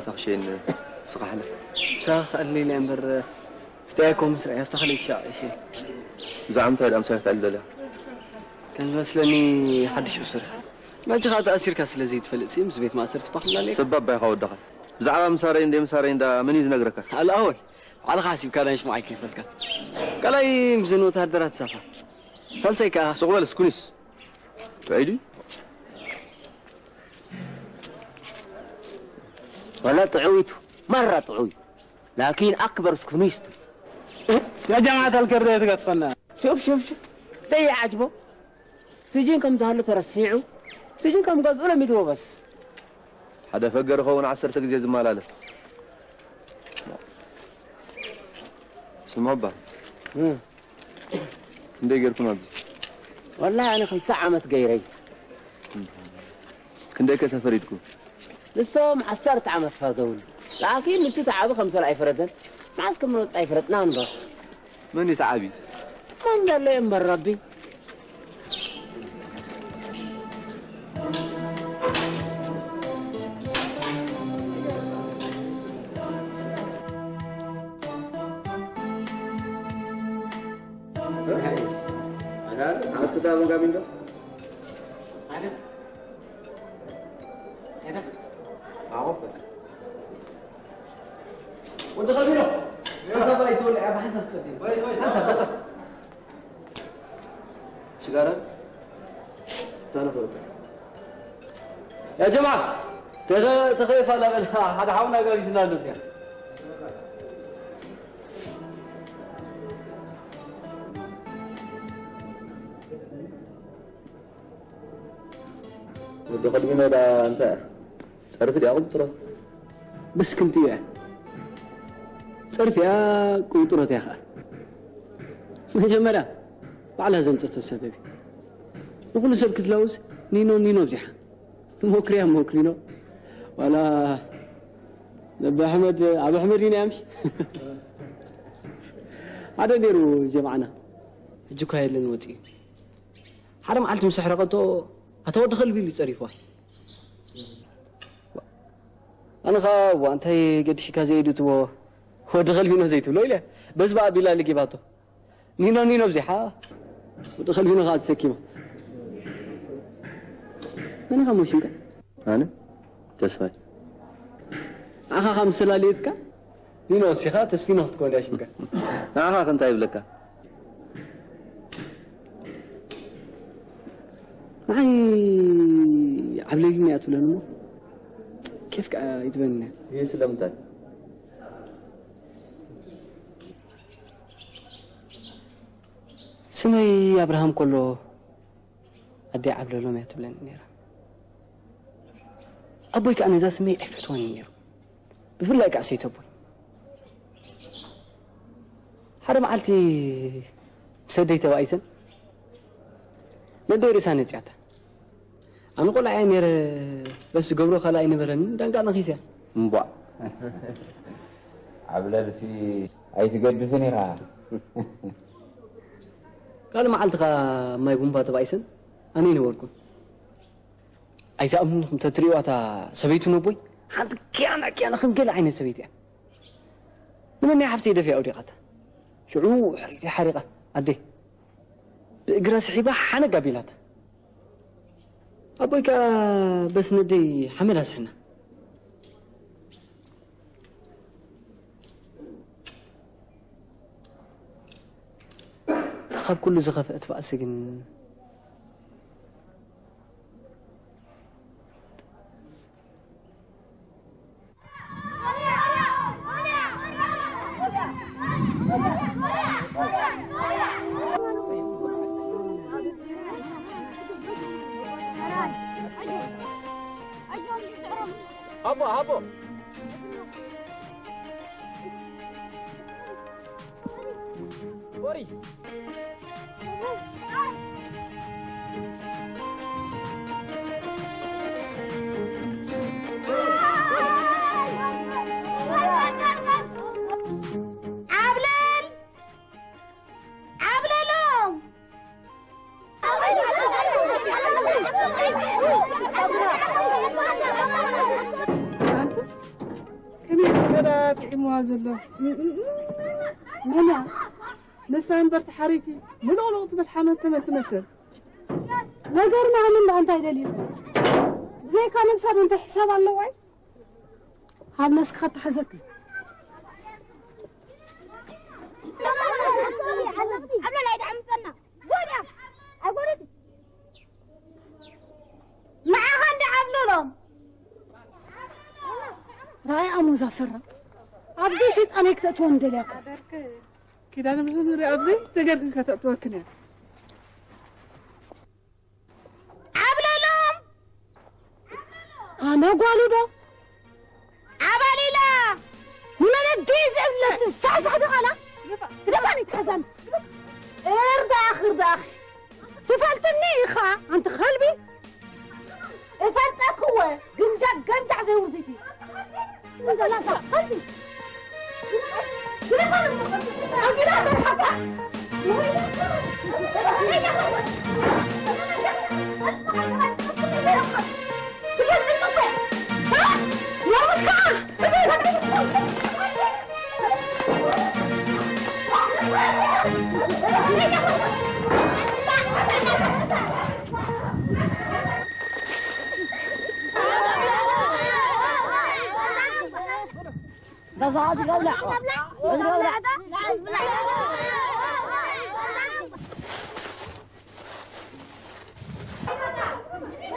تخشين صقح له. بساخ اللي لأمبر آه، فتاكم مسرع يفتخلي الشاعي شيء زعمت هذا أمسا تعلله كان مسلني حدش أسر ما جخات أسير كاس لزيد فلسي مس بيت ما أسر تبخلنا لي سبب بيخو الدخل. زعما مسارين دي مسارين دا من يز نقرك؟ الأول على خاسب كان يش معي كيف الكل قال أي مزن وتهدرات سفر ثالثي كا سقبل سكونيس. تعيدي؟ ولا طعويته مرة طعويت لكن أكبر سكونيست يا جماعة الكرد يتقطنا شوف شوف شوف. دي عجبه سجين كم تهلو ترسيعو سجين كم قص ولا مدوة بس. هذا فقر خون عسر تقزي زمالالس سمبر دي قركم أبزي. والله أنا كنت عمت قيري. كنت كتفريدكم لسه ما حصلت عمل فردون لكن انت تعبي خمسة لاي فردن ما عسكم من وطاي فردنا بس من يتعبي من قال لي ام ربي هذا نفسه ودي قدمينا إلى أنت تعرف يا قنطرة بس كنت يا. تعرف يا قنطرة يا أخي. مجمرة بعلها زمتة السبب نقول سب كتلاوز نينو نينو بزحة موكريا موكرينو ولا نبي أحمد أبو أحمد يني أمشي هذا ديرو جمعنا جوك هاي لنوتي حرام علت مسحرقته هتودخل بيلي تصريفه أنا خا وأنت هي قد شكا زيدو تو هو دخل فينا زيتو ليلة بس بقى بلا اللي جيباته نينو نينو بزحة ودخل فينا غاد سكيمة أنا خا موشي كا ኣነ ተስፋይ أخا خمس لاليتك نينو سيخا تسفينه تكون يا شمكا ንዓኻ ከ እንታይ ይብለካ معي عبليني أتولى نمو كيف كا يتبنى ይህ ስለምንታይ سمي أبراهام كله أدي عبد لهم يتبلن نيرا أبوي كان إذا سمي عفتوني نيرو ብፍላይ ከዓ ሰይተቡን ሓደ መዓልቲ ብሰደይ ተባኢተን መንደይ ርእሳ ነፅያታ ኣነ ቆልዓየ ነረ በስ ዝገብሮ ካልእ ኣይነበረን ዳንቃ ነኺስያ እምቧ ኣብ ለልሲ ኣይትገድፍን ኢኻ ካልእ መዓልቲ ኻ ማይ ቡንባ ተባኢሰን ኣነ ይነበርኩን ኣይተኣምንኹም ተትሪእዋታ ሰበይቱ ነቦይ حد كيانا كيانا خم قل عين سبيت يعني لمن يحفتي دفع أوديقته شعور حريقة حريقة. أدي. بإقرا سحيبة حنا قبيلات أبويك بس ندي حملها سحنا. تخاف كل ነብሳድ እንታይ ሒሳብ ኣለዎ ኣይ ኣብ መስክኻ ተሓዘክ معها عند عبلولهم رأي أموزا سرة أبزي سيت أنا كتأت وندلي ኪዳነ ምሕረት ንሪኦ ኣብዚ ተገልግል ከተእትወክን እያ أنا قالوا عباليلا من الديز عملت السعسع دخلا كده ماني تحزن ارضى اخر داخل تفلتني إخا أنت خلبي إفلتك هو. قمجا قمجع زي ورزيتي أنت لا خلبي 大嫂起跳不了。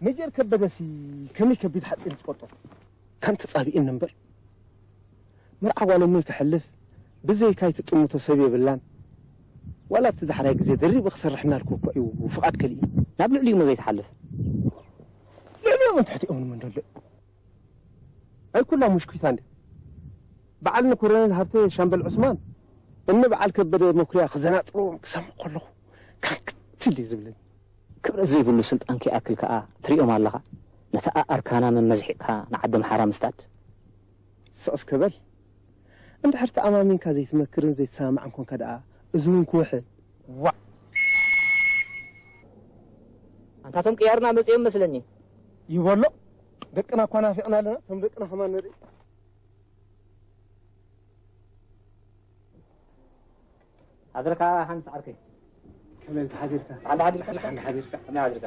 مجر كبدسي كمي كبيد حصيل تقطو كانت إن نمبر. مرعى ميك حلف بزي كاي تطمتو سبي بلان ولا بتدحرى غزي بخسر رحنا الكوكو كو وفقاد كلي. ناب لعلي ما زي تحلف لعلي ما تحت أمن من دول أي كلها مشكلة عندي. በዓል ንኮረነል ሃብተ ሻምበል ዑስማን እኒ በዓል ከበደ መኩርያ ክዘናጥርዎም ክሰምዕ ከለኹ ካን ክትል እዩ ዝብለኒ ክብረት ዘይብሉ ስልጣን ከይኣክል ከዓ ትሪኦም ኣለኻ ነታ ኣርካና መመዝሒቕካ ንዓዲ መሓራ ምስታድ ስቕስ ክበል እንድሕር ተኣማሚንካ ዘይትመክርን ዘይትሰማማዕን ኮንካ ደኣ እዚ እውን ክውሕል ዋ አንታቶም ቅያርና መፅኦም መስለኒ ይበሎ ደቅና እኳ ናፊቕና ኣለና እቶም ደቅና ከማ ንርኢ ሓዘርካ ሓንቲ ሰዓርከ ከመይ ተሓዲርካ ሓንቲ ሓዲርካ ሓንቲ ሓዲርካ ከመይ ሓዲርካ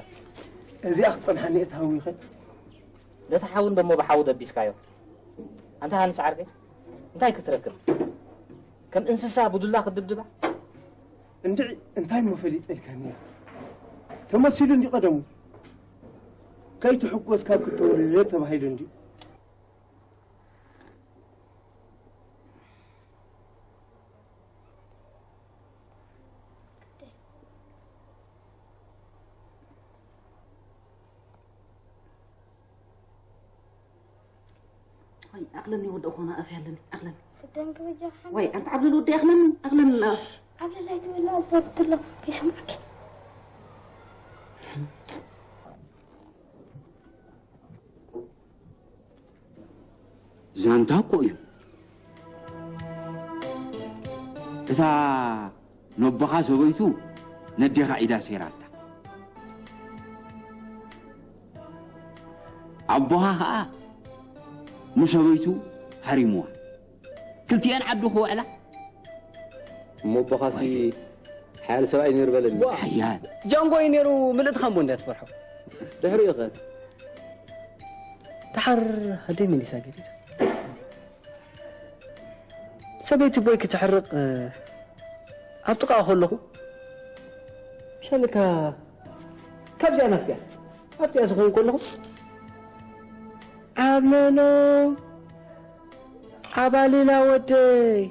እዚኣ ክፀንሐኒ እትሃዊ ኸ ነቲ ሓውን ደሞ ብሓዊ ደቢስካዮ ኣንታ ሃኒ ሰዓርከ እንታይ ክትረክብ ከም እንስሳ ብዱላ ክድብድባ እንድዒ እንታይ መፈሊጥ ኢልካኒ ተመሲሉ እንዲ ቀደሙ ከይትሕጎስ ካብ ክትወልደ ተባሂሉ እንዲ وي أغلني ود أخونا أفي هلني أغلني تدنك وجه وي أنت عبد الود أغلني أغلني الأف عبد الله يتولى الباب له يسمعك ዛንታ እኮ እዩ እታ ነቦኻ ሰበይቱ ነዴኻ ዒዳ ሰይራታ ኣቦኻ ከዓ ንሰበይቱ ሃሪምዋ ክልቲአን ዓዱ ክውዕላ እሞ ቦኻሲ ሓያል ሰብኣይ ነይሩ በለኒ ሓያል ጃንጎ እዩ ነይሩ ምልእትኻ እሞ እንዳትፈርሖ ድሕሪኡ ኸ ድሓር ሃደይ መሊሳ ገዲዳ ሰበይቲ ቦይ ክትሕርቕ ኣብ ጥቓ ከለኹ ሸልካ ካብዚኣ ናብቲያ ኣብቲኣ ዝኸውን ከለኹ عبلنا عبالينا ودي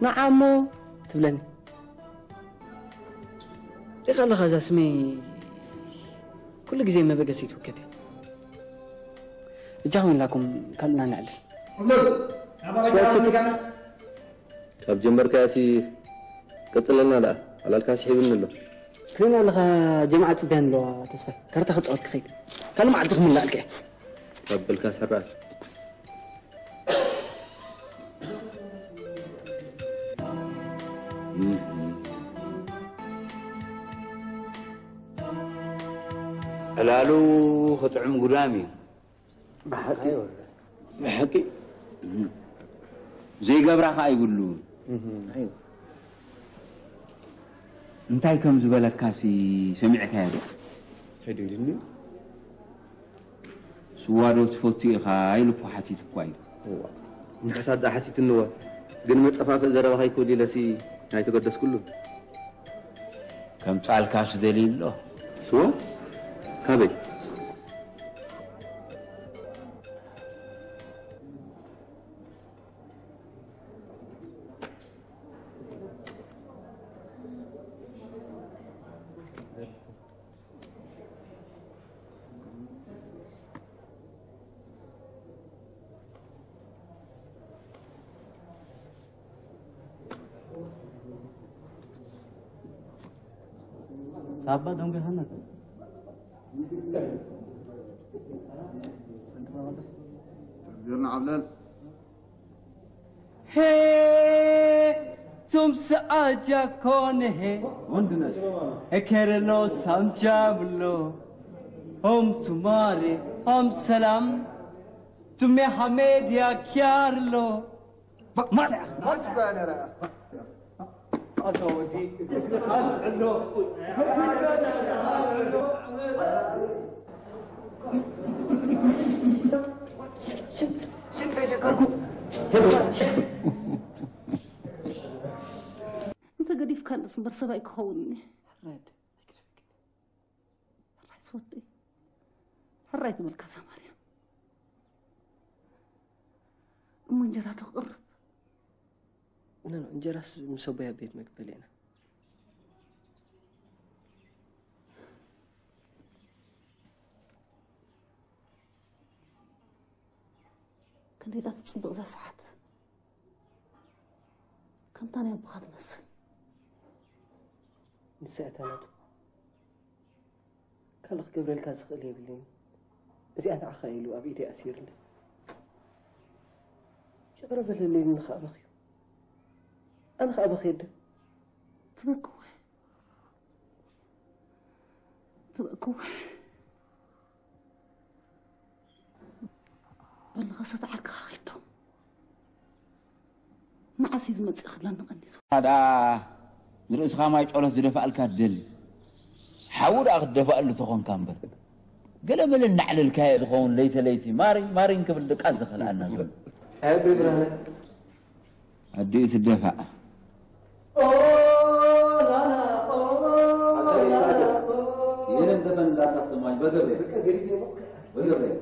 نعمو تبلني لقى الله هذا اسمي كل جزي ما بقى سيتو كده جاهون لكم كلنا نعلي طب جنبر كاسي قتلنا لا على الكاس حبنا له كلنا لها جماعة بين له تسبح كرتا خطوات كخيد كلام عاد تخمن لا الكه رب الكسرات حلاله خطعم قدامي بحكي بحكي زي قبرها خا يقولون ايوه انتي كم زبلك كاسي سمعتها هذه ዶ ትፈቱ ኢኻ ኢሉ እኮ ሓቲት እኳ እዩ ንሕታት ዳ ሓቲትንዋ ግን መፀፋፍእ ዘረባ ከይኮዲለሲ ናይ ተገደስ ኩሉ ከም ፃልካስ ደሊሎ ስዋ ካበይ तुमसे आजा कौन है करनो समझा लो हम तुम्हारे हम सलाम तुम्हें हमें दिया क्यार लो Bak, bak, bak ben hele. Şimdi, şimdi, şimdi, şimdi, inta gadhiif kaan dhasmarsaba ay ka howdni xarays watay xarayd malkaasa maryam أم إنجرها تقرب أنا إنجرها مسويها بيت مقبلينا كان إذا تتصبغ زي ساعات كنت أنا أبغى تمثل نسيت أنا تو كالخ جبريل كازق لي بلين زي أنا عخيل وأبي دي أسير لي شغرف اللي من خاب أخي أنا خاب أخي ده تبقوا تبقوا بالغصت عك خيطه ما عسيز ما تخلنا نغني هذا ንርእስኻ ማይ ጮሎት ዝደፋእልካ ደሊ ሓዊ ደኣ ክደፋእሉ ተኾንካ እምበር ገለ መለ እናዕልልካየ ዝኸውን ለይተ ለይቲ ማሪ ማሪ ክብል ደቃ ዘኽእልኣና ዘሎ ኣዲኡ ትደፋእ ይህንን ዘፈን እንዳታሰማኝ በገብርኤል በገብርኤል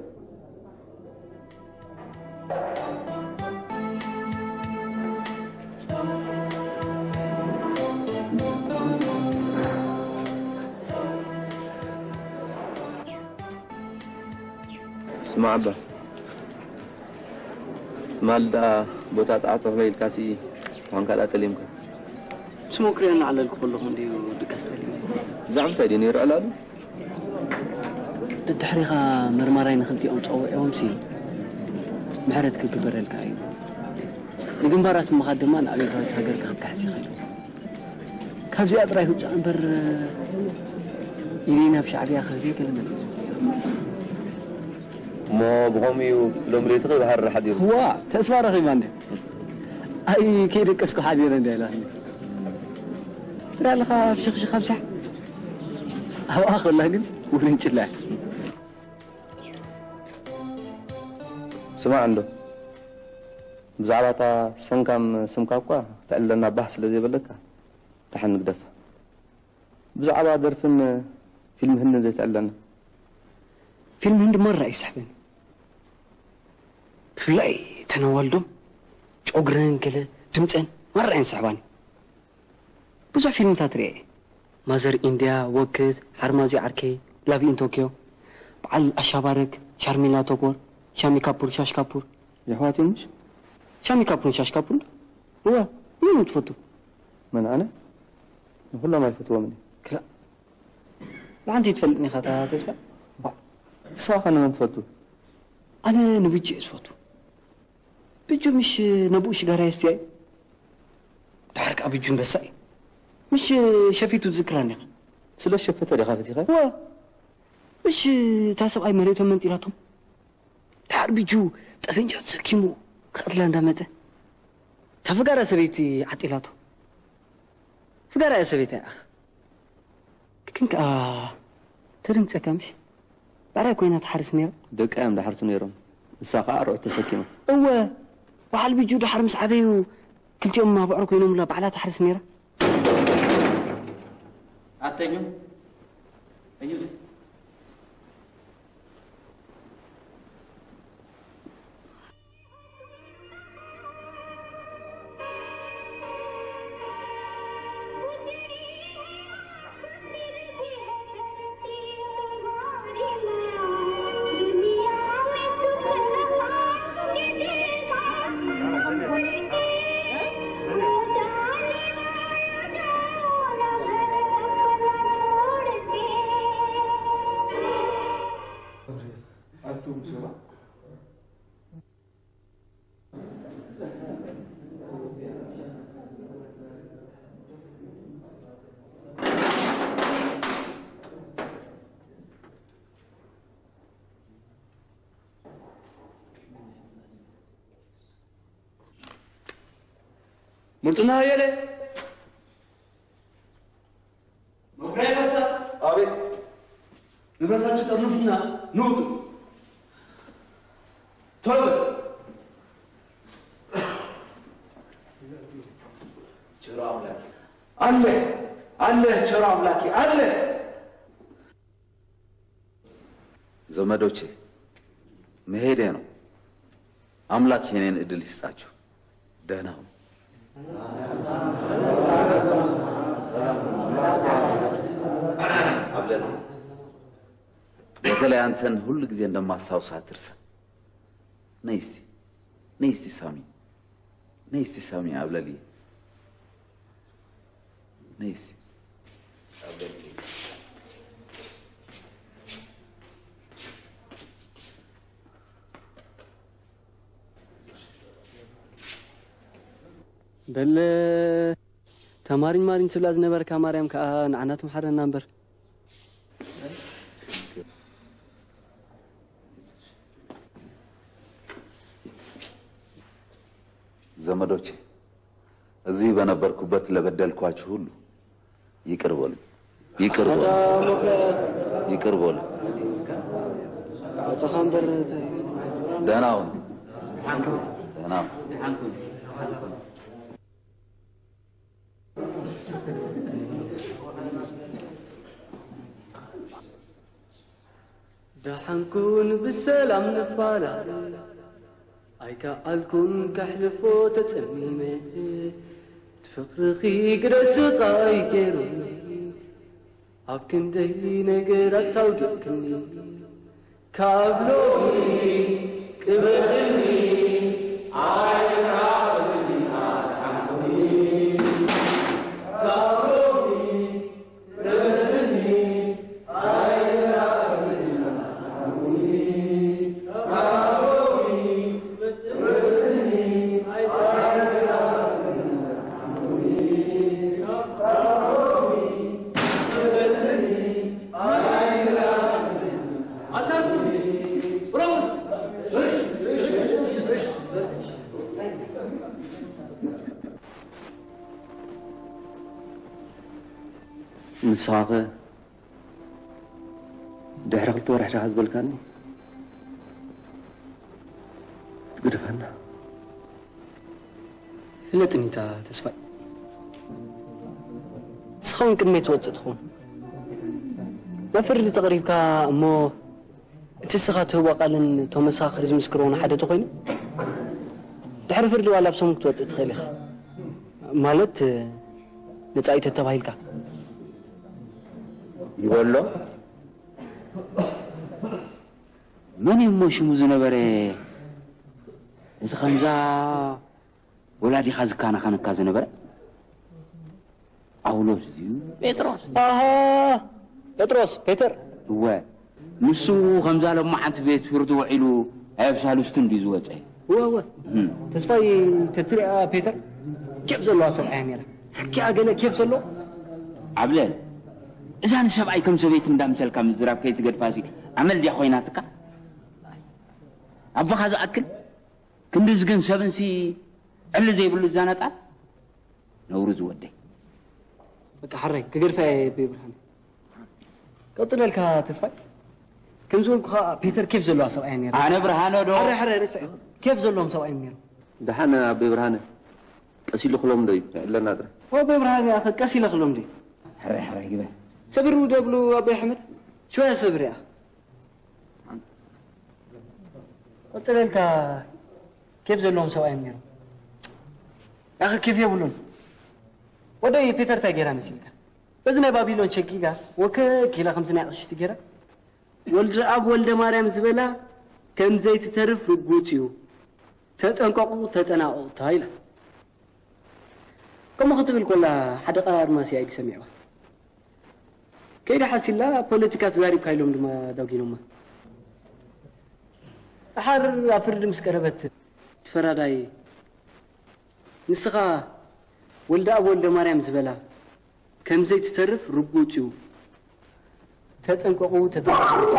ስማ ዓባ ማልዳ ቦታ ጣዕቶ ክበይልካሲ ትኾን ካልኣ ጠሊምካ ስሞ ክሪኦ እናዓለልኩ ከለኹ እንድዩ ድቃስ ተሊመ ብዛዕባ እንታይ ድዩ ነይሩ ዕላሉ ድሕሪኻ መርማራይ ንክልቲኦም ፀዊዖም ሲ ምሕረት ክግበረልካ እዩ ንግንባራት ምኻድ ድማ ንኣብዮታዊት ሃገርካ ክትካሕሲ ይኽእል ካብዚኣ ጥራይ ውፃእ እምበር ኢሊ ናብ ሻዕብያ ክህደ ገለ ما بهمي يو لهم غير هر حد يوم وا تسمع رخي ماني. أي كيد كسكو حد يرن ده لاني لا شيخ شخ شخ خمسة. هو آخر لاني ولين شلال سمع عنده. بزعلاتا سمكام سمكاكوا تعلنا بحث الذي بلكه تحن نقدف. بزعلة درفن فيلم هن زي تعلنا فيلم هند مرة يسحبني. ብፍላይ ተነወልዶም ጨጉረን ገለ ድምፀን መርዐን ስሕባኒ ብዙሕ ፊልምታት ርአ። ማዘር ኢንድያ ወክት ሓርማዚ ዓርኬ ላቪኢን ቶኪዮ በዓል ኣሻባረክ ሻርሚላ ቶጎር ሻሚ ካፑር ሻሽ ካፑር። የሕዋትዮም ምሽ ሻሚ ካፑርን ሻሽ ካፑር እዋ እዮም ትፈቱ መን ኣነ ንኩሎም ኣይፈትዎም እኒ ክላ ብሓንቲ ትፈልጥኒ ኢኻ ተስፋ? ንስኻ ኸ ንመን ትፈቱ ኣነ ንብጅ እየ ዝፈቱ بجو مش نبوش قرا يستي تحرك أبي جون بساي مش شفيتو ذكراني سلا شفته دي خافتي خا مش تاسب أي مريتهم من تيراتهم دحر بجو طفنجا طيب، تسكيمو عندها اندامته تفقرا طيب، سبيتي. عطيلاتو فقرا يا سبيتي. اخ كنك آه. ترنك تكامش بعرف كوينات حارس نير دك أم دحرت نيرم ساقع روح تسكيمو أوه وحال بيجو دحر مس عبيو كلت يوم ما بعرك ينوم لا بعلات حرس نيرة أتينيو؟ أيوزي. ሙልጡና የለ መኩሪያ ይፈሳ አቤት ንብረታችሁ ጠርኑፍና ንውጡ ቶሎ ቸሮ አምላኬ አለ አለ ቸሮ አምላኬ አለ ዘመዶቼ መሄዴ ነው። አምላክ የኔን እድል ይስጣችሁ። ደህና ሁኑ። አብለን በተለይ አንተን ሁል ጊዜ እንደማስታውስ አትርሳ። ነይ እስቲ ነይ እስቲ ሳሚ ነይ እስቲ ሳሚ አብለልዬ ነይ እስቲ በለ ተማሪኝ ማሪኝ ትብላ ዝነበርካ ማርያም ከዓ ንዓና ትመሓረና እምበር ለበደልኳችሁ ሁሉ ይቅር በሉ፣ ይቅር በሉ፣ ይቅር በሉ። ደህና ሁኑ። ደህና ደሓንኩን ብሰላም ንባላ ኣይከኣልኩን ካሕልፎ ተጸሚመ تفقرخي قرس قاي كيروني أبكن دهي نقرات تودكني كابلوني كبرني ንስኻ ኸ ድሕሪ ክልተ ወርሒ ዳኻ ዝበልካኒ ትግድፈና ፍለጥኒታ ተስፋይ ንስኸውን ቅድመይ ትወፅእ ትኸውን ናብ ፍርዲ ተቐሪብካ እሞ እቲ ስኻ ትህቦ ቃልን እቶም መሰኻኽሪ ዝምስክርዎ ሓደ ተኮይኑ ድሕሪ ፍርዲ ዋላ ብሰሙ ክትወፅእ ትኽእል ኢኻ ማለት ነፃይቶ ተባሂልካ ይበሎ መን እዩ እሞ ሽሙ ዝነበረ እቲ ከምዛ ወላዲኻ ዝካናኸነካ ዝነበረ ጳውሎስ እዩ ጴጥሮስ ኣሃ ጴጥሮስ ፔተር እወ ንሱ ከምዛ ሎማዓንቲ ቤት ፍርዲ ውዒሉ ኣብ ሳሉስትን ድዩ ዝወፀ እወ እወ ተስፋይ ተትሪኣ ፔተር ኬፍ ዘለዋ ሰብኣያ ነራ ሓኪኣ ገለ ኬፍ ዘሎ ዓብለል እዛ ንሰብኣይ ከም ሰበይቲ እንዳምሰልካ ምዝራብ ከይትገድፋሲ ዓመል ድያ ኮይናትካ ኣቦኻ ዝኣክል ክንዲ ዝግን ሰብንሲ ዕሊ ዘይብሉ ዛነጣል ነውሩ ዝወደይ በቃ ሓራይ ክገድፋ ብብርሃን ቀጥለልካ ተስፋይ ከም ዝበልኩ ከዓ ፔተር ኬፍ ዘለዋ ሰብኣያ ነራ ኣነ ብርሃነ ዶ ሓራይ ሓራይ ርስዕ ኬፍ ዘለዎም ሰብኣይ ነሩ ድሓነ ኣቤ ብርሃነ ቀሲሉ ክሎም ዶ እዩ ኣለና ጥረ ኦ ብብርሃን ያ ቀስ ኢለ ክሎም ዲ ሕራይ ሕራይ ግበል ሰብሩ ደብሉ ኣቦይ ኣሕመድ ሽወያ ሰብሪ እያ ቀጥለልካ ኬፍ ዘለዎም ሰብኣይ ነሩ ያኸ ኬፍ የብሉን ወደይ ፔተር እንታይ ጌራ መሲልካ በዚ ናይ ባቢሎን ሸጊጋ ወከክ ኢላ ከምዚ ናይ ቅሽቲ ጌራ ወልዲ ኣብ ወልደ ማርያም ዝበላ ከም ዘይትተርፍ ርጉፅ እዩ ተጠንቀቁ ተጠናቀቁታ ኢላ ከምኡ ክትብል ኮላ ሓደ ቃል ኣድማሲ ኣይዲ ሰሚዕዋ ከይዳ ሓሲላ ፖለቲካ ተዛሪብካ ኢሎም ድማ ዳጊኖማ ድሓር ኣብ ፍርዲ ምስ ቀረበት። ትፈራዳይ። ንስኻ ወልደ ኣብ ወልደ ማርያም ዝበላ ከምዘይ ትተርፍ ርጉፅ እዩ ተጠንቀቁ ተጠንቀቁ።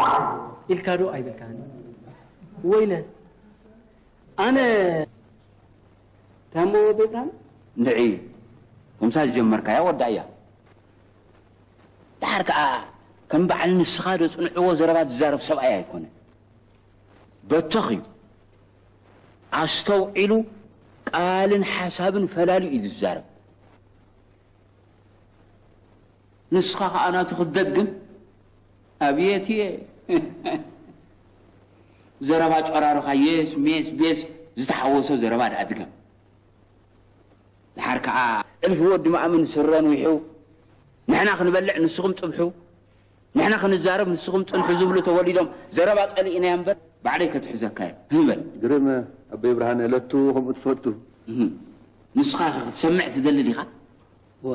ኢልካ ዶ ኣይበልካኒ ወይለ ኣነ ታሞ ቤብርሃን ንዒ። ከምሳ ዝጀመርካያ ወዳ እያ ድሓር ከዓ ከም በዓል ንስኻ ዶ ፅንዕዎ ዘረባት ዝዛረብ ሰብኣይ ኣይኮነ በተኽ እዩ ኣስተውዒሉ ቃልን ሓሳብን ፈላልዩ እዩ ዝዛረብ ንስኻ ከዓ ናቱ ክትደግም ኣብየት እየ ዘረባ ጨራርኻ የስ ሜስ ቤስ ዝተሓወሶ ዘረባ ድኣ ድገም ድሓር ከዓ እልፊ ወዲ ማእምን ስረን ውሑ ንሕና ክንበልዕ ንስኹም ጥብሑ ንሕና ክንዛረብ ንስኹም ፅንሑ ዝብሉ ተወሊዶም ዘረባ ጠሊእናያ እምበር ባዕለይ ከትሕዘካ እየ ህበል ግርም ኣቤ ብርሃነ ዕለቱ ከምኡ ትፈልጡ ንስኻ ክትሰምዕ ትደሊ ዲኻ እወ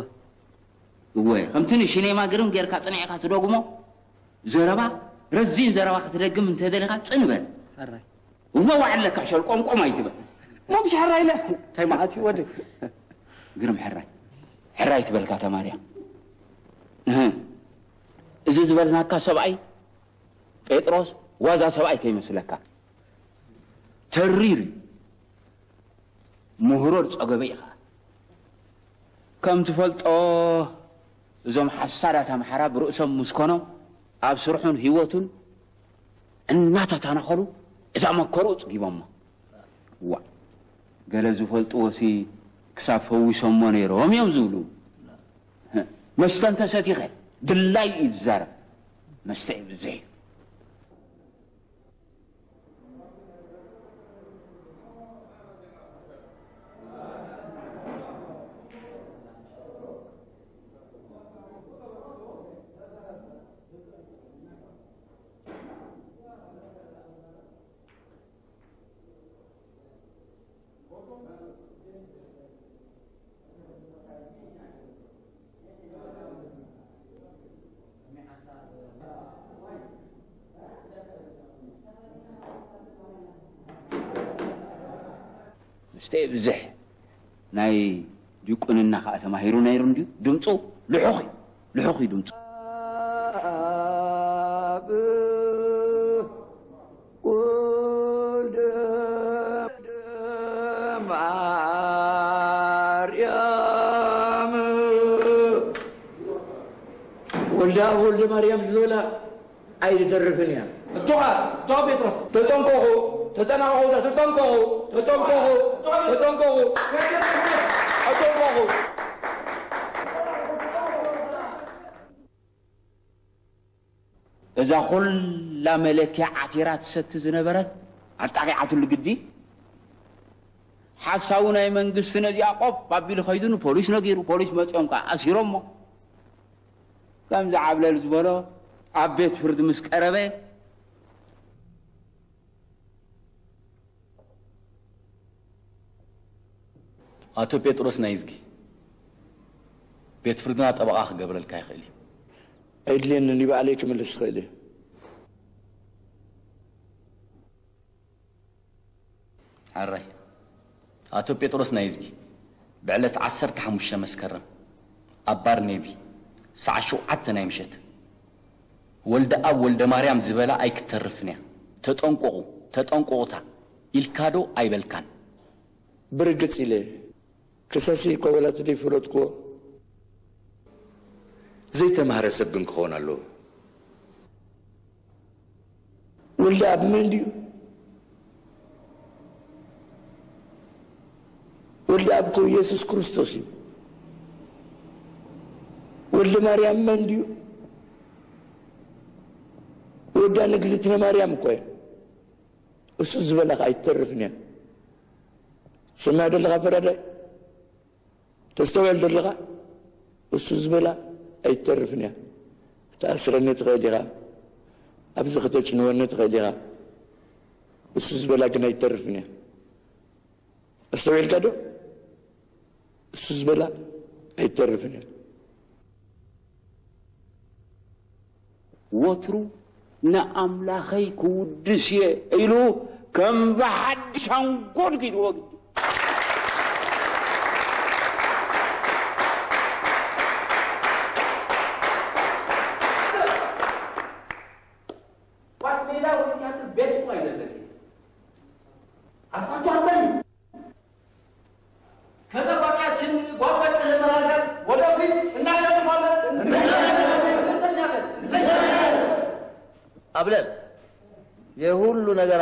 እወ ከምቲ ንሽኔማ ግርም ጌርካ ፅኒዕካ ትደግሞ ዘረባ ረዚን ዘረባ ክትደግም እንተደሊኻ ፅንበል ሓራይ እሞ ዋዕለካ ሸል ቆምቆም ኣይትበል ሞ ብሽ ሓራይ ኢለ እንታይ መዓት እዩ ወዲ ግርም ሕራይ ሕራይ ትበልካ ተማርያ እዚ ዝበልናካ ሰብኣይ ጴጥሮስ ዋዛ ሰብኣይ ከይመስለካ ተሪር እዩ ምሁሮር ፀገበ ኢኻ ከም ትፈልጦ እዞም ሓሳዳት ኣምሓራ ብርእሶም ምስኮኖም ኣብ ስርሑን ሂወቱን እናተተናኸሉ እዛ መከሩ ፅጊቦሞ ዋ ገለ ዝፈልጥዎሲ ክሳብ ፈዊሶሞ ነይሮም እዮም ዝብሉ መስተ እንተሰቲኸ ድላይ እዩ ዝዛረብ መስተ እዩ ብዘ ናይ ድቁንና ከዓ ተማሂሩ ነይሩ እንድዩ ድምፁ ልሑኽ እዩ ልሑኽ እዩ ድምፁ ኣብ ወልደ ማርያም ወልደ ኣብ ወልደ ማርያም ዝበላ ኣይድተርፍን እያ እቶኻ እቶኻ ጴጥሮስ ተጠንቀቑ ተጠናቀቁ ተጠንቀቁ ተጠንቀቁ ተጠንቀቁ ተጠንቀቁ እዛ ኩላ መለክያ ዓቲራ ትሰቲ ዝነበረት ኣጣቂዓትሉ ግዲ ሓሳቡ ናይ መንግስቲ ነዚ ቆፍ ኣቢሉ ከይዱ ፖሊስ ነጊሩ ፖሊስ መፅኦም ከዓ ኣሲሮሞ ከምዚ ዓብለል ዝበሎ ኣብ ቤት ፍርዲ ምስ ቀረበ ኣቶ ጴጥሮስ ናይ ዝጊ ቤት ፍርድና ጠበቓ ክገብረልካ ይኽእል እዩ ኣይድልየኒ ባዕለይ ክምልስ ትኽእል እዩ ሓራይ ኣቶ ጴጥሮስ ናይ ዝጊ ብዕለት 15 መስከረም ኣብ ባር ኔቢ ሰዓ ሸውዓተ ናይ ምሸት ወልደ ኣብ ወልደ ማርያም ዝበላ ኣይክተርፍን እያ ተጠንቆቑ ተጠንቆቑታ ኢልካዶ ኣይበልካን ብርግፅ ኢለ ክሰሲ እኮ ወላቱ ደይፈለጥክዎ ዘይተማሃረ ሰብ ግን ክኸውን ኣለዎ ወልዲ ኣብ ምን ድዩ ወልዲ ኣብ ኮ ኢየሱስ ክርስቶስ እዩ ወልዲ ማርያም መን ድዩ ወዳ ንግዝእትነ ማርያም እኮ እያ እሱ ዝበላኻ ኣይትተርፍን እያ ትሰማዕ ዘለኻ ፈራዳይ ተስተውዕል ዘለኻ እሱ ዝበላ ኣይትተርፍን እያ ክትኣስረኒ ትኽእል ኢኻ ኣብዚ ክተጭንወኒ ትኽእል ኢኻ እሱ ዝበላ ግን ኣይትተርፍን እያ ኣስተውዒልካ ዶ እሱ ዝበላ ኣይትተርፍን እያ ወትሩ ንኣምላኸይ ክውድስ እየ ኢሉ ከም ብሓድሽ ኣንጎድ ጊድዎ ግዲ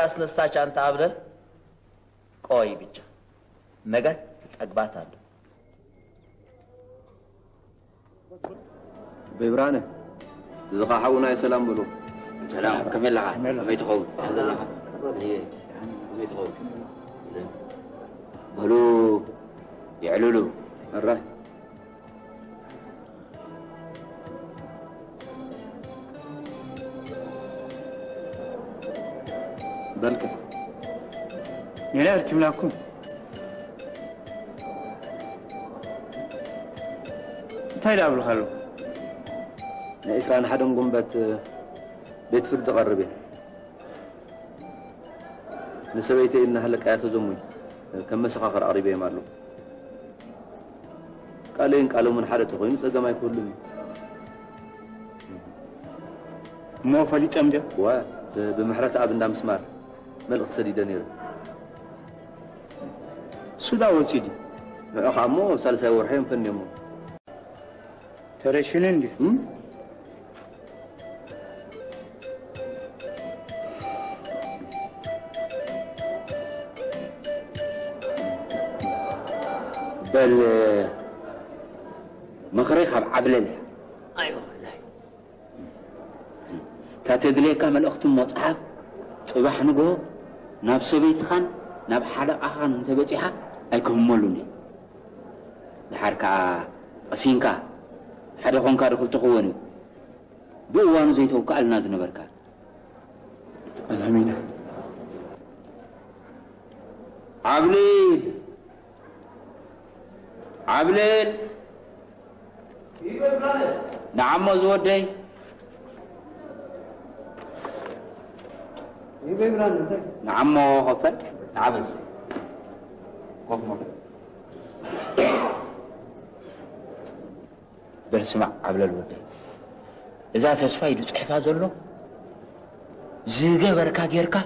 አስነሳች አንተ አብለን ቆይ ብቻ ነገ ትጠግባታለህ። በይብራነ እዚ ኸ ሓውና ሰላም ብሎ ሰላም ከመይ ኣለኻ ከመይ ትኸውን? ከመይ ትኸውን? በሉ ይዕልሉ መራይ በልከ ኔና እርኪብናኩም እንታይ ዳብልካ ኣለኹ ናይ እስራን ሓደን ጉንበት ቤት ፍርዲ ቀርብ እየ ንሰበይቲ እናሃለቃያ ተዘሙኝ ከም መሰኻኽር ኣቕሪበዮም ኣለዉ ቃለይን ቃሎምን ሓደ ተኮይኑ ፀገም ኣይክህሉን እዩ እሞ ፈሊጦም ድዮ ዋ ብምሕረት ኣብ እንዳ ምስማር ما ملغ سدي دنير سوداون سيدي؟ أخامو سالسا ورحيم فنمو ترشين اندي بل مخريخ عبلل أيوه والله. تاتدليك ملأختم مصحف طبح نقو ናብ ሰበይትኻን ናብ ሓደቓኻን እንተበፂሓ ኣይክህመሉን እየ ድሓር ከዓ ቀሲንካ ሓደ ኮንካ ዶ ክልተ ክወን እዩ ብእዋኑ ዘይተውከኣልና ዝነበርካ ኣላሚና ዓብሌል ዓብሌል ንዓሞ ዝወደይ نعمه غفل عبس قفمه በርስማዕ ኣብ ለልወደ እዛ ተስፋይ ዝፅሕፋ ዘሎ ዝገበርካ ጌርካ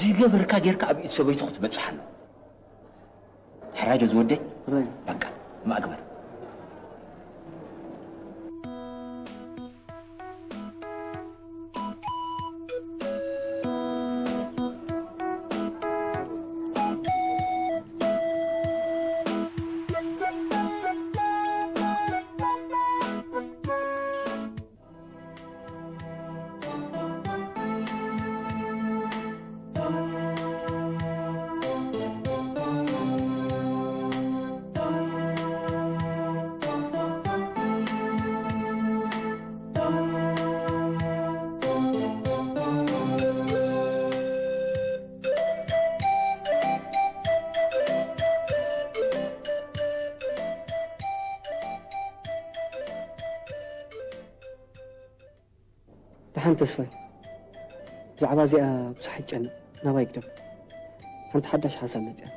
ዝገበርካ ጌርካ ኣብ ኢድ ሰበይቱ ክትበፅሓ ኣሎ ሕራጀ ዝወደይ በቃ ማእግበር ተስፋይ ብዛዕባ እዚኣ ብዙሕ ይጨንቕ ናባይ ግደም ሓንቲ ሓዳሽ ሓሳብ መፅያ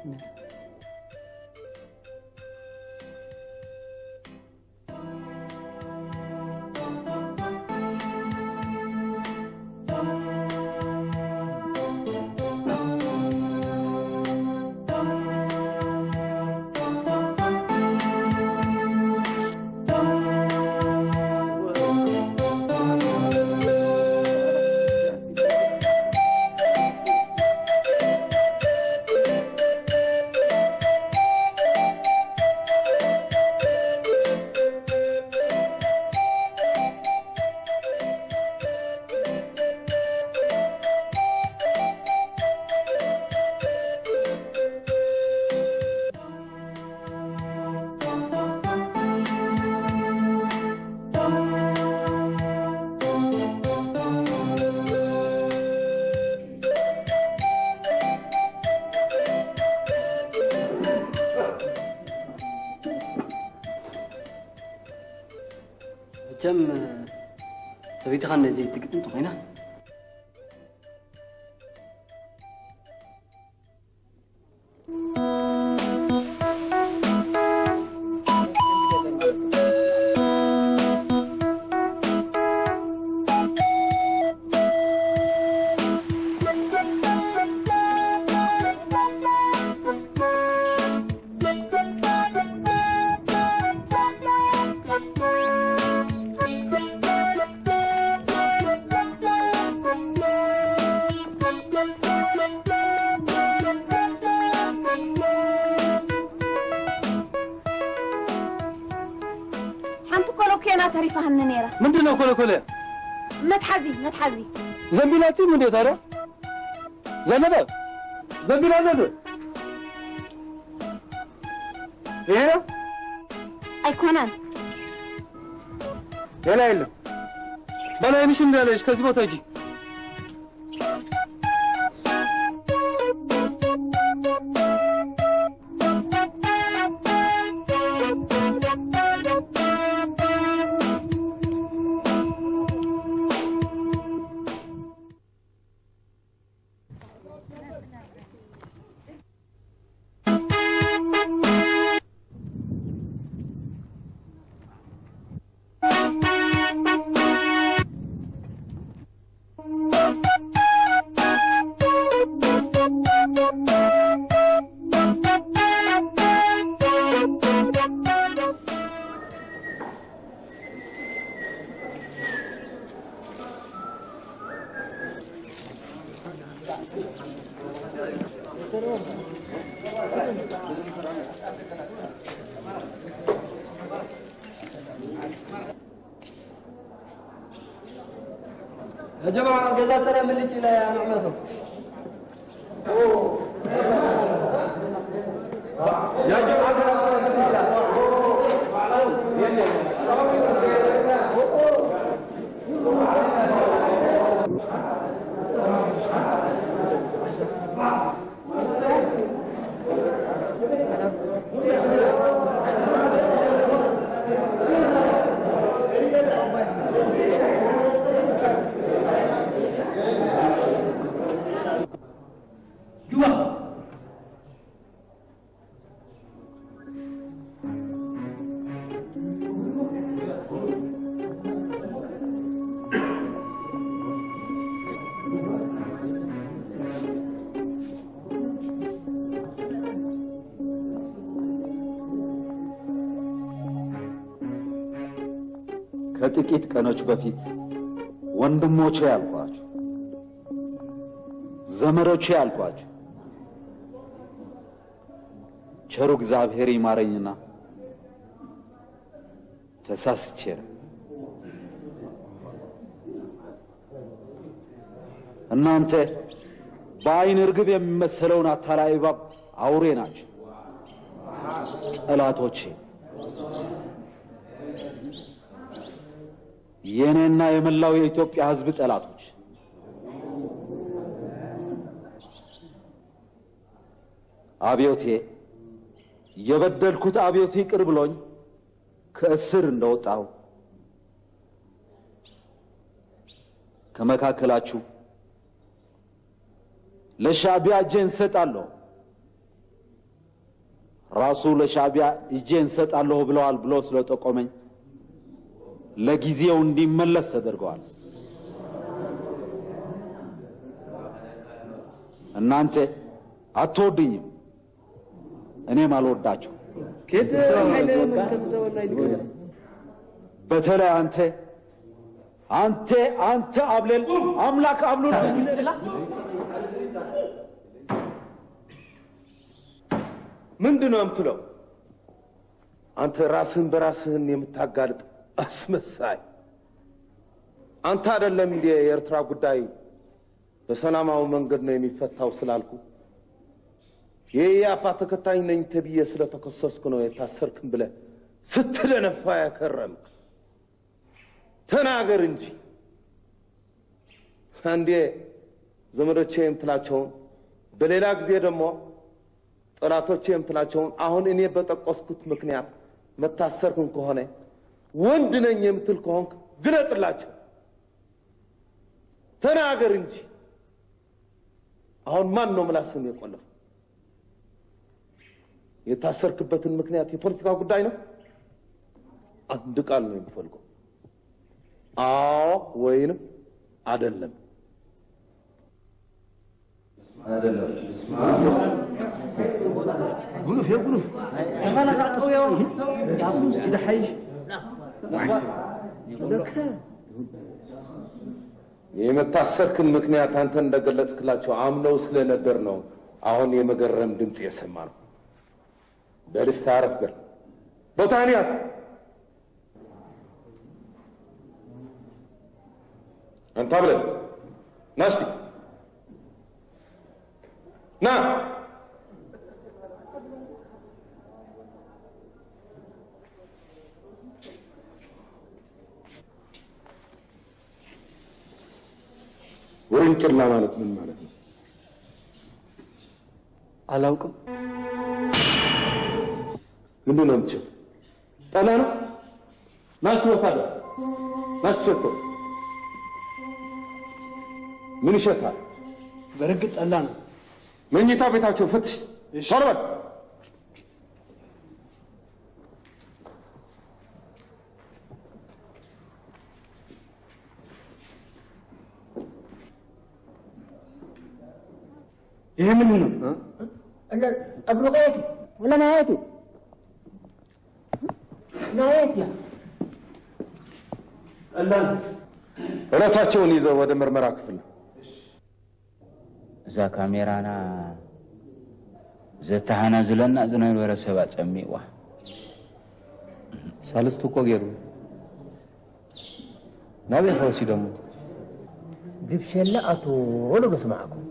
ምንድን ታዲያ ዘነበ ዘንቢላ ዘነበ ይሄ ነው? አይኮነን። ሌላ የለም። በላይንሽ እንዳለሽ ከዚህ ቦታ ሂጂ يا جماعة ከጥቂት ቀኖች በፊት ወንድሞቼ ያልኳችሁ፣ ዘመዶቼ ያልኳችሁ ቸሩ እግዚአብሔር ይማረኝና ተሳስቼ ነው። እናንተ በአይን እርግብ የሚመሰለውን አታላይ እባብ አውሬ ናችሁ፣ ጠላቶቼ የእኔና የመላው የኢትዮጵያ ሕዝብ ጠላቶች። አብዮቴ የበደልኩት አብዮቴ ይቅር ብሎኝ ከእስር እንደወጣው ከመካከላችሁ ለሻዕቢያ እጄን እሰጣለሁ ራሱ ለሻዕቢያ እጄን እሰጣለሁ ብለዋል ብሎ ስለጠቆመኝ ለጊዜው እንዲመለስ ተደርገዋል። እናንተ አትወዱኝም፣ እኔም አልወዳችሁ። በተለይ አንተ አንተ አንተ አብለል አምላክ አብሎ ምንድን ነው የምትለው? አንተ ራስህን በራስህን የምታጋልጥ አስመሳይ። አንተ አይደለም እንዲ የኤርትራ ጉዳይ በሰላማዊ መንገድ ነው የሚፈታው ስላልኩ የኢያፓ ተከታይ ነኝ ተብዬ ስለተከሰስኩ ነው የታሰርክም ብለህ ስትለነፋ ያከረምክ። ተናገር እንጂ አንዴ ዘመዶቼ የምትላቸውን በሌላ ጊዜ ደግሞ ጠላቶቼ የምትላቸውን አሁን እኔ በጠቆስኩት ምክንያት መታሰርክን ከሆነ ወንድ ነኝ የምትል ከሆንክ ግለጥላቸው፣ ተናገር እንጂ። አሁን ማን ነው ምላስን የቆለፈው? የታሰርክበትን ምክንያት የፖለቲካ ጉዳይ ነው? አንድ ቃል ነው የሚፈልገው፣ አዎ ወይንም አይደለም። ጉልፍ የጉልፍ የመታሰርክን ምክንያት አንተ እንደገለጽክላቸው አምነው ስለነበር ነው አሁን የመገረም ድምፅ የሰማ ነው። በልስታ አረፍ በል ቦታህን ያዝ። ብለን ና እስቲ ና ውርንጭላ ማለት ምን ማለት ነው? አላውቅም። ምንድን ነው የምትሸጠው? ጠላ ነው? ናስ ወታደር ናስ ሸጠው። ምን ይሸጣል? በእርግጥ ጠላ ነው። መኝታ ቤታቸው ፈትሽ። ይሄ ምንድን ነው? ጠብሩቀየቱ ወላ ናየቱ ናየት ጠላን እለታቸውን ይዘው ወደ ምርመራ ክፍል። ነው። እዛ ካሜራና ዘታሃና ዝለና ዝነበረ ሰብ ጨሚዕዋ ሳልስቱ እኮ ገይሩ ናበይ ከወሲዶሞ ግብሸላ ኣቶ ወሎ በስማዓኩም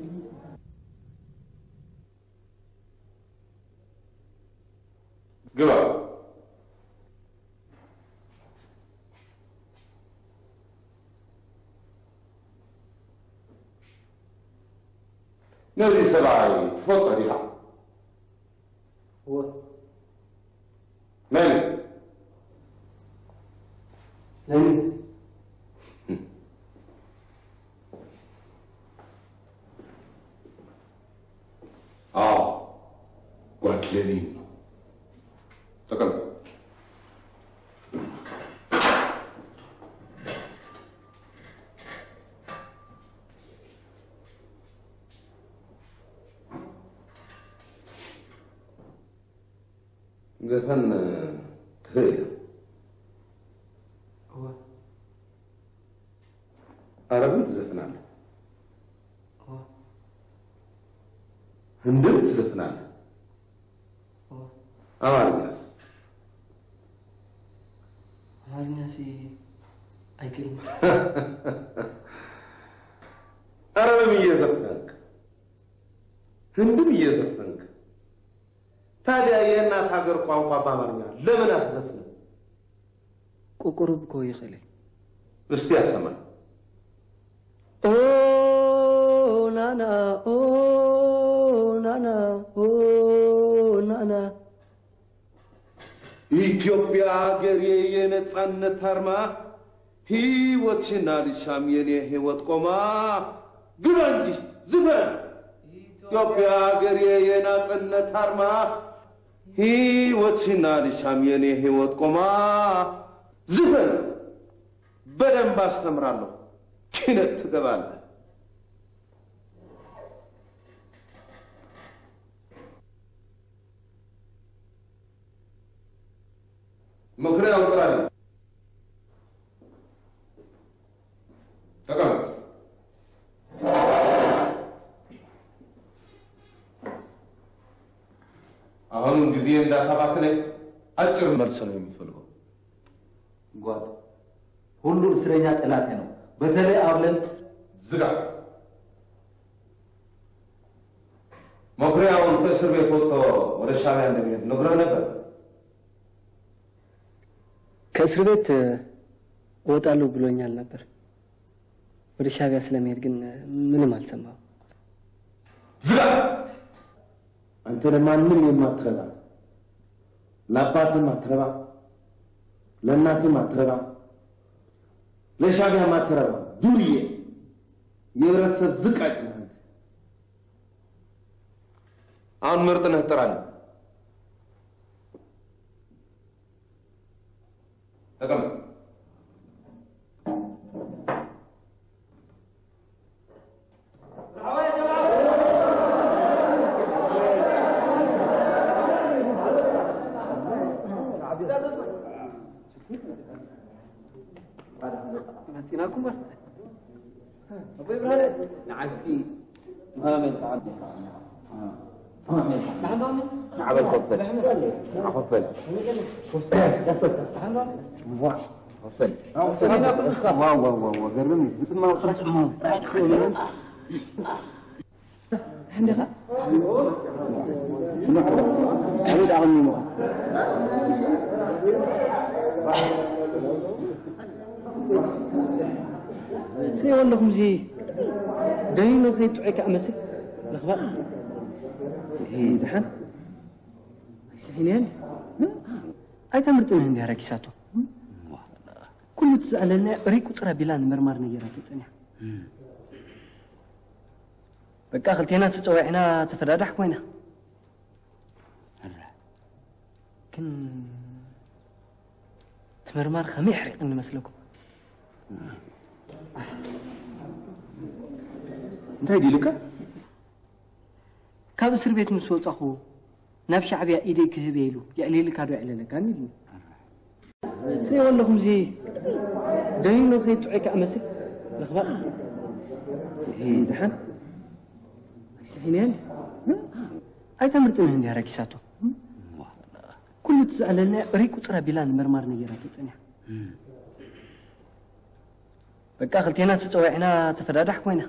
Good. Notice about photo rehab. What? Many. Many. Ah, what living. تكلم ده فن هو. عربي تزفن هو. هندم تزفن هو. الناس የእናት ሀገር ቋንቋ በአማርኛ ለምን አትዘፍንም? ቁቁርብ እኮ ይኽእል እስቲ ያሰማን። ኦ ናና ኦ ናና ኦ ናና ኢትዮጵያ ሀገሬ የነጻነት አርማ ህይወትሽና ልሻም የኔ ህይወት ቆማ ግባ እንጂ ዝፈን ኢትዮጵያ ሀገሬ የናጽነት አርማ ህይወትሽና ልሻም የኔ ህይወት ቆማ ዝፈን። በደንብ አስተምራለሁ። ኪነት ትገባለህ። መኩሪያ አውጥራለሁ ተቀመጥ አሁንም ጊዜ እንዳታባክነኝ አጭር መልስ ነው የሚፈልገው ጓድ ሁሉ እስረኛ ጠላቴ ነው። በተለይ አብለን ዝጋ መኩሪያውን ከእስር ቤት ወጥቶ ወደ ሻዕቢያ እንደሚሄድ ነግረህ ነበር ከእስር ቤት እወጣለሁ ብሎኛል ነበር። ወደ ሻዕቢያ ስለመሄድ ግን ምንም አልሰማሁም። ዝጋ አንተ ለማንም የማትረባ ለአባትም አትረባ፣ ለእናትም አትረባ፣ ለሻዕቢያም አትረባ፣ ዱርዬ የህብረተሰብ ዝቃጭ ነህ አሁን ምርጥ ነህ ጥራልኝ ተቀመጥ هناكما أبوي نعزكي ما من تعدي نعم الفضل نعم الفضل فضل واو واو واو قربني مثل ما قرأت عندها سمعت اريد اغني تريو لكم زي. دليل خي تعيك أمسك لخبط هي دحن سحينين أي تمرت أنا عندي هركيساتو كل تسألنا ريكو ترى بلان مرمار نجيراتو تنيا بقى خلتينا تتوعينا تفدادح كوينا كن تمرمار خميح ريق نمسلكم آه. እንታይ ዲልካ ካብ እስር ቤት ምስ ወፃኹ ናብ ሻዕብያ ኢደይ ክህብ ኢሉ የዕሊልካ ዶ ይዕለለካኒ ኢሉኒ ትሪኦ ኣለኹም እዚ ደሊሎ ከይጥዑይ ክኣመስል ልኽባጥ ድሓን ኣይስሒንየን ኣይተምርጥን እንዲ ረኪሳቶ ኩሉ ትዝኣለና ሪ ቁፅር ኣቢላ ንምርማር ነጌራቶ ፀኒሓ በቃ ክልቴና ተፀዋዒና ተፈዳዳሕ ኮይና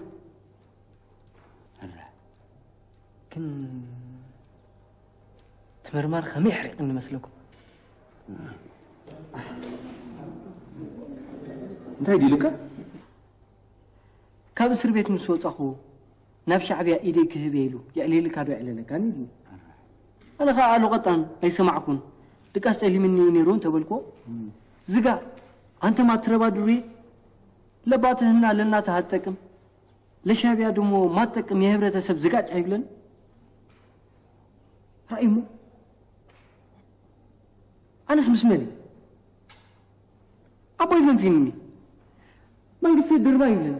ግን ትምርማር ከመይ ሕሪቕ እንመስለኩም እንታይ ዲልካ ካብ እስር ቤት ምስ ወፃኹ ናብ ሻዕብያ ኢደይ ክህብ ኢሉ የዕሊልካ ዶ ይዕለለካኒ ኢሉኒ ኣነ ከዓ ኣሉ ቀጣን ኣይሰማዕኩን ድቃስ ጠሊምኒ ነይሩ እንተበልኮ ዝጋ አንተ ማትረባ ዱሬ ለባትህና ለእናትህ አትጠቅም ለሻዕቢያ ደግሞ ማትጠቅም የህብረተሰብ ዝጋጭ አይብለን ራእይሙ ኣነስ ምስ መን ኣቦይ መንፊንኒ መንግስቲ ድርባ ይብለን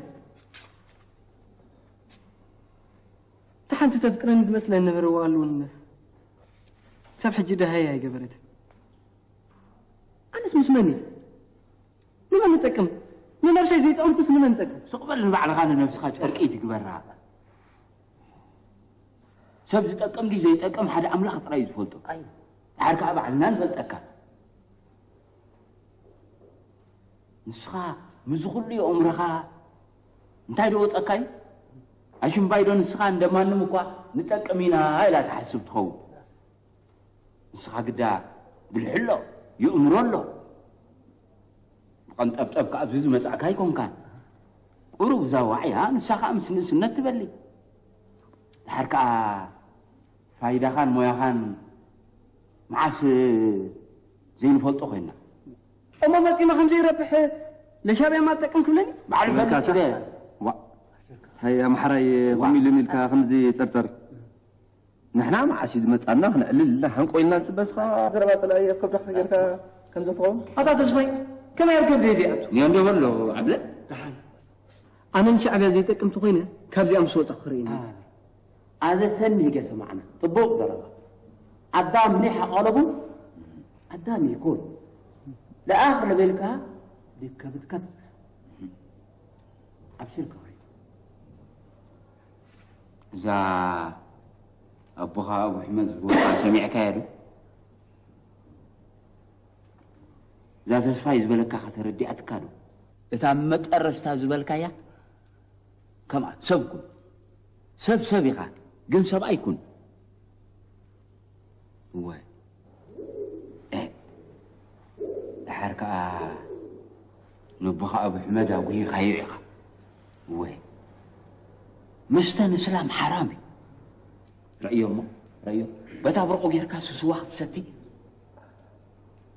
እቲ ሓንቲ ተፍቅረኒ ዝመስለ ነበረዋ ኣሉን ሰብ ሕጂ ደሃያ ኣይገበረት ኣነስ ምስ መን ንመን ንጠቅም ንነብሰይ ዘይጠቅምኩስ ንመን ጠቅም ስቕበል ንባዕልኻ ንነብስኻ ጨርቂ ትግበራ ሰብ ዝጠቅም ዲ ዘይጠቅም ሓደ ኣምላኽ ጥራይ እዩ ዝፈልጦ ድሓር ከዓ ባዕልና ንፈልጠካ ንስኻ ምዝ ኩሉ ኣእምሮኻ እንታይ ዶ ወጠካ እዩ ኣሽምባይዶ ንስኻ እንደማንም እኳ ንጠቅም ኢና ኢላ ትሓስብ ትኸውን ንስኻ ግዳ ብልሕሎ ይእምሮ ኣሎ ብቐንጠብጠብ ከዓ ኣብዚ ዝመፃእካ ይኮንካን ቁሩብ እዛ ዋዕያ ንሳ ከዓ ምስ ንእስነት ትበሊ ድሓር ከዓ ፋይዳኻን ሞያኻን መዓስ ዘይንፈልጦ ኮይና እሞ መፂማ ከምዘይረብሕ ለሻዕቢያ ማጠቀም ክብለኒ ባዕሉ ፈልጥ ኢለ هي محري قومي لميلكا خمزي صرصر نحنا مع سيد مصانا نعلل لا هنقويلنا نسبسخا زربا صلايه كبرخ غيركا كم زتقوم كما يركب دي زيات نيوم دبر له عبل دحان أنا إن شاء الله زي تقم تخينا كاب زي امس وتخرينا آه. هذا سن يجي سمعنا طبوق ضرب قدام مليح قلبه قدام يكون لآخر بالك بك بتكت ابشر كوري إذا أبوها أبو حمد سمعك يا እዛ ተስፋይ ዝበለካ ከተረዲኣትካ ዶ እታ መጠረስታ ዝበልካያ ከምኣ ሰብ ኩን ሰብ ሰብ ኢኻ ግን ሰብ ኣይኩን ወይ ድሓር ከዓ ንቦኻ ኣቡ ሕመድ ኣጉሂኻዮ ኢኻ ወይ መስተ ንስላም ሓራም እዩ ረእዮ እሞ ረእዮ በታ ብርቁ ጌርካ ስስዋ ክትሰቲ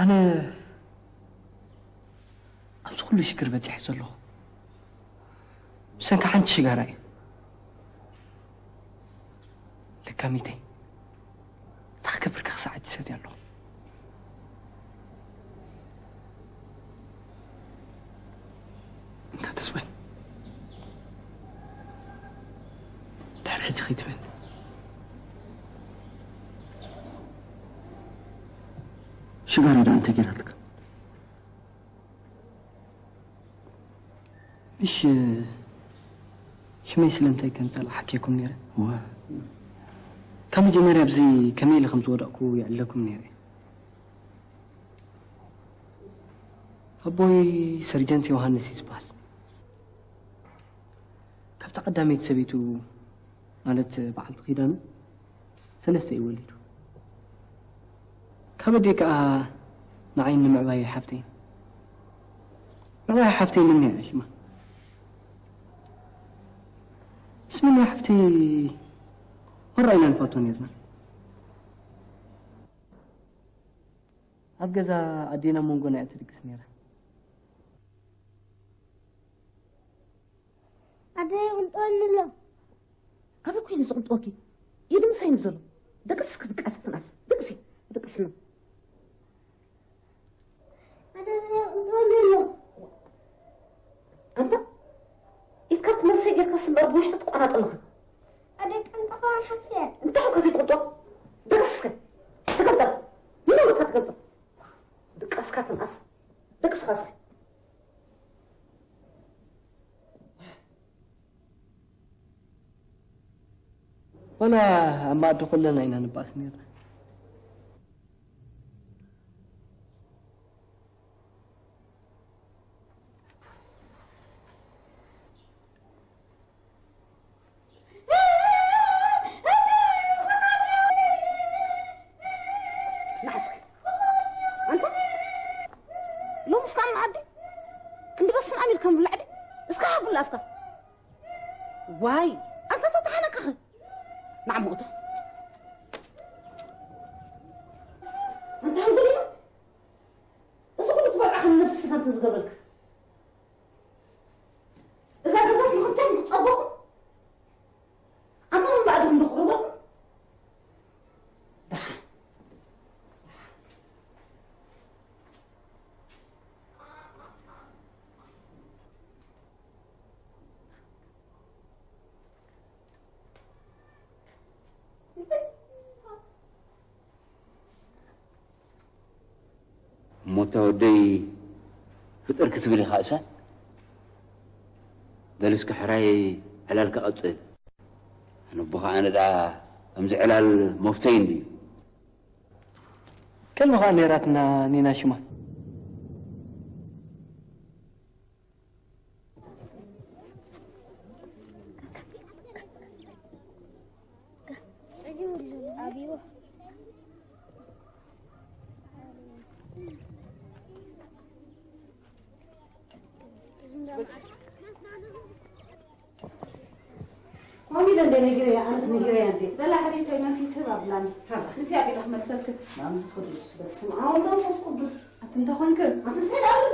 ኣነ ኣብዚ ኩሉ ሽግር በፂሐ ዘለኹ ብሰንኪ ሓንቲ ሽጋራ እዩ ልካሚተይ እንታ ክገብር ክሳዕ ሰትያ ኣለኹ እንታ ተስፋይ ድሕሪ ሕጂ ከይትበኒ ሽጋራ ዳ እንተ ጌራትካ እሺ ሽመይ ስለምንታይ ከም ፀልቕ ሓኪኩም ነይረ ካብ መጀመርያ ብዚ ከመይ ኢለ ከም ዝወደቕኩ ይዕለኩም ነይረ ኣቦይ ሰርጀንት ዮሃንስ እዩ ዝበሃል ካብቲ ቀዳመይቲ ሰበይቱ ማለት በዓልቲ ኺዳኑ ሰለስተ እዩ ወሊዱ كبديك آه نعين من معباية حفتين معباية حفتين مني عشما بسم الله حفتي ورأينا الفاتون يزمن أبقى ذا أدينا مونغونا يترك سنيرة. أدينا قلتون لله أبقى كوين زغلطوكي يدو مساين زلو دقس كتقاس فناس دقسي دقسنا منهم أنت؟ يذكرت من سيدي كاسم بربوش تتقرا تنغ عليك انت قران حسيت أنت حق زي قطو دقسك تقدر. منو تقدر؟ دقسك تنقص دقس خاصك وأنا ما ادخل هنا نباس نير እሞታ ወደይ ፍጥር ክትብል ኢኻ እሳ ገለስካ ሕራይ ዕላልካ ቀፅል ኣነ ቦኻ ኣነ ዳ ከምዚ ዕላል መፍተይ መንፈስ ቅዱስ በስመ አብ ወወልድ ወመንፈስ ቅዱስ አትንተኾንክ አትንተ ዳብዚ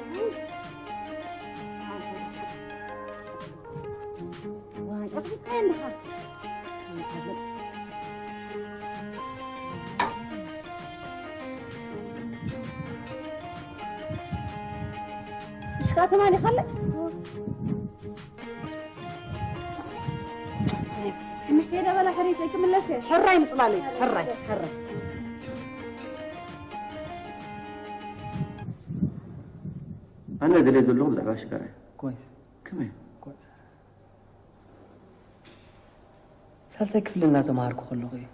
مخا شكا تماني خلي كده بلا حريفة أنا دليل اللغز زعبا شكرا كويس. ሳልሳይ ክፍልና ተምሃርኩ ከለኹ እዩ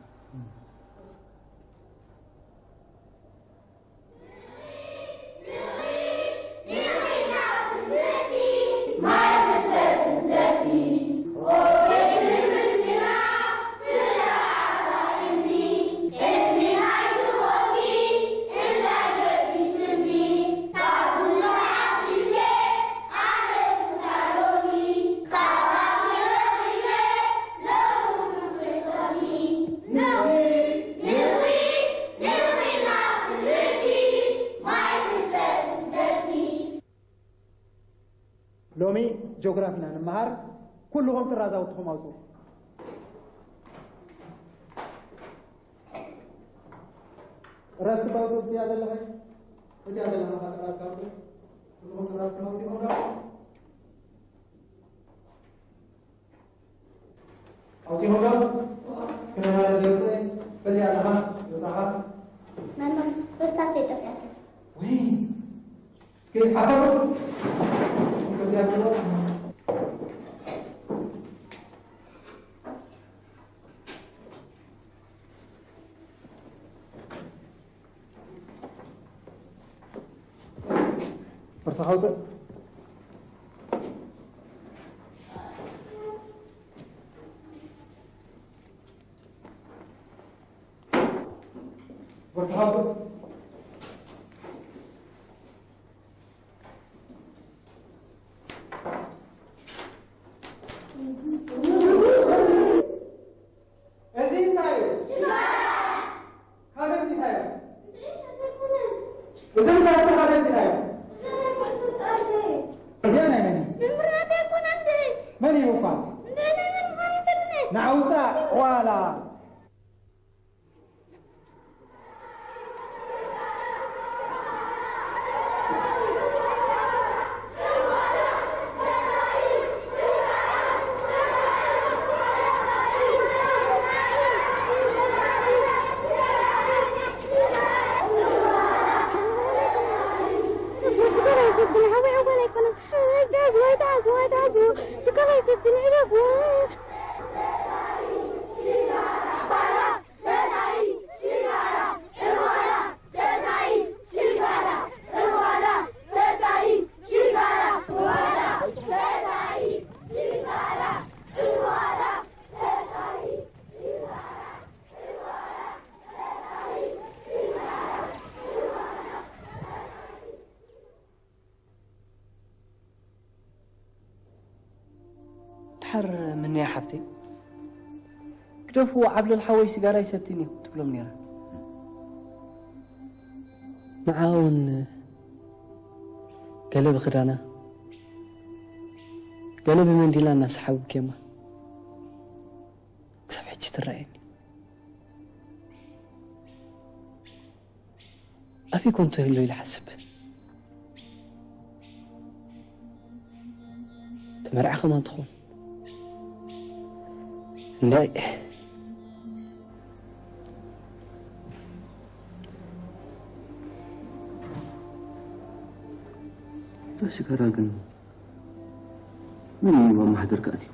arrumar تفو عبل الحوي سيجارة يستني تقولهم نيرة معاون قلب خدانا. قلب من دي لنا سحب كيما. سبحت ترين أفي كنت اللي الحسب تمرعخ ما تخون. لا. እዛ ሽከራ ግን ምን እዩ መማሕደር ከኣትዩ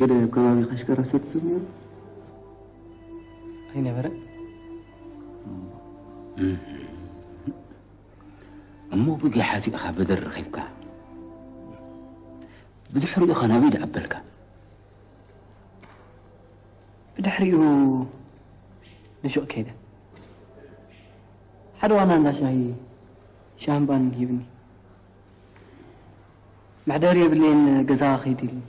ገለ ኣብ ከባቢኻ ሽከራ ሰብ ትስብ ነይሩ ኣይነበረ እሞ ብጊሓ ኢኻ በደር ረኺብካ ብድሕሪኡ ኸ ናበይ ድዓበልካ ብድሕሪኡ ንሹቕ ከይደ ሓደ ዋና እንዳ ሻሂ ሻምባን ሂብኒ መሕደሪ የብለየን ገዛ ኸይድ ኢልኒ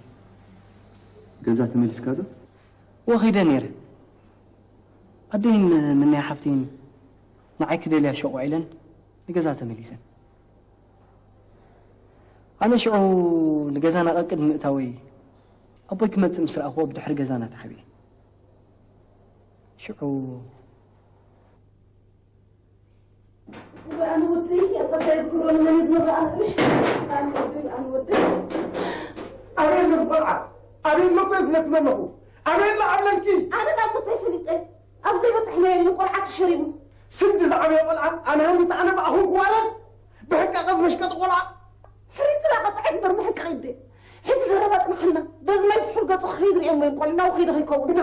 ገዛ ተመሊስካ ዶ ወኺደ ነይረ ኣደይን ምናይ ሓፍቲን ንዓይ ክደልያ ሸቑ ኢለን ንገዛ ተመሊሰን ኣነ ሽዑ ንገዛና ቀቅድ ምእታወይ ኣቦይ ክመፅእ ምስ ረኣኽዎ ብድሕሪ ገዛና ተሓቢእ ሽዑ يذكرون من يذنب أنا أنا ودي أنا ودي أنا اللي بقلعة أنا اللي بزنة منه أنا اللي عملنكي أنا لا مطيف اللي أبزي بطحنا لي قرعة الشريب سنت زعم يا قلعة أنا هم أنا بقى هو قوالك بحكي غز مش كده قلعة حريت لا قطعت برمحك عيدي حيت زربت محنا بز ما يسحر قطع خيدر يوم يقول لنا وخيدر هيكون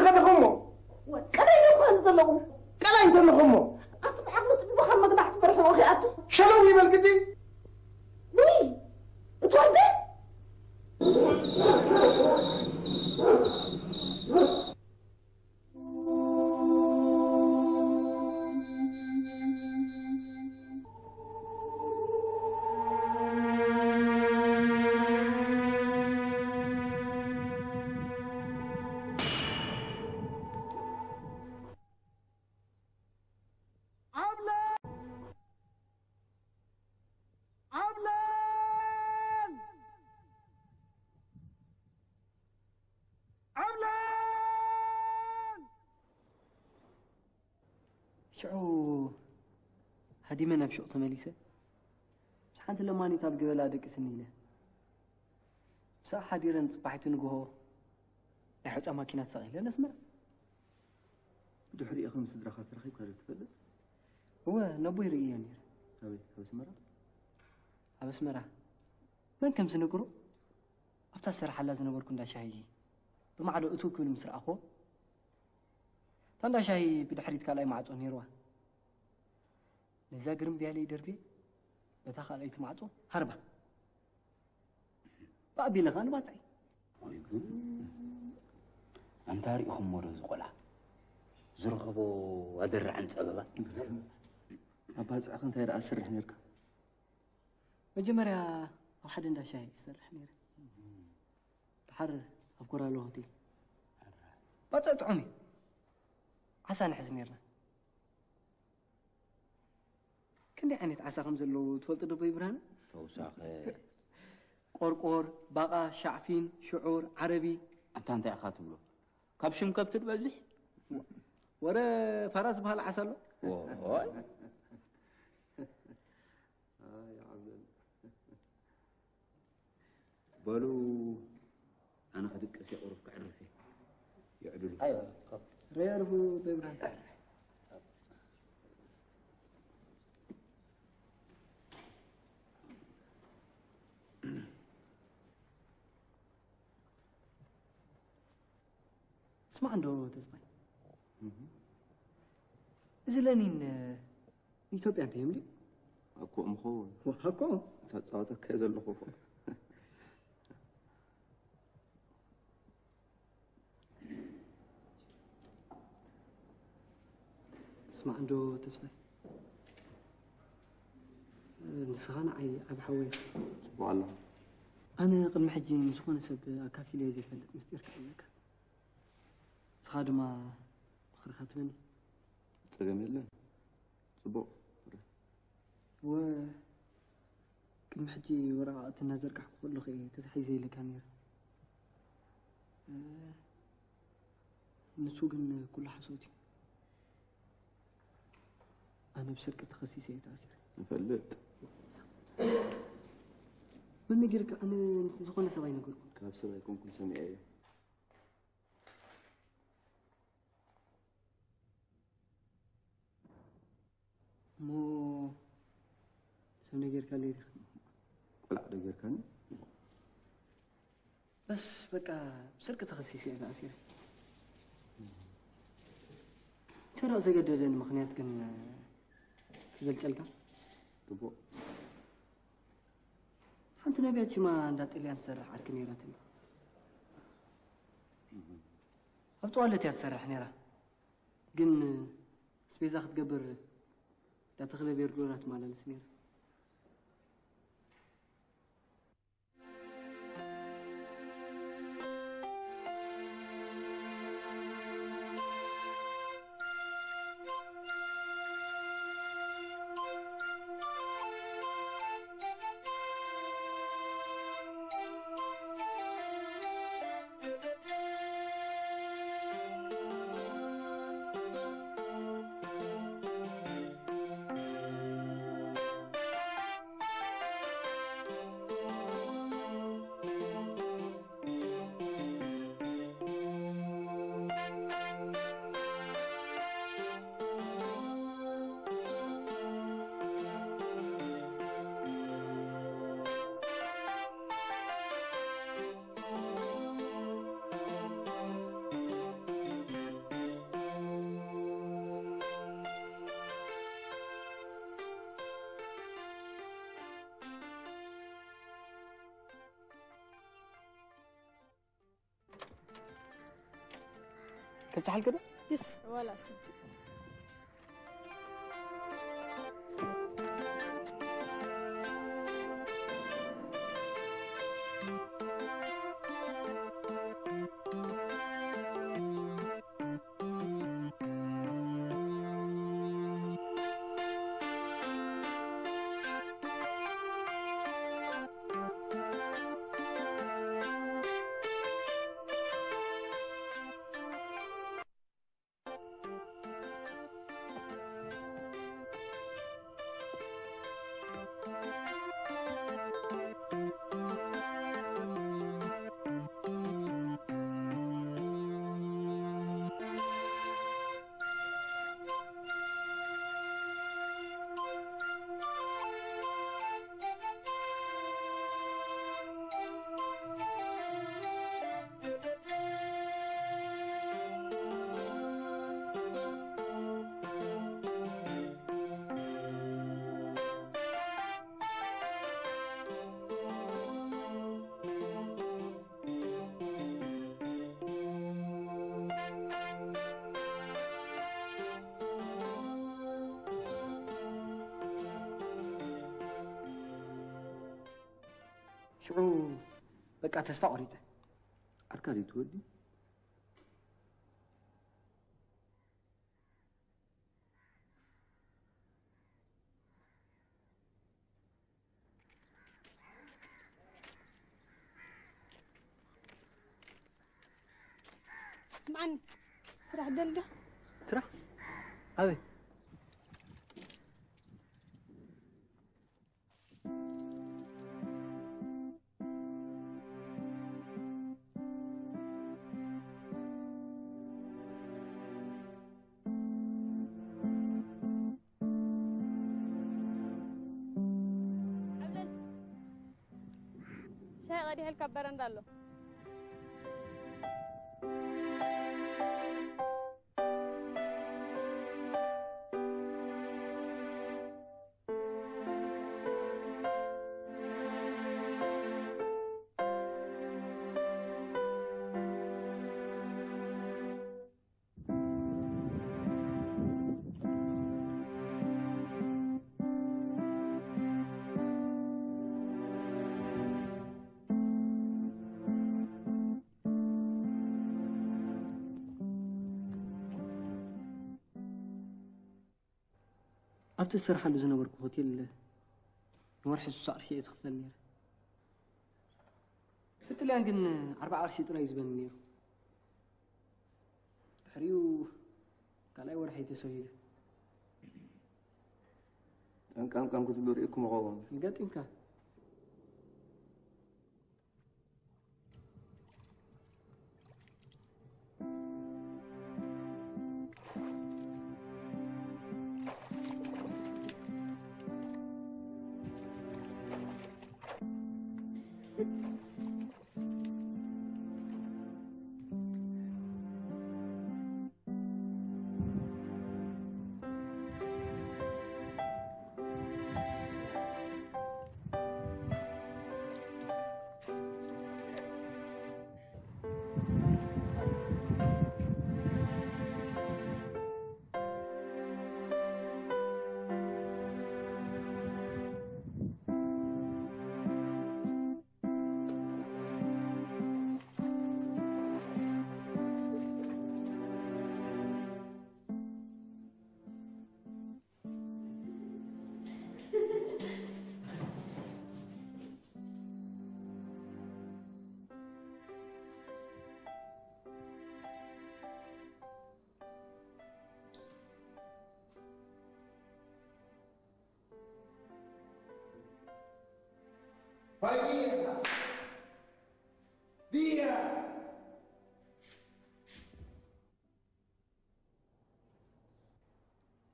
أنت خدك أمه كلا يقول نزلهم كلا أنت اللي أمه أتو. بعملت بمحمد بعت فرحوا أخي أتو شلو يبقى القديم وي اتودي ናብ ሹቕ ተመሊሰ ምስ ሓንቲ ለማኒት ኣብ ገበላ ደቅስኒ ኢለ ምስኣ ሓዲረን ፅባሒቱ ንግሆ ናይ ሑፃ ማኪና ተሰቂለ ነስመራ ብድሕሪኡ ከም ስድራኻ ተረኺብካ ዶ ትፈልጥ እወ ነቦ ይርኢ እየ ነይረ ኣበይ ኣብ ስመራ ኣብ ኣስመራ መን ከም ዝነግሮ ኣብታ ዝሰርሓላ ዝነበርኩ እንዳ ሻሂ ብማዕዶ እቱ ክብል ምስ ረኣኽዎ እታ እንዳ ሻሂ ብድሕሪት ካልኣይ ማዕፆ ነይርዋ ነዛ ግርም ብያለይ ደርቤ በታ ካልኣይቲ ማዕፆ ሃርባ ብኣቢለኻ ንባፅዒ ኣንታ ሪኢኹሞ ዶ ዝቆልዓ ዝረኸቦ ኣደራዕን ፀበባ ኣብ ባፅዕኻ እንታይ ደኣ ዝሰርሕ ነርካ መጀመርያ ኣብ ሓደ እንዳ ሻሂ ዝሰርሕ ነይረ ድሓር ኣብ ኮራሎ ሆቴል ባፅዕ ጥዑም እዩ ዓሳ ንሕዝ ነርና ክንደይ ዓይነት ዓሳ ከም ዘለዉ ትፈልጡ ዶ ቦይ ብርሃነ ተወሳኺ ቆርቆር ባቓ ሻዕፊን ሽዑር ዓረቢ ኣንታ እንታይ ኢኻ ትብሎ ካብ ሽም ከብቲ ትበዝሕ ወረ ፋራ ዝበሃል ዓሳ ኣሎ ወይ በሉ ኣነ ክድቅስ የቑርፍ ክዕርፍ ይዕድሉ ረየርፉ ቦይ ብርሃነ اسمع عنده تسمع እዚ ለኒን ኢትዮጵያ እንታይ እዮም ኣኮ ምኸውን ሃኮ ተፃወተካ እየ ዘለኹ እኮ اسمع عنده تسمع ንስኻ ንዓይ ዓብ ሓወይ ፅቡቅ ኣለኹ ኣነ ቅድሚ ሕጂ ንዝኾነ ሰብ ኣካፊለ ዘይፈልጥ ምስጢር ክእለካ ንስኻ ድማ ምኽርካ ትበኒ ፀገም የለን ፅቡቅ و ቅድሚ ሕጂ ወረቃቕቲ እናዘርጋሕኩ ከለኹ እየ ተታሒዘ ኢለካ ነይረ ንሱ ግን ኩሉ ሓሶት እዩ ኣነ ብስርቂ ተኸሲሰ እየ ተኣሲረ ንፈልጥ መመይ ጌርካ ኣነ ዝኾነ ሰብ ኣይነገርኩ ካብ ሰብ ኣይኮንኩን ሰሚዐ እየ እሞ ሰብ ነገርካ ለይሪኽ ቆልዓ ዶ ጌርካኒ በስ በቃ ብስርቂ ተኸሲሰ እየ ተኣሲረ ስራቅ ዘገደደኒ ምክንያት ግን ክገልፀልካ ግቡእ ሓንቲ ነቢያት ሽማ እንዳጠልያ ትሰርሕ ዓርኪ ነይራትኒ ኣብ ጠዋለት እያ ትሰርሕ ነይራ ግን ስፔዛ ክትገብር تتخلي بيرجولات مالا السنير كبتحل كده؟ يس ولا صدق ሽዑ በቃ ተስፋ ቆሪፀ ኣርካዲ ትወዲ اسمعني سرح دلقة ስራሕ ኣበይ ነበር እንዳለው ኣብቲ ዝሰርሓሉ ዝነበርኩ ሆቴል ንወርሒ ሱሳ ቅርሺ እየ ዝኽፈል ነይረ ፍጥልያን ግን ኣርባዓ ቅርሺ ጥራይ እዩ ዝበኒ ነይሩ ድሕሪኡ ካልኣይ ወርሒ ተሰሂሉ ጠንቃምቃም ክትብሉ ርኢኩም ኸውን ገጢምካ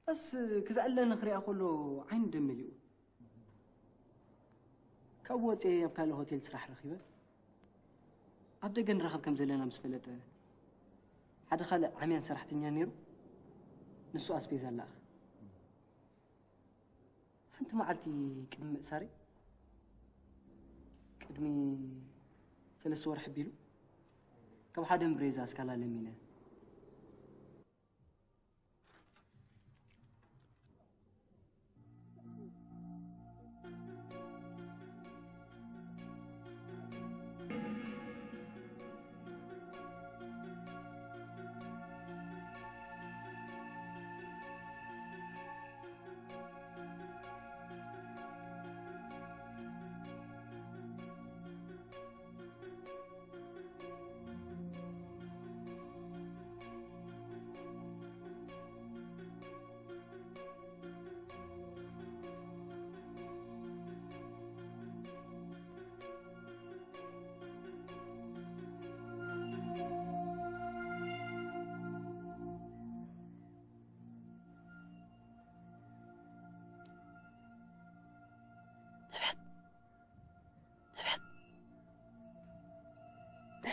በስ ክዝኣለ ንኽሪኣ ከሎ ዓይኑ ደመሊኡ ካብ ወፂ ኣብ ካልእ ሆቴል ስራሕ ረኺበ ኣብ ደገ ንረኸብ ከም ዘለና ምስ ፈለጠ ሓደ ካልእ ዓምያን ሰራሕተኛ ነይሩ ንሱ ኣስቤዛ ኣለኣኽ ሓንቲ መዓልቲ ቅድሚ ምእሳሪ ቅድሚ ሰለስተ ወርሒ ኣቢሉ ካብ ሓደ ምብሬዛ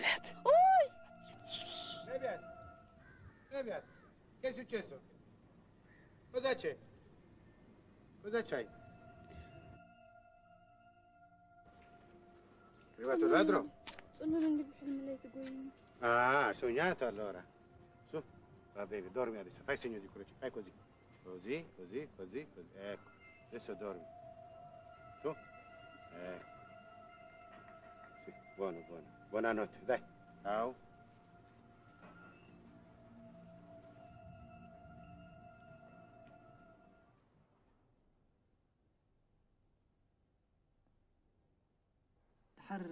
Neviat. Ui! Neviat. Neviat. Che è successo? Cosa c'è? Cosa c'hai? È arrivato il ladro? Ah, sognato allora. Su, va bene, dormi adesso. Fai segno di croce, fai così. Così, così, così, così. Ecco, adesso dormi. Su, ecco. Sì, buono, buono. Buonanotte, dai. Ciao. ድሓር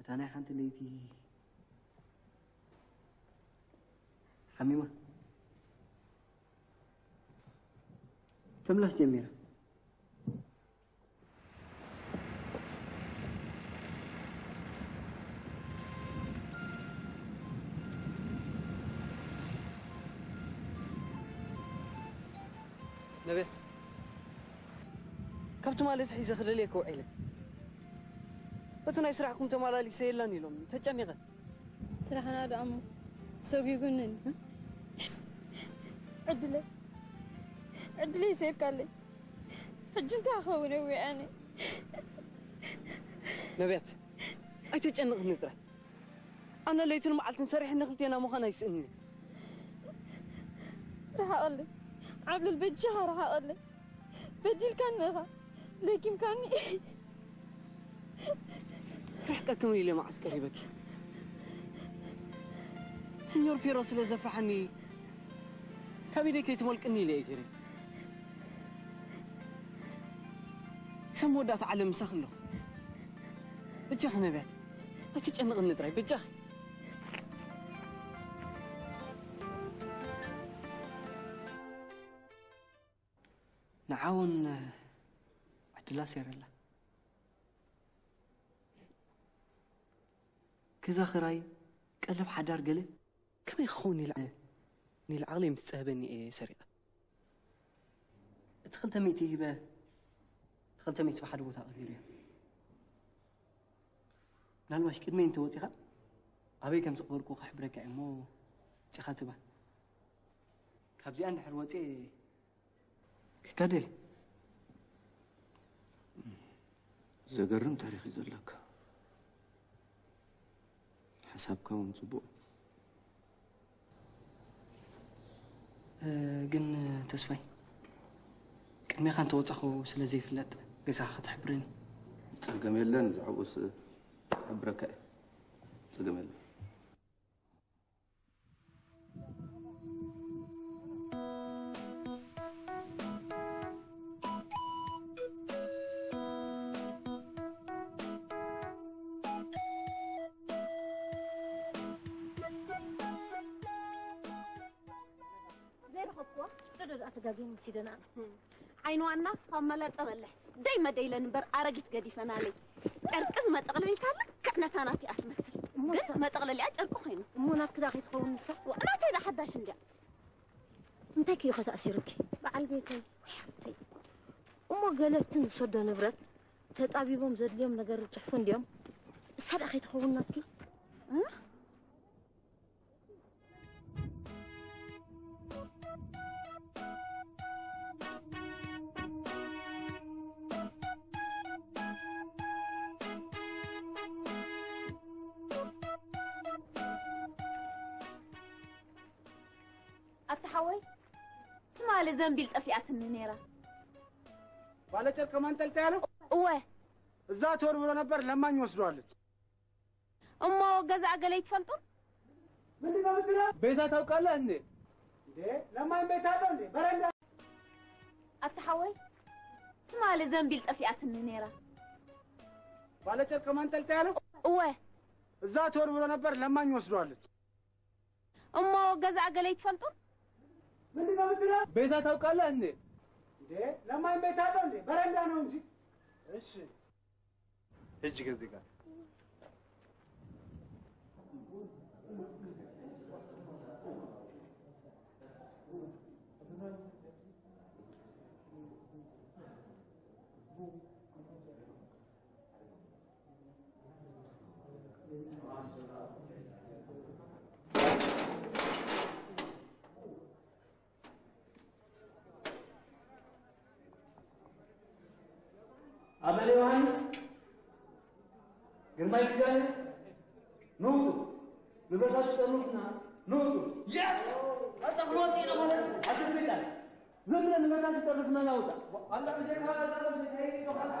እታ ናይ ሓንቲ ለይቲ ሓሚማ ተምላስ ጀሚራ ነብያ ካብቲ ማለት ሒዘ ክደልየ ከውዒለ በቲ ናይ ስራሕኩም ተመላሊሰ የላን ኢሎም ተጨኒቐ ስራሕና ደኣሞ ሰጊጉንን ዕድለይ ዕድለይ ሰይርካለይ ሕጂ እንታይ ክኸውን እዊ ኣነ ነቢያት ኣይተጨንቕኒ ጥራይ ኣነ ለይትን መዓልትን ሰሪሕ ንክልቴና ምዃን ኣይስእኒ عامله البيت جهر هقول بديل كان نغا. لكن كان راح كملي لي معسكري بك. سنيور فيروس لزفعني كابي ليك يتملكني لي أجري. سمو دات علم سخلو بجخ نبات. ما تجنق الندري بجخ نعاون عبد الله سير الله. كذا خراي قلب حدار قلي كما يخون العقل العقل مستهبني إيه سريعة تخلت ميتي هبه تخلت ميت بحد بوتا قبير يا نالماش كدمي انت وطيخا أبي كم تقبركو خحبرك عمو تخاتبه كابزي أنا حروتي. ክጋደል ዘገርም ታሪክ እዩ ዘለካ ሓሳብካ እውን ፅቡቅ ግን ተስፋይ ቅድሜኻ እንተወፃኹ ስለ ዘይፍለጥ ገዛኻ ክትሕብረኒ ፀገም የለን ብዛዕባኡስ ክሕብረካ እየ ፀገም የለን ዘይረኸብክዎ ደደዳ ተጋጊሙ ሲደና ዓይንዋና ካብ መላጠ በልሕ ደይ መደይለ ንበር ኣረጊት ገዲፈናለይ ጨርቂ ዝመጠቕለሊታ ልክዕ ነታናት እያ ትመስል ግን መጠቕለሊኣ ጨርቂ ኮይኑ እሞ ናብ ክዳኺ ትኸውን ንሳ ናተይ ዳ ሓዳሽ እንድያ እንታይ ክዩ ከተኣሲርኪ በዓል ቤተይ ወይ ሓፍተይ እሞ ገለብትን ዝሰዶ ንብረት ተጣቢቦም ዘድልዮም ነገር ዝፅሕፉ እንዲዮም እሳ ዳ ከይትኸውን ናትኪ ኣተሓወይ ትማለ ዘንቢል ጠፊኣትኒ ነይራ ባለጨርቅ ማንጠልጠያ ነው እወ እዛ ተወርውሮ ነበር ለማኝ ወስደዋለች እሞ ገዛ ገለይ ትፈልጡ ቤታ ታውቃለህ እንዴ እንዴ ለማኝ ቤት አለው እንዴ በረንዳ ኣተሓወይ ትማለ ዘንቢል ጠፊኣትኒ ነይራ ባለጨርቅ ማንጠልጠያ ነው እወ እዛ ተወርውሮ ነበር ለማኝ ወስደዋለች እሞ ገዛ ገለይ ትፈልጡ ቤታ ታውቃለህ እንዴ? እንዴ ለማኝ ቤት አለው እንዴ በረንዳ ነው እንጂ። እሺ። እጅ ከዚህ ጋር አመለ ዮሐንስ ግርማ ይጋለ ንውጡ ንብረታችሁ ጠኑትና ንውጡ የስ አጠፍሎት ይለሆነ አትስቃል ዝም ብለን ንብረታችሁ ጠኑትና ናውጣ አንዳ መጀመሪያ ላለው ሲታይ ተኋላ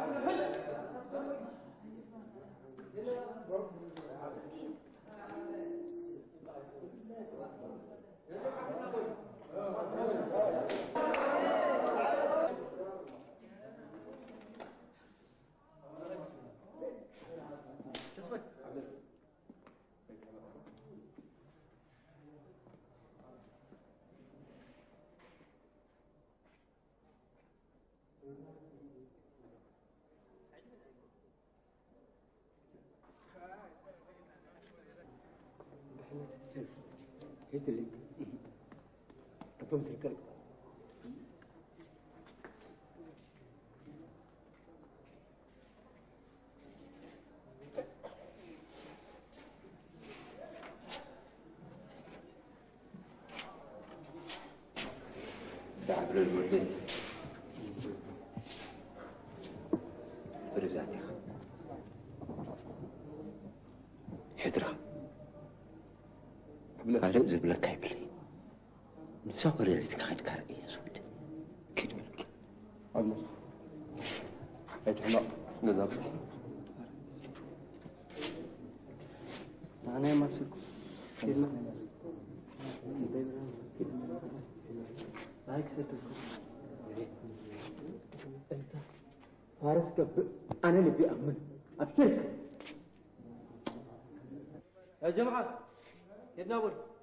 ካልእ ዝብለካ ይብለይ ንሳ ወረሪት ክኸድካ ርኢ የስወድ ክድ ብልክ ኣይትሕማቕ ገዛ ብፅሕ ንኣናይ ማስልኩ ፊልማ هيك انت فارس كب أنا اللي بدي امن ابشرك يا جماعة يا ناور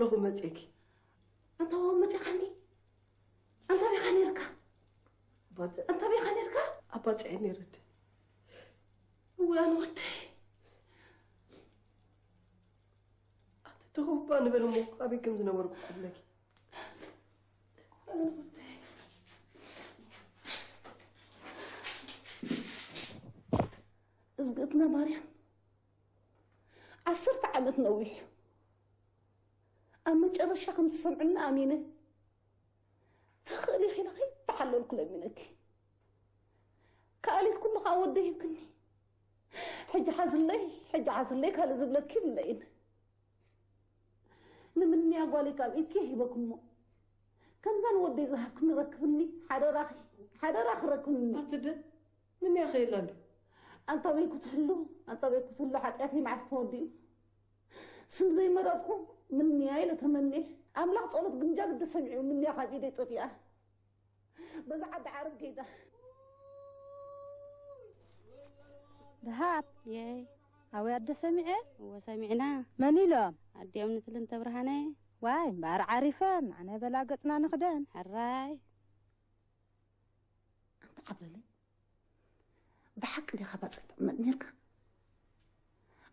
ዘለኹ መፅኪ أنت هو متعني أنت بيخاني ركا أنت بيخاني ركا أبي كم آمينة. تخلي خلقي تحلل كل منك. كاليت كل خاوده يمكنني. حج حازلي حج حازلي قال زبلك ملين نمني أقولي كم إتكي هبكم كم زان ودي زهب كن ركبني؟ حدا راخ حدا راخ ركبني. أتد من يا أخي لند أنت بيكو تحلو أنت بيكو تحلو حتى أتني مع ستوديو سن زي مراتكم مني عيلة لتمنيه أملاك صلت بنجاك دسمي ومن يا خبيدي طبيعة. بزعد عرب كيدا ذهب. ياي أوي عبد سمعه هو سمعنا. من إلى؟ عدي أم نتلن تبرهاني واي بار عارفة. معنا بلا قطنا نخدن هراي. أنت عبد لي بحق لي خبط منك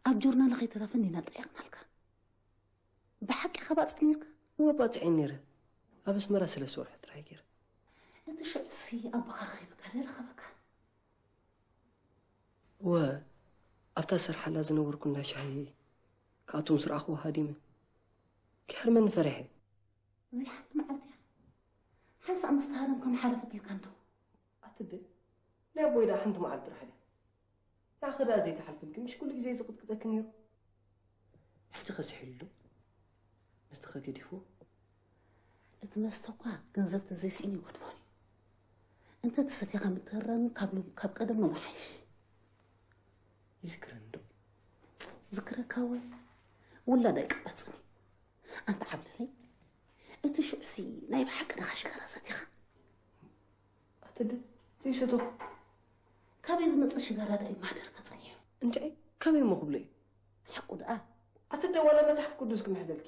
أبجرنا لغي طرفني نطيقنا لك بحق خبط منك وباطعين نيرة. أبس مرة سلسور حد راي كير. إذا شو عصي أبغرغي بكال الخبكة و أبتا سرحة لازن نور كلنا شاهي. كاتو مصر أخوة هاديمة كهر من فرحي. زي حد ما عرضي حاسة أمستهرم كم حالة فتل كندو أتدي. لا أبوي لا حد ما عرض رحلة. لا أخذ أزي تحلفنك. مش كل جاي زقد كتاكنيرو تخز حلو. ዝተኸገዲፉ እቲ መስተ እኳ ገንዘብተን ዘይስኢን ይጎድፎኒ እንተ ተሰቲኻ ምትህረኒ ካብ ቀደም ነው መሓይሽ ይዝክረኒ ዶ ዝክረካ ወይ ውላዳ ይቀበፅኒ ኣንተ ዓብለለይ እቲ ሽዑሲ ናይ ብሓቂ ዳኻ ሽጋራ ሰቲኻ ኣትደ ዘይሰቶ ካበይ ዝመፅእ ሽጋራ ዳ እዩ ማሕደርካ ፀኒሑ እንታይ ካበይ ሞ ክብሎ እዩ ሕቁ ድኣ ኣትደ ዋላ መፅሓፍ ቅዱስ ክምሕለልኪ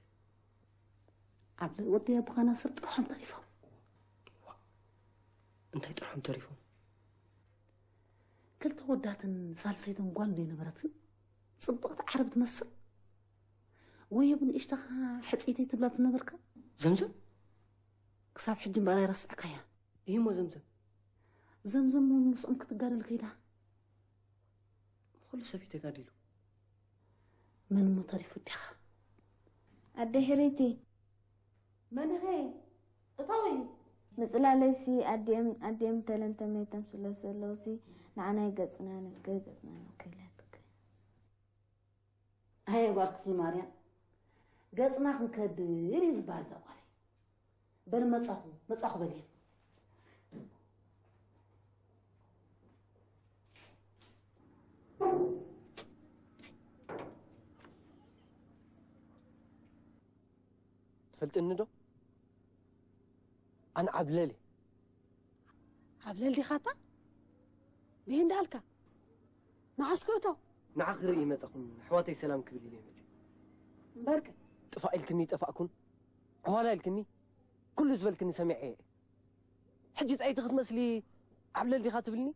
ዓብለል ወዲ ኣቦኻ ናስር ጥርሖም ተሪፎም እንታይ ጥርሖም ተሪፎም ክልተ ወዳትን ሳልሰይትን ጓል ነበረትን ፅብቕቲ ዓረብ ትመስል ወይ እውን ንእሽተኻ ሕፂተይ ትብላ ትነበርካ ዘምዘም ክሳብ ሕጂ እምበኣራ ይረስዕካ እያ ይህሞ ዘምዘም ዘምዘም እውን ምስኦም ክትጋደል ከይዳ ኩሉ ሰብ ተጋዲሉ መን ሞ ተሪፉ ዲኻ ኣደ ሕሪቲ መንኸይ እታወይ ምፅላለይሲ ኣዲኦም ተለን ተመይቶም ስለ ዘለውሲ ንዓናይ ገፅና ንክ ገፅና ንክኢለትክ ሃየ ጓል ክፍሊ ማርያም ገፅና ክንከብር እዩ ዝበሃል ዘቋለይ በል መፃኹ መፃኹ በልየ ትፈልጥኒ ዶ أنا عبلالي. عبلال دي خطأ؟ بين دالك. مع نعخري إيمتكم. حواتي سلام كبلي ليمتي. مبارك تفائل الكني طفاءكم ولا الكني كل زبلكني سمعي. حجي لي ختمسلي عبلال دي خاتبلني.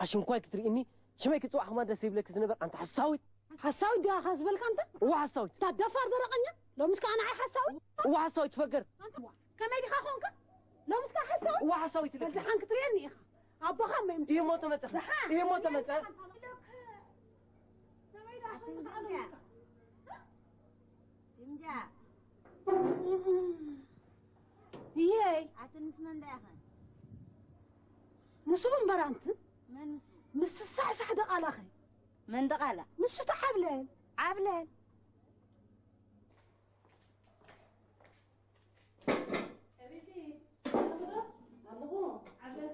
عشان كواي كتريني شماي كتوع حمادة سيبلك تنبر. أنت حساوي حساوي دي خاص بالك أنت؟ وحساوي تدفر درقني؟ لو مسك أنا حساوي وحساوي تفكر أنت؟ كمالي خاخونك لا مسكا حسوي وحسوي تلك بل دحان كترياني إخا عبو غمم إيه موتا ما تخل إيه موتا ما تخل لك كمالي خاخونك على مسكا إمجا إيه عطل مسمن داخن مسو من برانت من مسو مستصح صح دقال أخي من دقالة مسو تحبلين عبلين Thank you.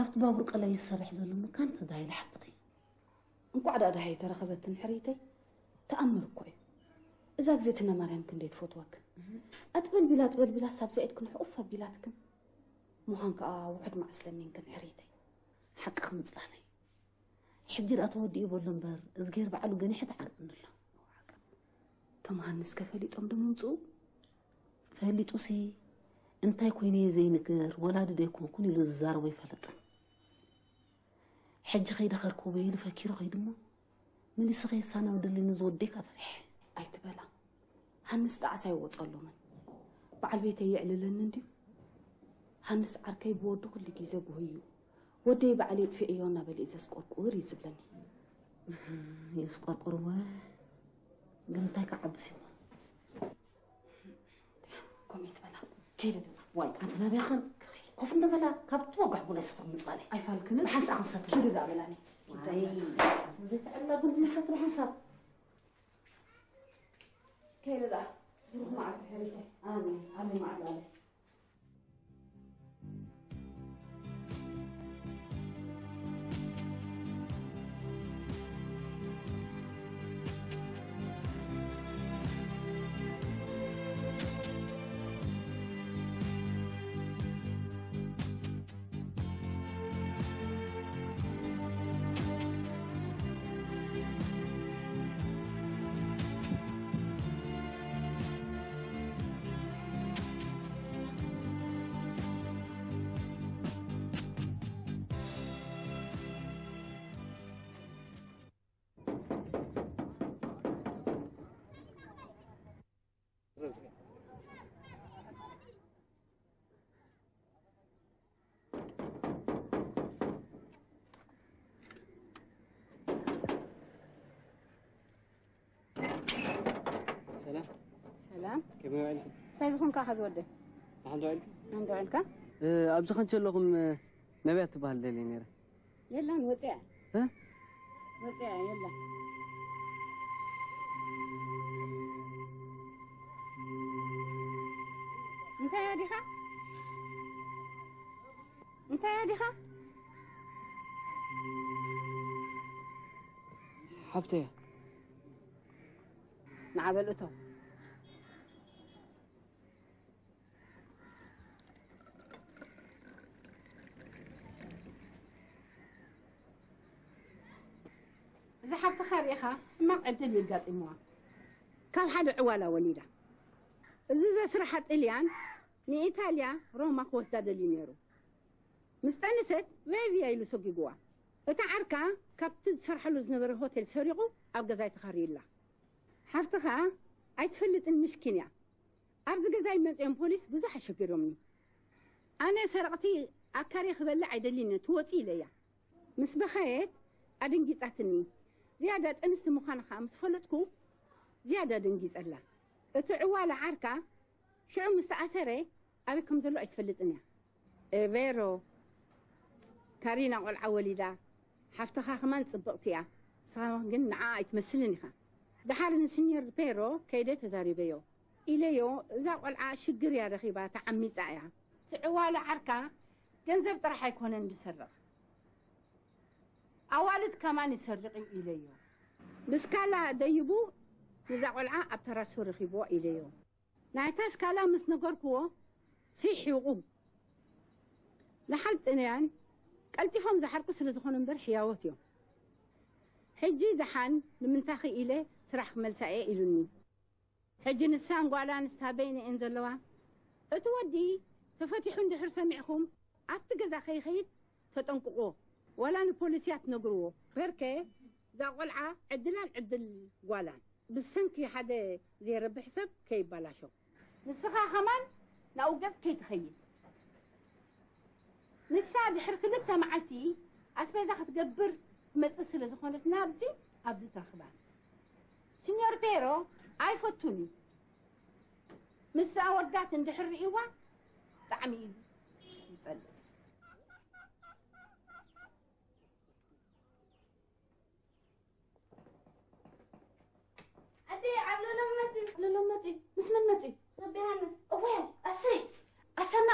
ኣብቲ ባቡር ቀላይ ይሰርሕ ዘሎ እሞ ካንቲ ዳይለ ሓፍቲ እንኳዕ ዳ ዳሃይ ተረኸበትን ሕሪተይ ተኣምር እኮ እዩ እዛ ግዜ ትና ማርያም ክንደይ ትፈትወክ ኣጥበል ቢላ ኣጥበል ቢላ ሳብ ዘኢድክን ሕቑፍ ኣቢላትክን ምዃን ከዓ ውሕድ ማዕስለሚንክን ሕሪተይ ሓቂ ክምፅላለይ ሕጂ ዳ ተወዲኡ በሎ እምበር እዚ ገይር በዓሉ ገኒሐ ተዓርቅኒ ኣሎ እቶም ሃንስ ከፈሊጦም ዶ ምምፅኡ ፈሊጡሲ እንታይ ኮይነ ዘይንገር ወላዲ ደይኮንኩን ኢሉ ዝዛረቦ ይፈለጥን حج خيد خير بيل فكير خيد ما من سخي سنة ودلي نزود ديك أفرح أيت بلا هنس تعسى وتصلو من. بعد بيت يعللن ندي هنس عركي بودو كل جيزة جهيو ودي بعلي تفي أيونا بلي إذا سكور كور يزبلني يسكور كروه قنتاك عبسي كوميت بلا. كيدا واي. أنت نبي خن ኮፍ እንደበላ ካብቲ ወጋሕ ቡና ይሰትሮ ምፅባለ ኣይፋልክን ብሓንሳእ ክንሰትር ኪዱ ዳ በላኒ ዘይተዕላ ግን ዝሰትሮ ሓንሳብ ከይደ ዳ ብሩህ መዓልቲ ሕሪተይ ኣሜን ኣሜን ማዕላለ ከመይ ውዕልኩም እንታይ ዝኾንካ ኸ ዝወደ ሓንቲ ውዕልኩ እንተ ውዕልካ ኣብዚ ከንቺ ኣለኹም ነቢያት ትበሃል ደልየ ነይረ የላን ወፅያ እ? ወፅያ የላ እንታይ እያ ዲኻ እንታይ እያ ዲኻ ሓፍተያ ንዓበል እቶ እዛ ሓፍትኻ ሪኢኻ ሕማቕ ዕድል የጋጢምዋ ካብ ሓደ ዕዋላ ወሊዳ እዚ ዘስራሓ ጥልያን ንኢታልያ ሮማ ክወስዳ ደልዩ ነይሩ ምስ ጠንሰት ቬቪያ ኢሉ ሰጊግዋ እታ ዓርካ ካብቲ ዝሰርሐሉ ዝነበረ ሆቴል ሰሪቑ ኣብ ገዛይ ተኸሪዩላ ሓፍትኻ ኣይትፈልጥን ምሽኪን እያ ኣብዚ ገዛይ መፅኦም ፖሊስ ብዙሕ ኣሸጊሮምኒ ኣነ ሰረቕቲ ኣካሪ ክበልዕ ኣይደሊን ትወፂ ኢለ እያ ምስ በኸየት ኣደንጊፃትኒ ዝያዳ ጥንስቲ ምዃኑ ከዓ ምስ ፈለጥኩ ዝያዳ ደንጊፀላ እቲ ዕዋላ ዓርካ ሽዑ ምስ ተኣሰረ ኣበይ ከም ዘሎ ኣይትፈልጥን እያ ቬሮ ካሪና ቆልዓ ወሊዳ ሓፍትኻ ኸማን ፅብቕቲ እያ ንስኻ ግን ንዓ ኣይትመስልን ኢኻ ድሓር ንስኒር ፔሮ ከይደ ተዛሪበዮ ኢለዮ እዛ ቆልዓ ሽግር እያ ረኺባ ተዓሚፃ እያ ትዕዋላ ዓርካ ገንዘብ ጥራሕ ኣይኮነን ዝሰርቕ ኣዋልድ ከማን ይሰርቕ እዩ ኢለዮ ብስካላ ደይቡ ንዛ ቆልዓ ኣብ ተራሱ ረኺብዎ ኢለዮ ናይታ ስካላ ምስ ነገርክዎ ሲሒቑ ንሓልጥንያን ቀልጢፎም ዝሓርቁ ስለ ዝኾኑ እምበር ሕያወት እዮም ሕጂ ድሓን ንምንታይ ክኢለ ስራሕ ክመልሳ እየ ኢሉኒ ሕጂ ንሳን ጓላ ኣንስታ በይነ እየን ዘለዋ እቲ ወዲ ተፈቲሑ እንድሕር ሰሚዕኹም ኣብቲ ገዛ ከይኸይድ ተጠንቅቆ ወላ ንፖሊስያት ነግርዎ በርከ እዛ ቆልዓ ዕድላን ዕድል ጓላን ብሰንኪ ሓደ ዘይረብሕ ሰብ ከይበላሾ ንስኻ ኸማን ናብኡ ገፅ ከይትኸይድ ንሳ ድሕሪ ክልተ መዓልቲ ኣስቤዛ ክትገብር ትመፅእ ስለ ዝኾነት ናብዚ ኣብዚ ትረኽባ ሲኒዮር ፔሮ ኣይፈቱኒ ምስ ኣወዳት እንድሕር ርእይዋ ብጣዕሚ እዩ ኣዴ ኣብ ሎሎም መፂ ሎሎም መፂ ምስ መን መፂ ሰቢሃንስ እወ ኣሰይ ኣሰና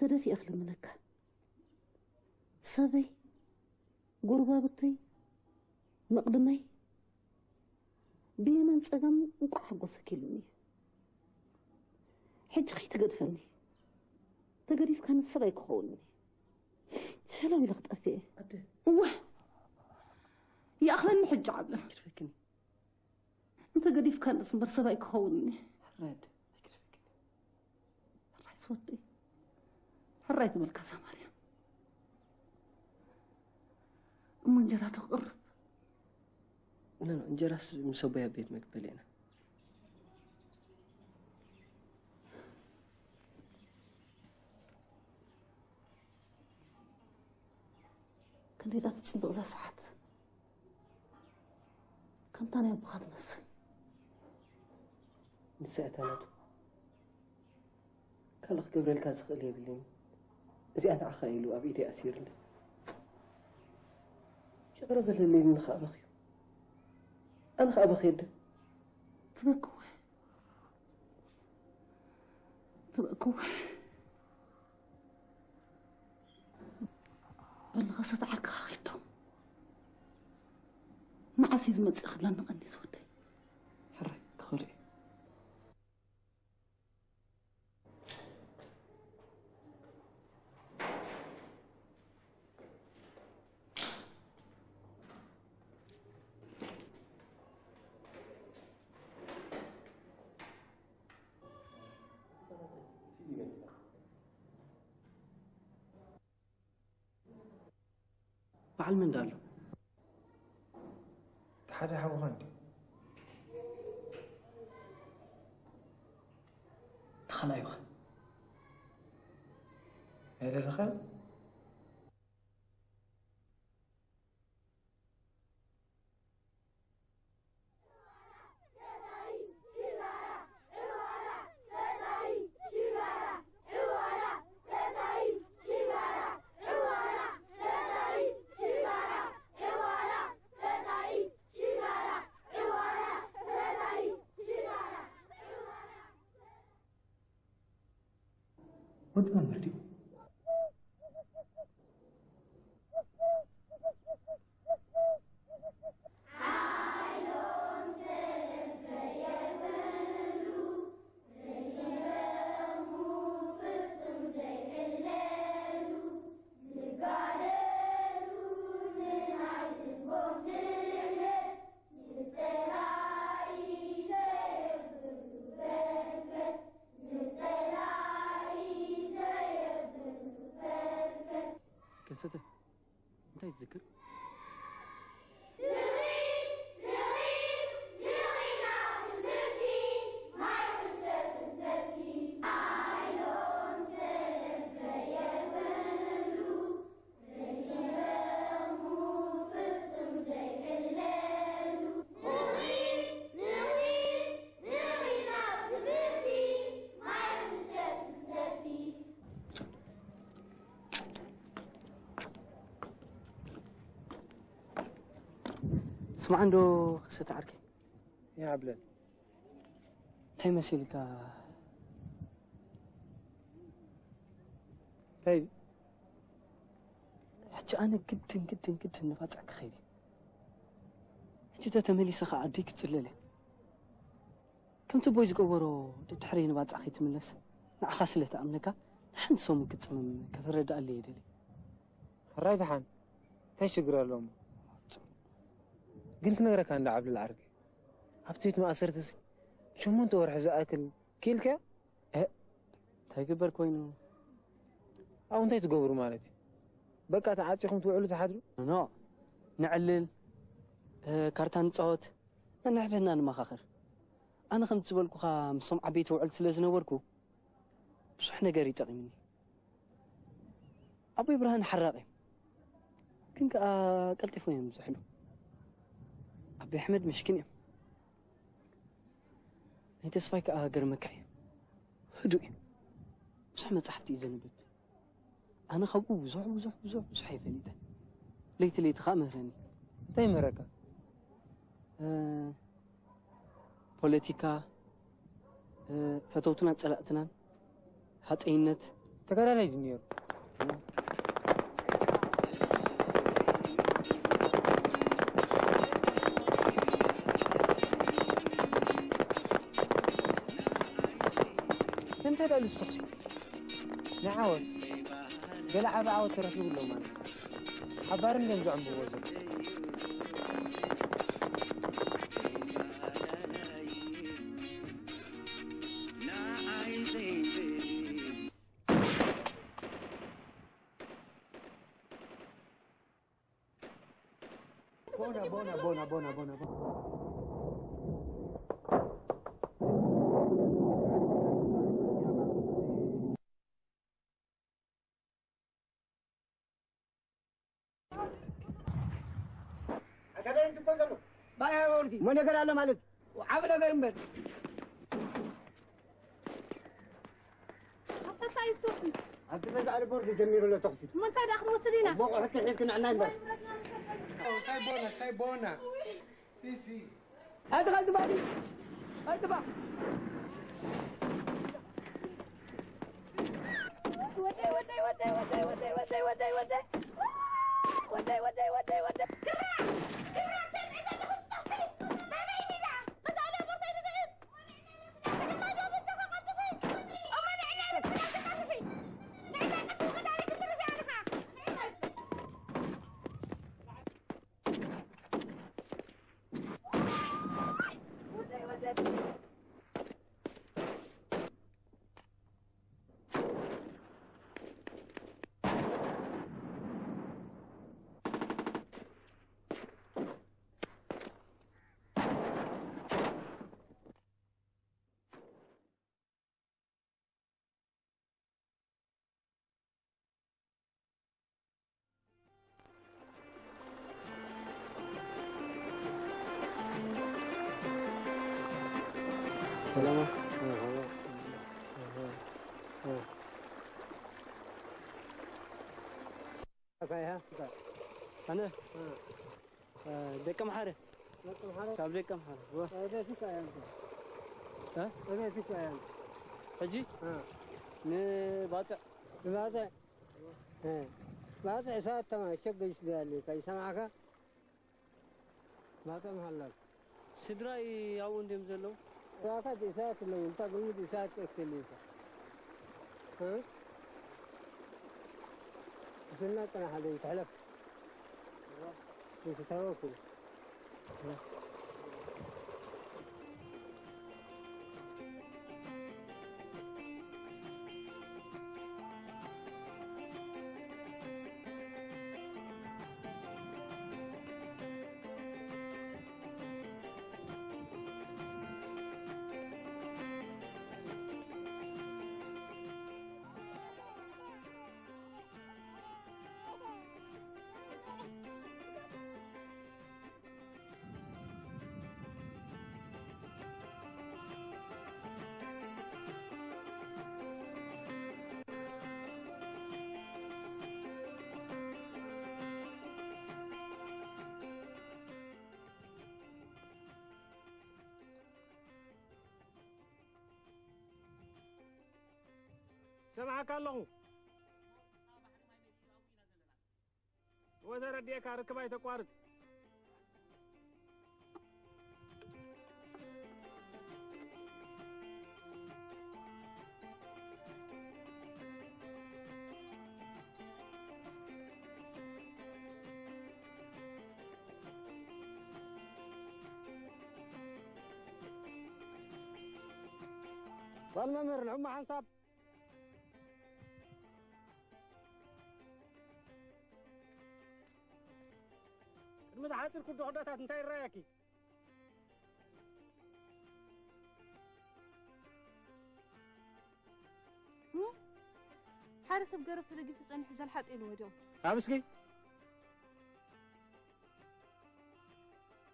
ሕጂ ተደፊአ ክልምነካ ሰበይ ጎርባብተይ መቕድመይ ብየማን ፀጋም እንቋ ሓጎሰ ኪሉኒ እዩ ሕጂ ከይትገድፈኒ ተገዲፍካ ንሰብ ኣይክኸውንኒ ሸለው ኢለ ክጠፍአ እወ ይኣኽለኒ ሕጂ ዓብለን እንተገዲፍካ ንስ እምበር ሰብ ኣይክኸውንኒ ሕረድ ሕራይ ስወጥ ሕራይ قريت بالكاسة مريم. أم إنجرها تقرب لا لا إنجرها مسويها بيت مقبلينا كنت إذا تتصبق ذا ساعات. كنت أنا يبغى تمسي نسيت أنا كان أخ جبريل كان زخلي بالليل ዝኽእል የብለኒ እዚኣ ንዓኻ ኢሉ ኣብ ኢደይ ኣሲርለ ሽቕረበለለይ ንኸኣበኽ እዩ ኣነ ከኣበኽ የድን ትበክወ ትበክወ በለኸ ሰትዓካ ኺዶ መዓስ እዩ ዝመፅእ ክብለኒ ቀኒ ዝወደይ በዓል ምንዳ ኣሎ ሓደ ሓውኻ እንዲ ተኸላዩኻ good convertible. ما عنده قصة عركي يا عبلان طيب، تاي مسيلك تاي طيب. حتى أنا جدا جدا جدا نفاتعك خيري. حتى تتملي سخا عديك تسللي. كم تبوي زقورو تتحري نبات أخي تملس؟ نعخا سلة أمنك نحن سوم كتمم كثر رد قال لي دلي الرايد حان. تاي شقرا لهم ግን ክነግረካ እንዳ ዓብልል ዓርቂ ኣብቲ ቤት ማእሰርቲ ሲ ሸሞንተ ወርሒ ዝኣክል ኪልከ እንታይ ግበር ኮይኑ ኣብኡ እንታይ ትገብሩ ማለት እዩ በቃ ተዓፂኹም ትውዕሉ ተሓድሩ ኖ ንዕልል ካርታ ንፃወት ነንሕድና ንመኻኽር ኣነ ከምቲ ዝበልኩኻ ምሶም ዓበይቲ ውዕል ስለ ዝነበርኩ ብዙሕ ነገር ይጠቒምኒ ኣቦይ ብርሃን ሓራቕ እዮም ግን ከዓ ቀልጢፎ እዮም ዝሕሉ أبي أحمد مشكني. أنت صفايك أهاجر مكعي. هدوء بصح ما تحبتي جنبك أنا خبو بزح بزح بزح بزح يفليت ليت ليت خامرني تاي طيب مركا أه... بوليتيكا. أه... فتوتنا تسلقتنا حتى إنت تقرأ لي جنير رأيي الشخصي نعاود. قلعة بعوض ترتيب اللومان حضر لنزعم بوزن ነገር አለ ማለት ዓብ ነገር እምበር ኣብቲ ገዛ ኣለ ቦርድ ጀሚሩ ሎ ተኽሲ ምንታይ ዳ ክንወስድ ኢና ቦቑ ሕቲ ሒዝክ ንዕና እምበር Stai buona, stai buona. Sì, sì. ኣትኻ ዝባዲ ኣትባ ወደይ ወደይ ወደይ Kalama. كايها انا دي كم حاره كم حاره طب دي كم حاره هذا فيك يا انت ها هذا فيك يا انت حجي ها ني باتا باتا ها باتا اسات تمام شق ايش قال لي سمعك باتا محلك سدراي او اندم زلو راكت إسات لو أنت قلت إسات إكتليفة ها كان حدا يتحلف يتتوكل ሰማዓካ ኣለኹ ወተረዲእካ ርክባ ይተቋርፅ والممر العمة حنصاب ቅድሚ ዝሓፅር ኩዱ ክዶታት እንታይ ይረአያኪ ሓደ ሰብ ገረብ ተደጊፉ ፀኒሑ ዘልሓጥ ኢሉ ወዲቑ ኣብ እስኪ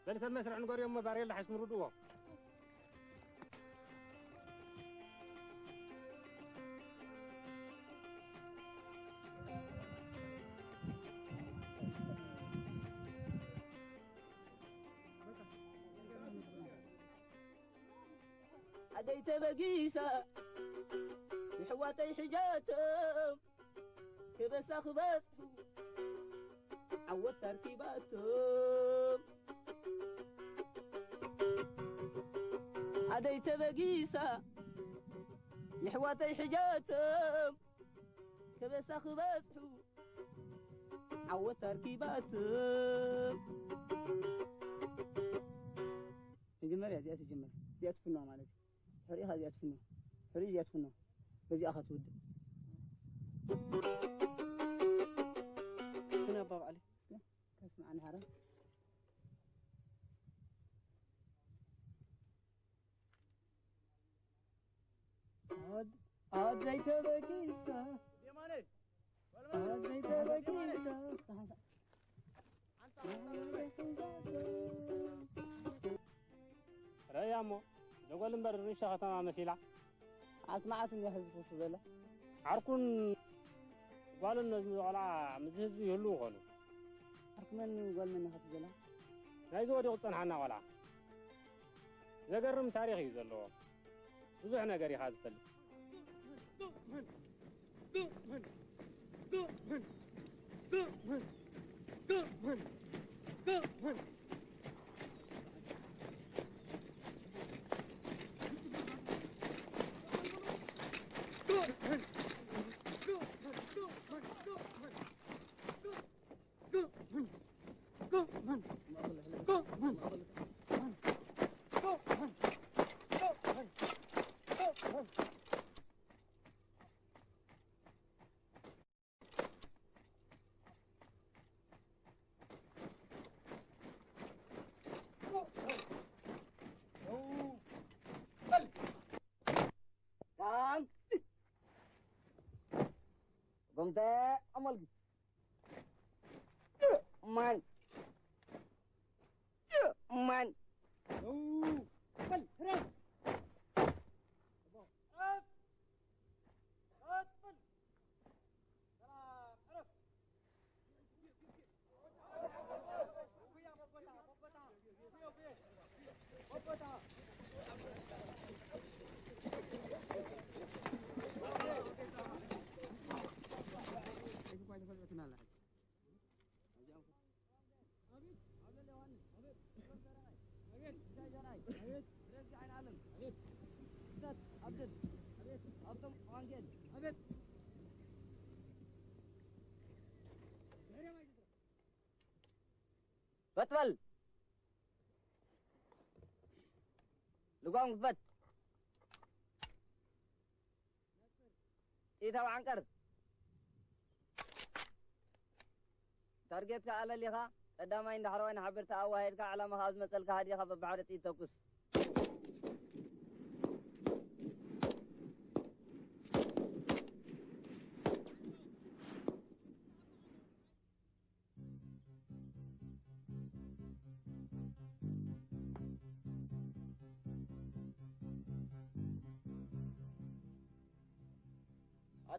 በሊ ተብ መስርዕ ንገሪኦም ሞ ባርየላ بيت بقيسة حواتي حجاتهم كبس أخبس عود تركيباتهم. أديت بقيسة لحواتي حجاتهم كبس أخبس عود تركيباتهم. نجمر يا زيات الجمر زيات في النوم ሕሪኢኻ እዚኣ ትፍኖ ሕሪእ እዚኣ ትፍኖ በዚኣ ኸ ትውድእ كنا بابا علي ከስማዓኒ ሓረ أديت بكيسة أديت بكيسة ረያ እሞ ደጎል እምበር ርሻ ከተማ መሲላ ኣስማዓት እኒ ህዝቢ ክሱ ዘላ ዓርኩን ጓልን ነዚ ቆልዓ ምስ ህዝቢ ይህልው ኮኑ ዓርኩመን ጓል መን ኢኻ ዘላ ናይዚ ወዲቑ ፀንሓና ቆልዓ ዘገርም ታሪክ እዩ ዘለዎ ብዙሕ ነገር ኢኻ ዝፈልጥ Kan. Gomte amal gi. Man. Bông té, ông ơi. Batwal. Lugong Vat. إذا وعنكر تارجت كألا لها قدام عند حروين حبرت أو هيرك على مهاز مثل كهدي خف بعرتي تكوس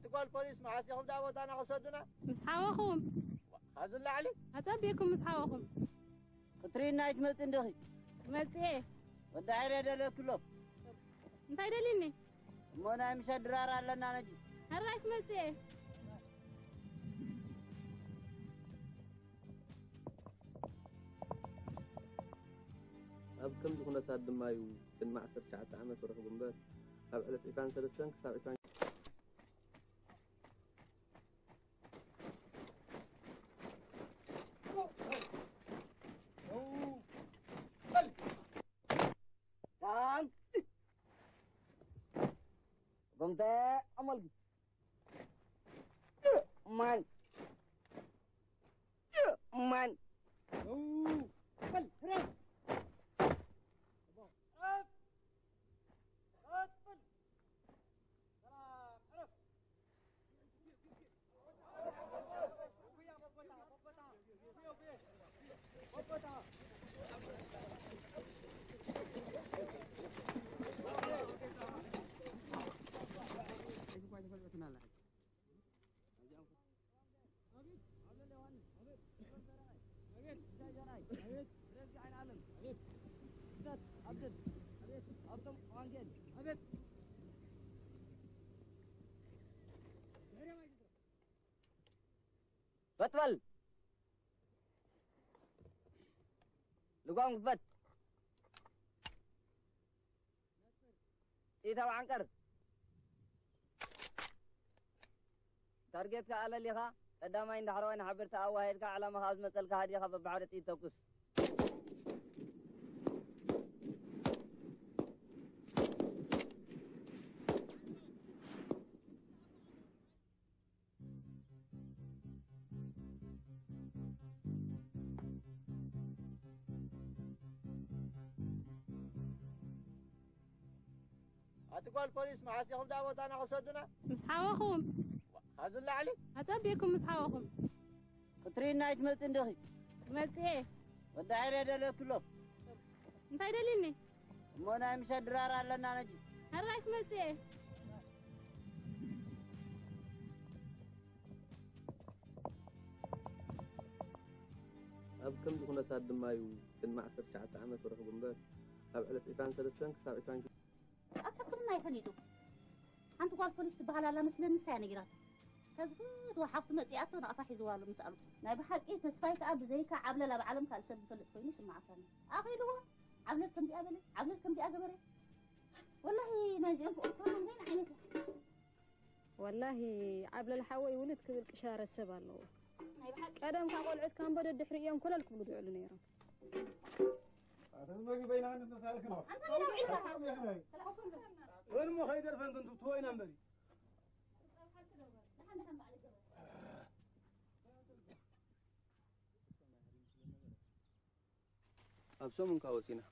أتقول بوليس ما حاسيهم دعوة أنا قصدنا ምስ ሓወኹም هذا اللي علي ኣፀቢኩም ምስ ሓወኹም ክትሪእና ይትመፅእ እንድኺ መፅአ ወዲ ዓይረ ደለ ክሎ እንታይ ደሊኒ እሞ ናይ ምሸት ድራር ኣለና ነጂ ሃራይት መፅአ ኣብ ከምዚ ኩነታት ድማ እዩ ቅድሚ 19 ዓመት ረኽቡ እምበር ኣብ ዕለት 23 ክሳብ ወጥበል ልጓንጉበት ኢተው ዓንቀር ታርጌትካ ኣለሊኻ ቀዳማይ እንዳሕረዋይ ንሓብርታ ኣዋሂድካ ዕላማኻ ኣብ ዝመፀልካ ሃዲኻ በብሓደ ጥይት ተኩስ። أتقول بوليس ما حاسيهم دعوة أنا قصدنا ምስ ሓወኹም هذا اللي علي ኣፀቢኩም ምስ ሓወኹም ክትሪእና ይትመፅእ እንድኺ መፅአ ወዲ ዓይረ ደለ ክሎ እንታይ ደሊኒ እሞ ናይ ምሸት ድራር ኣለና ነጂ ሃራይት መፅአ ኣብ ከምዚ ኩነታት ድማ እዩ ቅድሚ 19 ዓመት ረኽቡ እምበር ኣብ ዕለት 23 ክሳብ 20 ኣብ ሕክምና ይፈሊጡ ሓንቲ ጓል ፖሊስ ትበሃል ኣላ መስለኒ ንሳያ ነጊራት ተዝፍትዋ ሓፍቲ መፂኣቶ ንኣታ ሒዝዋሉ ምስ ኣሉ ናይ ብሓቂ ተስፋይ ከዓ ብዘይካ ዓብለል ኣብ ዓለም ካልእ ሰብ ዝፈልጥ ኮይኑ ይስማዓካኒ ኣኺልዎ ዓብለል ከምዚኣ በለ ዓብለል ከምዚኣ ገበረ ወላሂ ናይዚኦም ክእልካሎም ገይን ዓይነት ወላሂ ዓብለል ሓወይ ውልድ ክብል ቅሻረ ሰብ ኣለዎ ቀደም ካብ ቆልዑት ካብ በደ ድሕሪ እዮም ኮለል ክብሉ ዝውዕሉ ነይሮም علم خيدر فانتن تتوين أمري أبسمون كاوسينا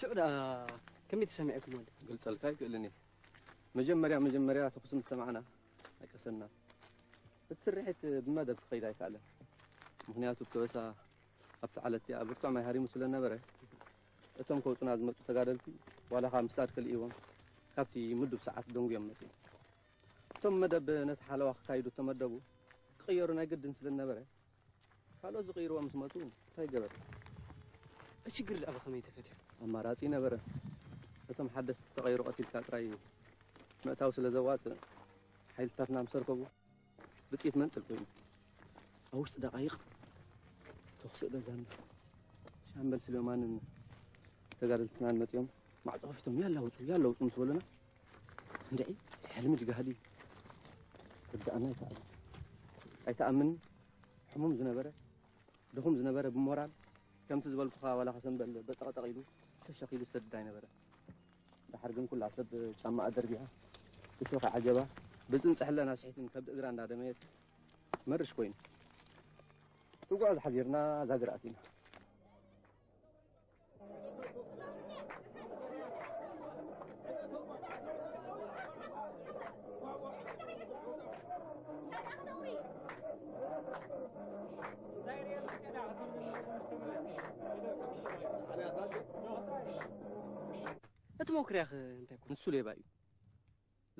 شو ده كم يتسمعكم ود قلت سلكاي قلني مجمريا مجمريا تقسم تسمعنا أكسلنا بتسرحت بمدى بخيداي فعلا مهنياتو بكبسها ኣብቲ ዓለት እቲኣ ብርቱዕ ማይ ሃሪሙ ስለ ነበረ እቶም ከውፅና ዝመፁ ተጋደልቲ ዋላ ካብ ምስላድ ክልእዎም ካብቲ ምዱብ ሰዓት ደንጉዮም መፅኡ እቶም መደብ ነቲ ሓለዋ ክካይዱ ተመደቡ ክቅየሩ ናይ ግድን ስለ ነበረ ካልኦት ዝቅይርዎ ምስ መፁ እንታይ ገበር ችግር ኣብ ከመይ ተፈትሑ ኣማራፂ ነበረ እቶም ሓደስቲ ተቀይሩ ቀቲልካ ጥራይ ምእታው ስለ ዘዋፅእ ሓይልታትና ምስ ረከቡ ብጥኢት መንጥል ኮይኑ ኣብ ውሽጢ ደቃይቕ ተኽስእ በዛና ሻምበል ስልማንን ተጋደልትና ንመፅኦም ማዕፆ ከፊቶም ያላ ውፁ ያላ ውፁ ምስ በሉና እንድዒ ሕልሚ ድጋህሊ ክዳእና ይተኣምን ኣይተኣምን ሕሙም ዝነበረ ድኹም ዝነበረ ብሞራል ከምቲ ዝበልኩኻ ዋላ ከሰንበል በጠቕጠቕ ኢሉ ተሸኺሉ ዝሰድዳ ይነበረ ድሓር ግን ኩላ ሰብ ጫማኣ ደርቢያ እሾኸ ዓጀባ ብፅንፅሕለና ስሒትን ከብዲ እግራ እንዳደመየት መርሽ ኮይኑ ትጓዓዝ ሓዚርና እዛ ግርኣት ኢና እቲ መኩርያኽ እንታይ ኮን ንሱ ሌባ እዩ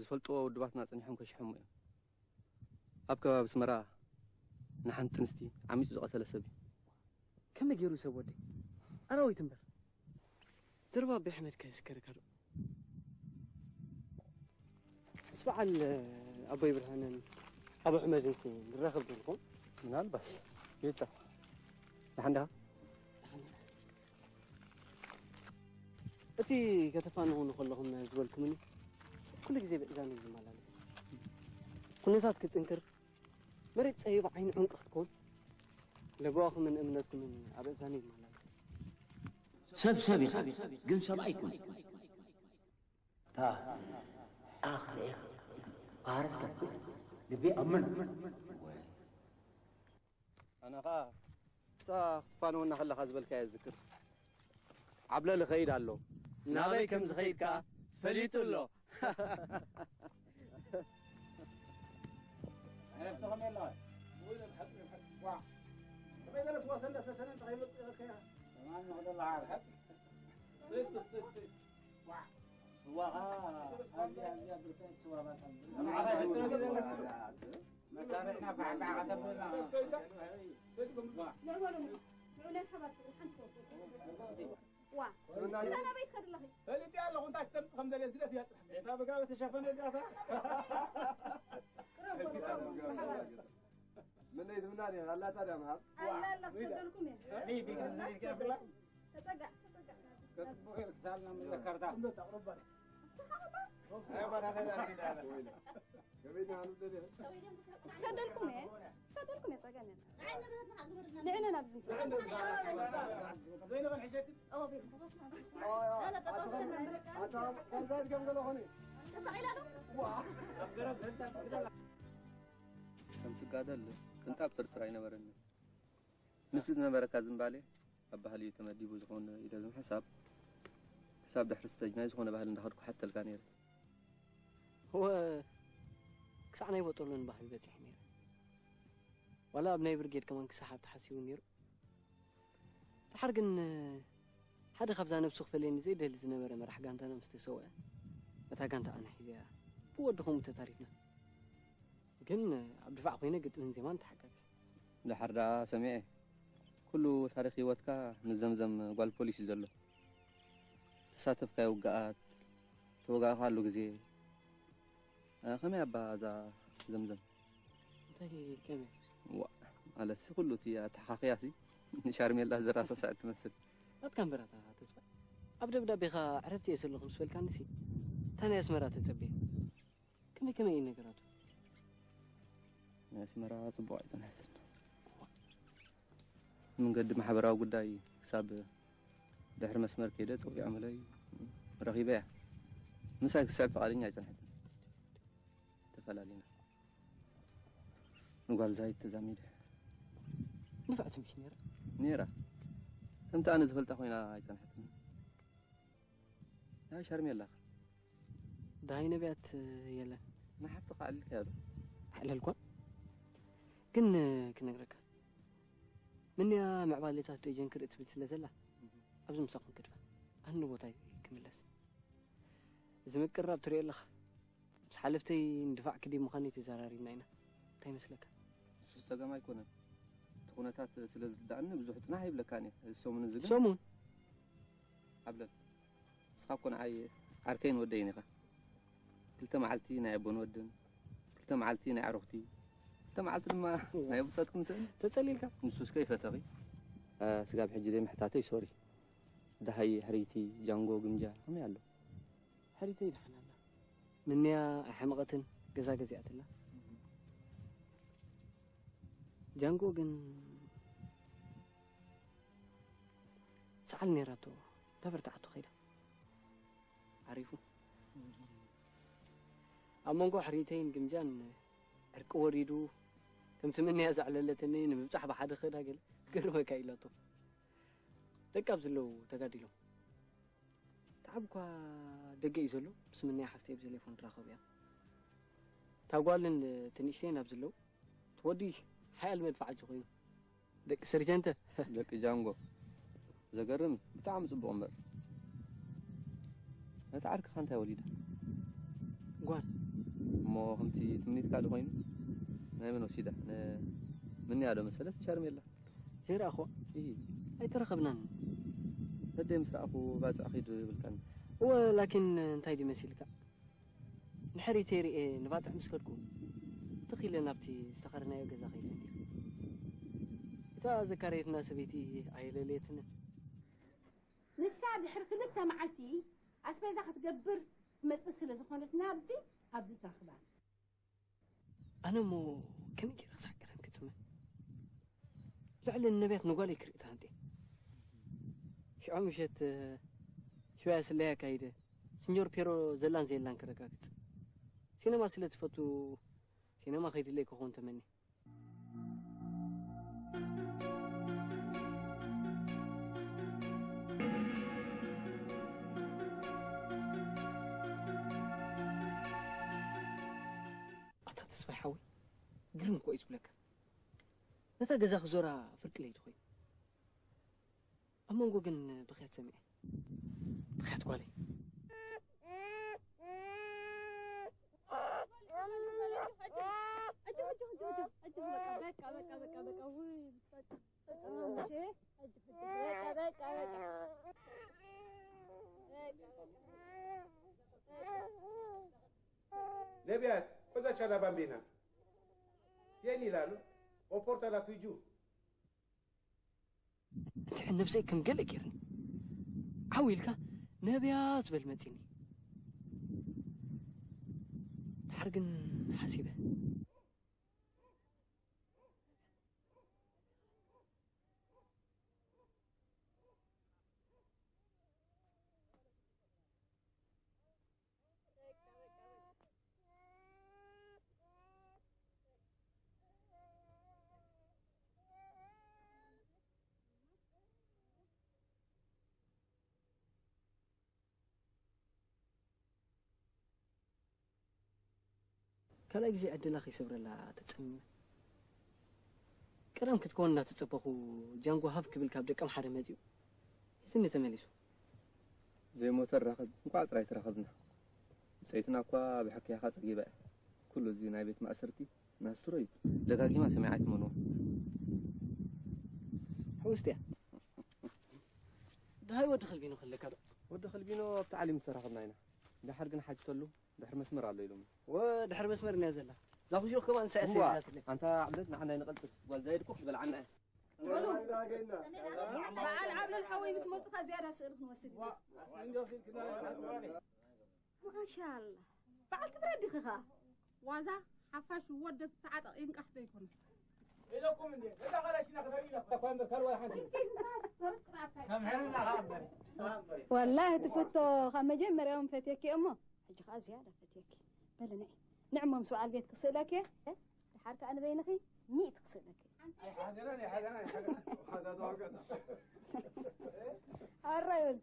ዝፈልጥዎ ውድባትና ፀኒሖም ከሽሖሙ እዮም ኣብ ከባቢ ስመራ ንሓንቲ ንስቲ ዓሚፁ ዝቐተለ ሰብ እዩ ከመይ ገይሩ ሰብ ወደይ ኣራዊት እምበር ዘረባ ኣቦይ ኣሕመድ ከዝከረካ ዶ ምስ በዓል ኣቦይ ብርሃንን ኣቦ ኣሕመድን ንራኸብ ዶንኩም ምናልባስ ጌታ ንሓንዳኻ እቲ ከተፋንኹኑ ከለኹም ዝበልኩምኒ ኩሉ ግዜ ብእዛን እዩ ዝመላለስ ኩነታት ክጥንክር መሬት ፀሂቡ ዓይኒ ዕንቂ ክትከውን ለጓኹምን እምነትኩምን ኣብ እዛን እዩ ዝመላለስ ሰብ ሰብ ኢኻ ግን ሰብ ኣይኮን እታ ኣኽሪ ፓርስ ከፊት ልቤ ኣመን ኣነ ኸ እታ ክትፋንወና ከለኻ ዝበልካዮ ዝክር ዓብለሊ ኸይድ ኣሎ ናበይ ከም ዝኸይድ ከዓ ፈሊጡ ኣሎ وا أنا بيت خد الله اللي دي الله وانت تم خمد اللي زلف يا عتاب قال تشافنا دي من يد من ناري الله تعالى ما لا لا تصدقكم يا ليه بيك زي كده بلا تصدق كسب غير سالنا من ذكرتها أيوه بنا هذا صدقكم يا صدقكم يا صدقني نعنا نبز زين غن حشيت أو بيت لا لا تطور كان زاد كم قالوا هوني ከም ትጋደል ቅንጣብ ጥርጥር ኣይነበረኒ ምስ ዝነበረካ ዝምባሌ ኣብ ባህሊ ተመዲቡ ዝኾነ ኢለ ዝምሕሳብ ክሳብ ድሕሪ ስተጅ ናይ ዝኾነ ባህሊ እንዳኸድኩ ሓተልካ ነይረ هو ክሳዕ ናይ በጠሉን ባህሊ በፂሕ ነይረ ዋላ ኣብ ናይ ብርጌድ ከማን ክሳሓብ ተሓሲቡ ነይሩ ድሓር ግን ሓደ ካብዛ ነብሱ ክፈለየኒ ዘይደሊ ዝነበረ መራሕ ጋንታና ምስ ተሰውዐ እታ ጋንታ ኣነ ሒዝያ ብወድኹም ተታሪፍና ግን ኣብ ድፋዕ ኮይነ ግጥምን ዜማን ተሓጋግዝ ድሓር ደኣ ሰሚዐ ኩሉ ታሪክ ሂወትካ ንዘምዘም ጓል ፖሊስ እዩ ዘሎ ተሳተፍካዮ ውግኣት ተወጋእኻሉ ግዜ ከመይ ኣባ እዛ ዘምዘም እንታይ ከመይ ዋ ማለት ኩሉ እቲ ኣተሓኺያሲ ንሻርሜላ ዘራሳሳዕ ትመስል ናትካ እምበራታ ተስፋ ኣብ ደብዳቤኻ ዕረፍቲ እየ ዘለኹ ምስ በልካ ንሲ እታ ናይ ኣስመራ ተፀበየ ከመይ ከመይ እዩ ነገራቱ ናይ ኣስመራ ፅቡቅ ኣይፀንሐትን መንገዲ ማሕበራዊ ጉዳይ ክሳብ ድሕሪ መስመር ከይደ ፀዊዖ መለይ ረኺበ እያ ምሳይ ክስዕብ ፈቓደኛ ኣይፀንሐትን ተፈላለዩና ንጓል ዛይት ተዛሚደ ንፋዕቲ ምሽ ነራ ነራ ከምቲ ኣነ ዝፈልጣ ኮይና ኣይፀንሐትን ናይ ሸርሜላ ዳሃይ ነቢያት የለን ናይ ሓፍቲ ቃልልካ ያ ዶ ኣሕለልኳ ግን ክነግረካ ምንያ ምዕባሌታት ደጀን ክርኢ ትብል ስለ ዘላ ኣብዚ ምሳኹም ክድፋ ኣነ ቦታ ክምለስ እዚ ምቅራብ ትሪኦ ኣለኻ ምስ ሓለፍተይ ንድፋዕ ክዲ ምዃነይ ተዘራሪብና ኢና እንታይ ይመስለካ ንሱ ፀገም ኣይኮነን እቲ ኩነታት ስለ ዝድዳእኒ ብዙሕ ፅናሕ ይብለካኒ እዚ ሰሙን እዚ ግን ሰሙን ሓብለን ንስኻ ኮ ንዓይ ዓርከይ ንወደይን ኢኻ ክልተ መዓልቲ ናይ ኣቦን ወድን ክልተ መዓልቲ ናይ ዕሩኽቲ حتى معلت ما هي نسان تساليلك نسوس كيف تغي؟ آه، سقاب حجري محتاتي سوري. دهي حريتي جانجو جمجا هم يالو حريتي نحن الله. من يا حمقتن جزا جزيات الله. جانجو جن سألني راتو. تبرتعتو خيلا. عريفو. أمونكو حريتين جمجان عرق وريدو ከምቲ ምንያ ዘዕለለትኒ ንምብፃሕ ብሓደ ክዳ ገለ ገርመካ ኢላቶ ደቂ ኣብ ዘለው ተጋዲሎም ተዓብ እኳ ደገ እዩ ዘሎ ምስ ምንያ ሓፍተይ ብቴሌፎን ትራኸቡ እያ እታ ጓልን ትንእሽተይን ኣብ ዘለው ትወዲ ሓያል መድፋዓጅ ኮይኑ ደቂ ሰርጀንተ ደቂ ጃንጎ ዘገርም ብጣዕሚ ፅቡቕ እምበር ነቲ ዓርክኻ እንታይ ወሊዳ ጓል እሞ ከምቲ ትምኒትካ ዶ ኮይኑ ናይ መን ወሲዳ ምንያ ዶ መሰለት ሸርሜላ ዘይረኣኽዋ ኣይተረኸብናን ሰደይ ምስ ረኣኹ ባፅዕ ኺድ ይብልካኒ ወላኪን እንታይ ድ መሲልካ ንሕሪተይ ርኤ ንባፅዕ ምስ ከድኩ ትኺለ ናብቲ ዝተኸረናዮ ገዛ ኸይለ ነይሩ እታ ዘካረየትና ሰበይቲ ኣይለለየትን ንሳ ድሕሪ ክልተ መዓልቲ ኣስቤዛ ክትገብር ትመፅእ ስለ ዝኾነት ናብዚ ኣብዚ ተረኽባ أنا مو كم يجي رخص حق كلام كتمة لعل النبيات نقول يكريت هانتي شو عمشت آه، شو سلايا كايدة؟ سنيور بيرو زلان زلان كركاكت سينما سلت فتو سينما خيد ليك أخون تمني ተስፋይ ሓዊ ግርም እኮ እዩ ዝብለካ ነታ ገዛ ክዞራ ፍርቂ ለይቲ ኮይኑ ኣብ መንጎ ግን ብክያት ሰሚዐ ብክያት ጓለይ ነቢያት cosa c'è la bambina? Tieni là, no? o portala qui giù. እንድሕ ነብሰይ ከም ገለ ጌርኒ ዓው ኢልካ ነቢያት ዝበል መፂኒ ድሓር ግን ሓሲበ ካልኣይ ግዜ ዕድላ ከይሰብረላ ተፀሚመ ቀደም ክትከውን እናተፀበኹ ጃንጎ ሃፍ ክብል ካብ ደቀም ሓደ መፂኡ ሕዝኒ ተመሊሱ ዘይሞተር ረኸብ እንኳ ጥራይ ተረኸብና ፀይትና እኳ ብሕክያኻ ፀጊባ እያ ኩሉ እዚ ናይ ቤት ማእሰርቲ ናስትሮ እዩ ደጋጊማ ሰሚዓት ይመንዎ ሕውስቲ እያ ድሃይ ወዲ ክልቢኑ ክለካ ዶ ወዲ ክልቢኖ ኣብቲ ዓሊም ዝተረኸብና ኢና ድሓር ግን ሓጅተሉ ድሕሪ መስመር ኣሎ ኢሎም ወድሕሪ መስመር እኒያ ዘላ እዛ ኩሽኡ ከማ እንሳ ሰይዳትለ ኣንታ ዓብለት ንዓና ይንቐልጥፍ ጓል ዘየድ ኩሕ ዝበልዓና እያ በዓል ዓብለል ሓወይ ምስ መፁካ ዝያዳ ስእሊ ክንወስድ ማሻላ በዓል ትብረዲ ኺኻ ዋዛ ሓፋሽ ወደ ተዓጠቕ ይንቃሕ ዶ ይኮነ إلكم من دي إذا غلشنا خذينا تكون بكر ولا حنتي كم حرنا خبر والله تفوتو خا مجمر يوم فتيكي أمه خا زيادة فتيكي بلا نعي نعمة مسوع البيت كسلك حركة أنا بينخي ميت كسلك أي حاضرين يا حاضرين هذا دوا كذا الرجل.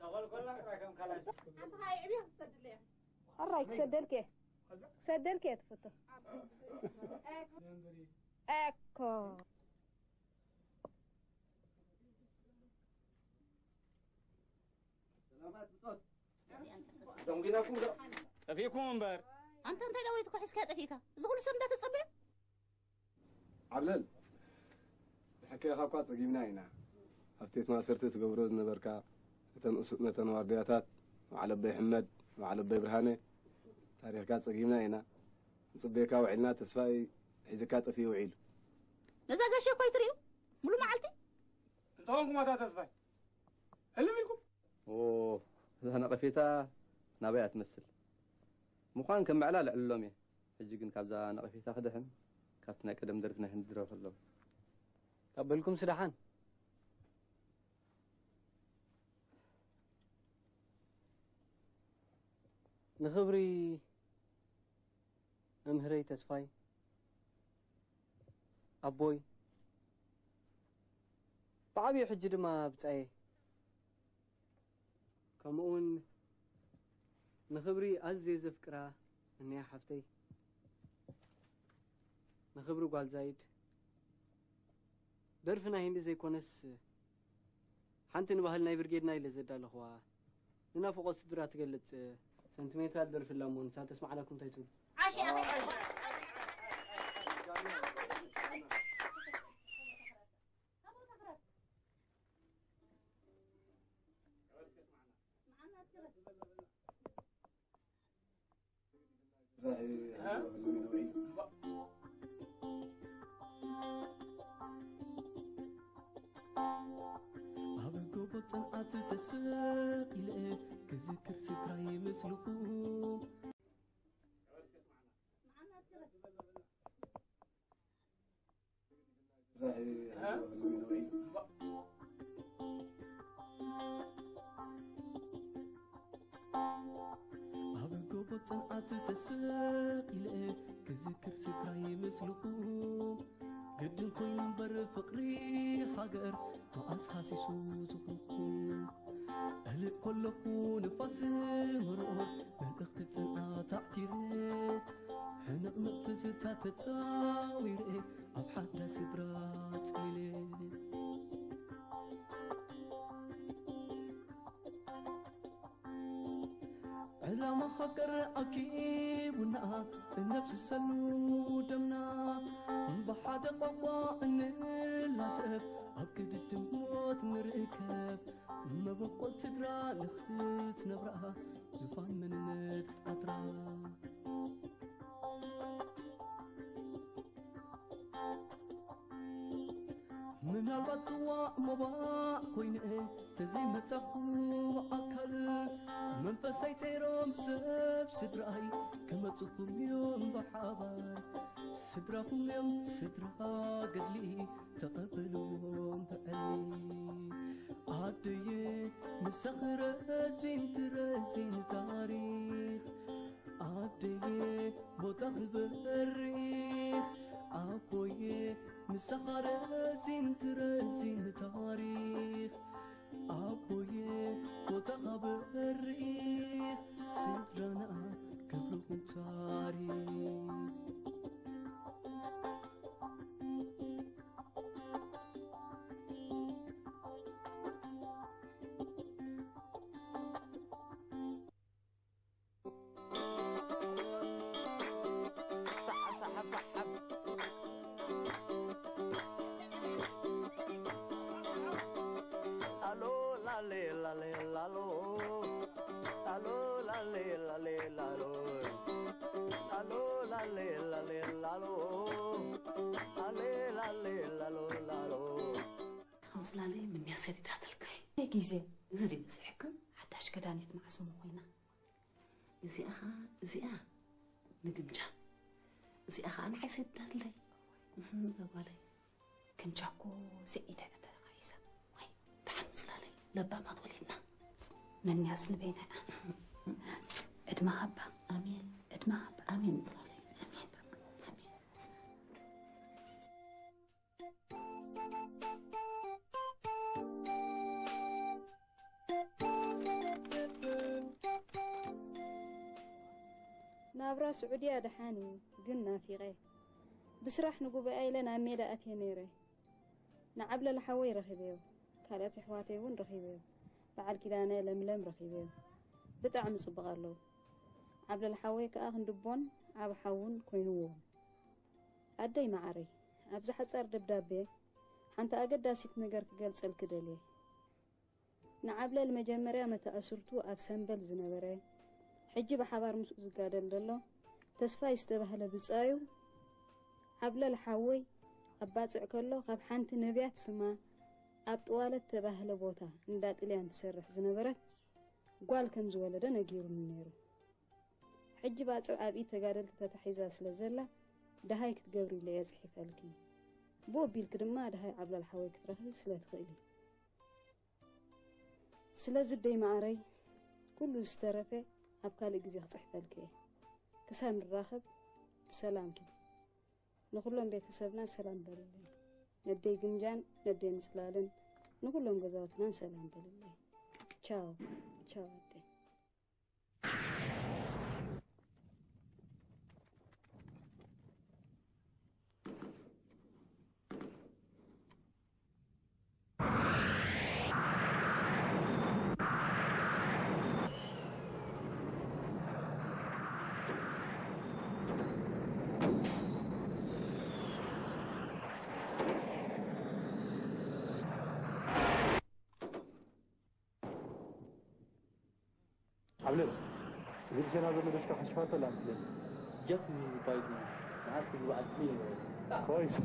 تقول كلك كم خلاص. أنت هاي عبيه تصدق ليه الرجل سدلك سدلك تفوتو أكو. دمجناكم ده أخيكم أمبر أنت أنت دوريتك حسكات أخيك. زغل سمدا تتصبي عبلل. حكي أخاك قاعد تجيبنا هنا. أبتيت ما سرت تقبروز نبركا متن أسوق متن واردياتات وعلى بي حمد. وعلى بي برهاني تاريخ قاعد تجيبنا هنا. نصبيكا وعلنا تسفاي حزكات أخي وعيلو نزا قاشي كوي تريو ملو معلتي انتهونكم هذا تسفاي هلم لكم أوه. أنا قفيتا ናበያ ትመስል ምዃን ከም መዕላ ልዕልሎም እየ ሕጂ ግን ካብዛ ነቐፌታ ክድሕን ካብቲ ናይ ቀደም ደርፊ ናይ ህንድረፍ ኣለዉ ቀበልኩም ስዳሓን ንክብሪ መምህረይ ተስፋይ ኣቦይ ብዓብዪ ሕጂ ድማ ብፃየ ከምኡ እውን ንክብሪ ኣዝየ ዘፍቅራ እኒያ ሓፍተይ ንክብሪ ጓል ዛይድ ደርፊ ናይ ህንዲ ዘይኮነስ ሓንቲ ንባህል ናይ ብርጌድና ኢለ ዘዳለኽዋ ንናፍቆ ስድራ ትገልፅ ሰንቲሜትራት ደርፊ ላ እሞ ንሳ ተስማዕለኩም እንታይ ትብሉ ኣብ ጎቦ ፅንዓት ተሰቂለ ክዝክር ስድራይ ምስልኹ ስድራይ ምስልኹ ግድን ኮይኑ እምበር ፍቕሪ ሃገር መዓስ ሃሲሱ ዝኽልኹ እልእ ከለኹ ንፋስ መርኦ መልእኽቲ ፅንዓት ኣዕቲረ ሕንቕንቕ ትዝታ ተፃዊረ ኣብ ሓዳስ ስድራ ፅኢለ ዕላማ ሃገር ኣኪቡና እነፍስሰሉ ደምና ብሓደ ቋንቋ እንላሰብ ኣብ ክድድም ሞት ንርከብ መበቆል ስድራ ንኽትነብራ ዙፋን መንነት ክትዓትራ ምናልባት ጽዋዕ መባእ ኮይነ ተዘይመጻኹ ኣካል መንፈሳይ ጸይሮም ሰብ ስድራይ ከመጽኹም እዮም ብሓባር ስድራኹም እዮም ስድራ ገድሊ ተቐበልዎም ብዕሊ ኣደየ ንሳኽ ረዚን ትረዚን ታሪኽ ኣደየ ቦታ ክበሪኽ ኣቦየ ንሳኻ ረዚን ትረዚን ታሪኽ ኣቦየ ቦታኻ በሪኽ ስድራና ክብልኹም ታሪኽ la le la le la lo. La lo la le la le la lo. La lo la le la le la lo. La le la le la lo la lo. خمسلالي من يا سيدي تحت الكي هي كيزي زري مزحكم حتى شكداني تمعسو مقوينا زي أخا زي آه نقمجا زي أخا أنا عايزة تحت لي زوالي كم جاكو زي ايدا قتل عايزة وي تعال مزلالي መንያስ ንበይና ዕድማ ሃባ ኣሜን ዕድማ ሃባ ኣሜን ምፅላለይ ኣሜን ኣሜን ናብራ ስዑድያ ደሓን እዩ ግን ናፊቐ ብስራሕ ንጉባኤ ኢለ ናብ ሜዳ ኣትየ ነይረ ንዓብለ ለሓወይ ረኺበዮ ካልኦት ኣሕዋተይ እውን ረኺበዮ በዓል ኪዳነ ለምለም ረኺበዮ ብጣዕሚ ጽቡቕ ኣለዉ ዓብለ ለሓወይ ከዓ ክንድቦን ዓብ ሓውን ኮይኑዎም ኣደይ ማዓረይ ኣብዚ ሓፃር ደብዳቤ ሓንቲ ኣገዳሲት ነገር ክገልጸልክ ደልየ ንዓብለ ንመጀመርያ መተኣስርቱ ኣብ ሰንበል ዝነበረ ሕጂ ብሓባር ምስኡ ዝጋደል ዘሎ ተስፋይ ዝተባህለ ብፃዩ ዓብለ ለሓወይ ኣባፅዕ ከሎ ካብ ሓንቲ ነቢያት ስማ ኣብ ጥዋለት ተባህለ ቦታ እንዳ ጥልያን ትሰርሕ ዝነበረት ጓል ከም ዝወለደ ነጊሩኒ ነይሩ ሕጂ ባፅዕ ኣብ ኢድ ተጋደልቲ ተታሒዛ ስለ ዘላ ድሃይ ክትገብሪ ኢለ እየ ፅሒፈልኪ ብኡ ኣቢልክ ድማ ድሃይ ዓብላል ሓወይ ክትረኽቢ ስለ ትኽእል እዩ ስለዚ ደይ ማዕረይ ኩሉ ዝተረፈ ኣብ ካልእ ግዜ ክፅሕፈልክ እየ ክሳብ ንራኸብ ብሰላም ኪ ንኩሎም ቤተሰብና ሰላም በልለይ ነደይ ግምጃን ነደይ ምፅላልን ንኩሎም ገዛውትናን ሰላም በልለይ ቻው ቻው زي سنة زي ما دشت خشفات ولا مسلم؟ جس بايد معاك الوقت كويس.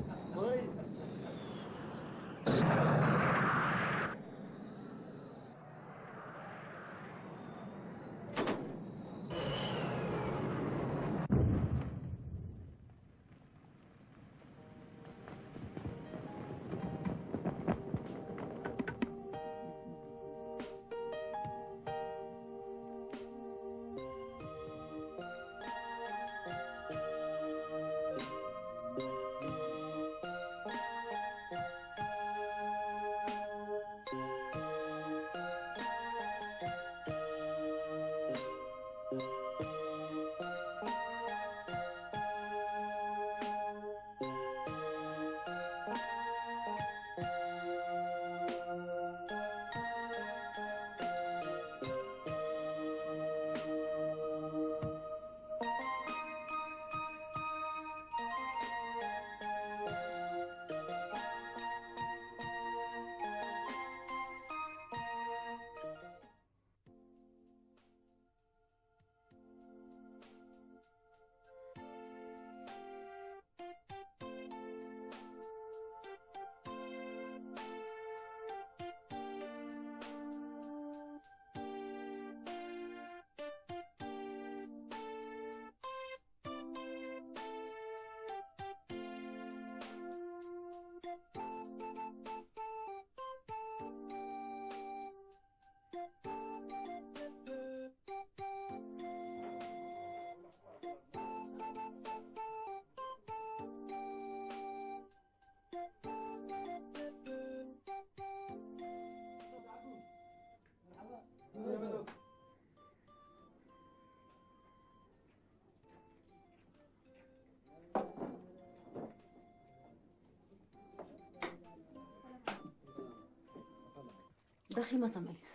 كويس دخيمة تمليس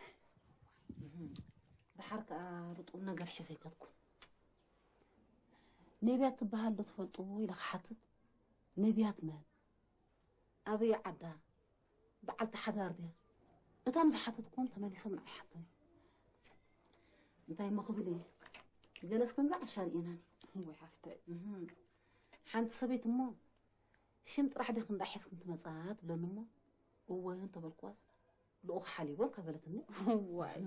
بحركة رطوب نجر حزي كتكون نبيات تبهل تفلطو إلى حاتت نبيات من أبي عدا بعلت حدار دي እቶም ዝሓተትኩም ተመሊሶም ንዓይ ሓቱኒ እንታይ መኽብሊ ገለስ ከምዚ ዓሻር ኢናኒ ወይ ሓፍተይ ሓንቲ ሰበይት እሞ ሽም ጥራሕ ዲኽ እንዳሒዝክ እንትመፃ ትብለኒ እሞ እወን ተበልክዋስ ልኡኽ ሓሊቦም ከበለትኒ ዋይ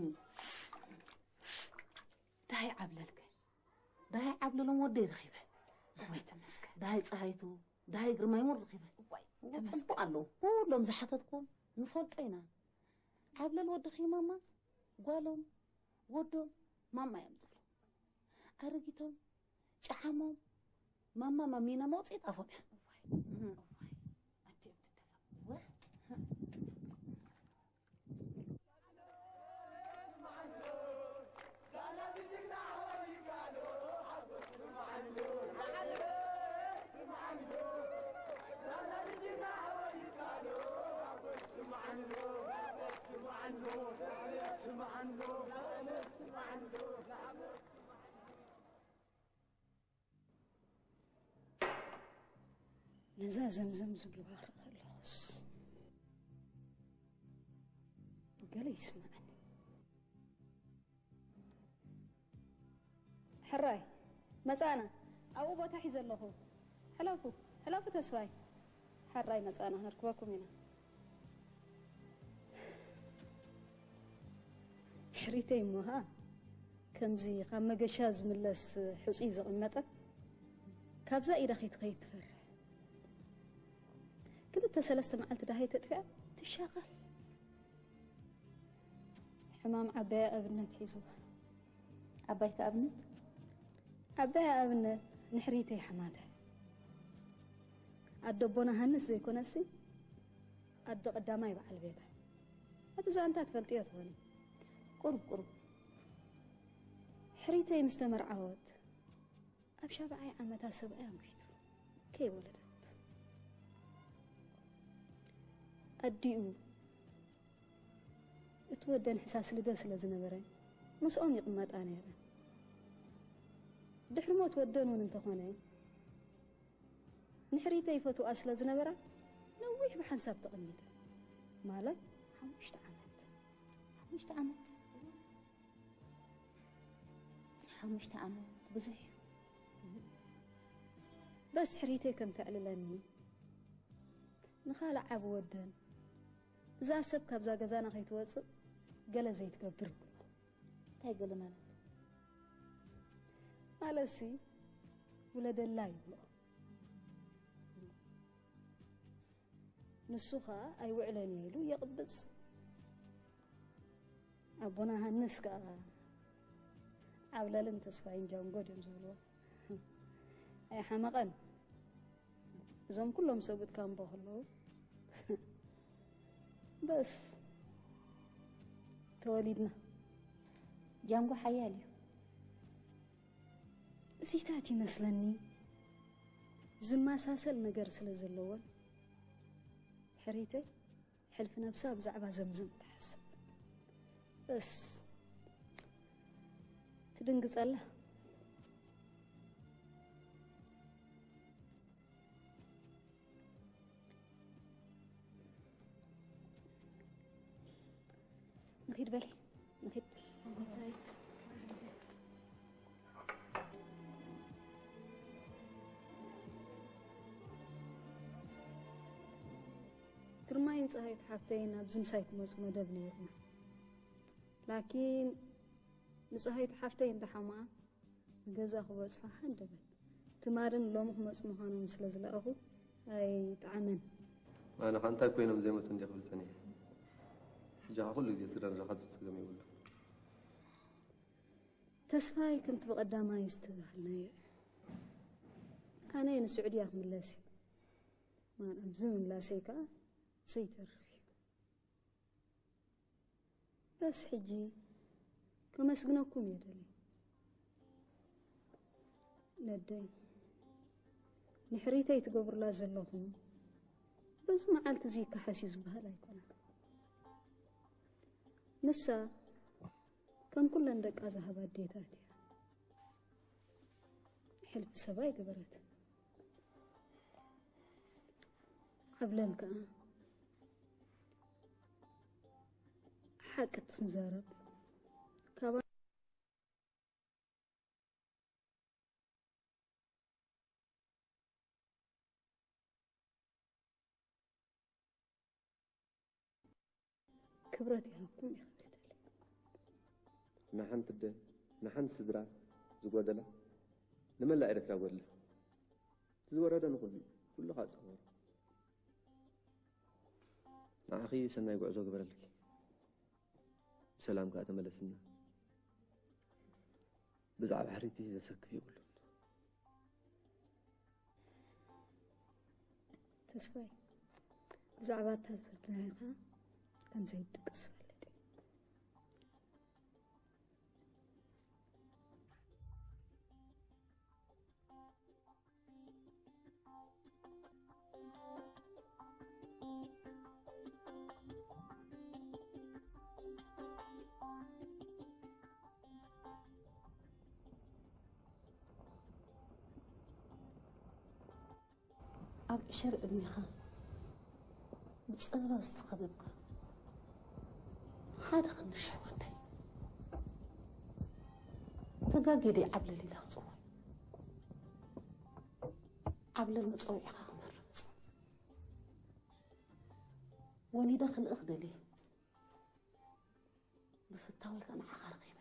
ዳሃይ ዓብለልከ ዳሃይ ዓብለሎም ወደይ ረኺበ ወይ ተመስገን ዳሃይ ፀሃይቱ ዳሃይ ግርማይ ሙር ረኺበ ፅቡቅ ኣለዉ ኩሎም ዝሓተትኩም ንፈልጦ ኢና ዓብለል ወድኺ ማማ ጓሎም ወዶም ማማ እዮም ዝብሉ ኣረጊቶም ጨሓሞም ማማ ማሚና መውፅኢት ኣፎም እያ ነዛ ዘምዘም ዝብልዋ ክርኢ ከለኹስ ገለ ይስምዐኒ ሕራይ መፃና ኣብኡ ቦታ ሒዘ ኣለኹ ሕለፉ ሕለፉ ተስፋይ ሕራይ መፃና ክንርክበኩም ኢና ሕሪተይ እሞ ኸ ከምዚ ካብ መገሻ ዝምለስ ሕፁይ ዘቕመጠት ካብዛ ኢዳ ከይትኸይድ ትፈርሕ ክልተ ሰለስተ መዓልቲ ዳሃይ ተጥፊያ ትሻቐል ሕማም ዓባይ ኣብነት ሒዙዋ ዓባይ ከኣብነት ዓባይ ኣብነት ንሕሪተይ ሓማተ ኣዶ ኣቦና ሃንስ ዘይኮነሲ ኣዶ ቀዳማይ በዓል ቤታ እቲ ዛንታ ትፈልጥዮ ትኾነ ቁርብ ቁርብ ሕሪተይ ምስ ተመርዓወት ኣብ ሻብዓይ ዓመታ ሰብኣይ ኣንኪቱ ከይወለደት ኣዲኡ እቲ ወደን ሕሳስ ልደ ስለ ዝነበረ ምስኦም ይቕመጣ ነይረ ድሕሪ ሞት ወደን እውን እንተኾነ ንሕሪተይ ይፈትዋ ስለ ዝነበራ ነዊሕ ብሓንሳብ ተቐሚጠ ማለት ሓሙሽተ ዓመት ሓሙሽተ ዓመት ሓሙሽተ ዓመት ብዙሕ እዩ በስ ሕሪተይ ከም ተዕልለኒ ንኻልእ ዓብ ወደን እዛ ሰብ ካብዛ ገዛና ከይትወፅእ ገለ ዘይትገብር ይብሎ እንታይ ገለ ማለት ማለሲ ውለደላ ይብሎ ንሱ ከዓ ኣይውዕለን እየ ኢሉ የቕብፅ ኣቦና ሃንስ ከዓ ዓብለልን ተስፋይን ጃንጎድ እዮም ዝብልዎ ኣይሓመቐን እዞም ኩሎም ሰብኡት ካምቦ ከለዉ በስ ተወሊድና ጃንጎ ሓያል እዩ እዚታት ይመስለኒ ዝመሳሰል ነገር ስለ ዘለዎን ሕሪተይ ሕልፊ ነብሳ ብዛዕባ ዘምዝም ትሓስብ በስ ትድንግጸላ ንክድ በለ ንክድ ጎዛይት ግርማይን ፀሃይት ሓፍተይን ኣብዚ ምሳይ ክመፁ መደብ ነይርና ላኪን ንፀሃይት ሓፍተይ እንዳሓማኣ ገዛ ክበፅሖ ሃንደበት ትማርን ሎሚ ክመፁ ምዃኖም ስለ ዝለኣኹ ኣይጣዕመን ኣነ ኸ እንታይ ኮይኖም ዘይመፁ እንዲ ክብል እየ ሕጃኻ ኩሉ ግዜ ስረ ንረኻት ዝፀገም ይብሉ ተስፋይ ከምቲ ብቐዳማይ ዝተባህልናዮ ኣነ ንስዑድያ ክምለስ እዩ ኣብዚ ምምላሰይ ከዓ ዘይተርፍ እዩ በስ ሕጂ ከመስግነኩም እየ ደልየ ነደይ ንሕሪተይ ትገብሩላ ዘለኹም በዚ መዓልቲ እዚ ካሓስዩ ዝበሃል ኣይኮነን ንሳ ከም ኩለን ደቃ ዝሃባ ኣዴታት እያ ሕልፊ ሰባ ይገበረት ዓብለል ከዓ ሓቂ ትንዛረብ ክብረት ይሃብኩም ይኽእል ንሓንቲ ደ ንሓንቲ ስድራ ዝጎደላ ንመላእ ኤርትራ ጎድላ እቲ ዝወረደ ንኩሉ እዩ ኩሉኻ ፀወሩ ንዓኺ ሰናይ ጉዕዞ ግበረልኪ ብሰላም ከዓ ተመለስና ብዛዕባ ሕሪቲ ዘሰክፍ ይብሉን ተስፋይ ብዛዕባ እታ ዝፈልጥናዮ ከዓ ከምዘይድቅስ ፈልጥ እዩ ኣብ ዕሸር ዕድሜኻ ብፀዛ ዝተኸበብካ ሓደ ክንድሻይ ጉዳይ ተጋጌደ ዓብለል ኢለ ክፅዋዕ ዓብለል መፀዊዕኻ ክመርፅ ወሊዳ ክልእኽ ደልየ ብፍታ ወይ ከዓ ንዓኻ ረኺበ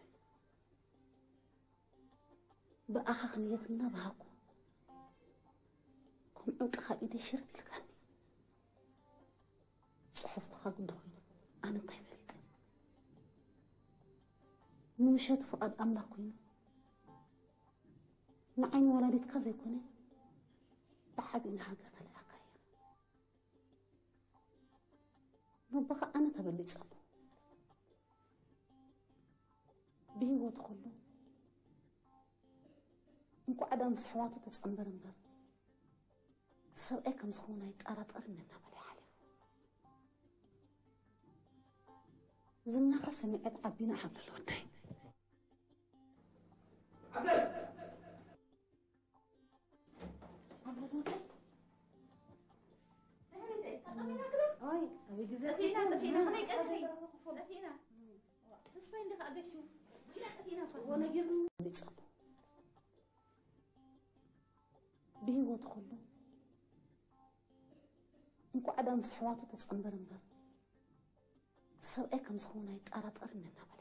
ብኣኻ ክንየትና ባሃኩ ከምኡ ዕንቅኻ ኢደይ ሽርብ ኢልካኒ ፅሑፍትኻ ጉዲ ኮይኑ ኣነ እንታይ ፈሊጠ ንውሸት ፍቓድ ኣምላኽ ኮይኑ ንዓይኒ ወላዲትካ ዘይኮነ ብሓቢ ንሃገር ተለኣካ እያ ረብኻ ኣነ ተበሊፀሉ ብሂወቱ ኩሉ እንቋዕዳ ምስ ኣሕዋቱ ተፀንበር እምበር ሰብኣይ ከም ዝኸውን ኣይጠራጠርን እናበለ ሓሊፉ ዝናኻ ሰሚዐት ዓቢና ሓብለሎ ወደይ ብሂወቱ ኩሉ እንቋዕዳ ምስ ኣሕዋቱ ተፀንበር እምበር ሰብኣይ ከም ዝኸውን ኣይጠራጠርን እናበለ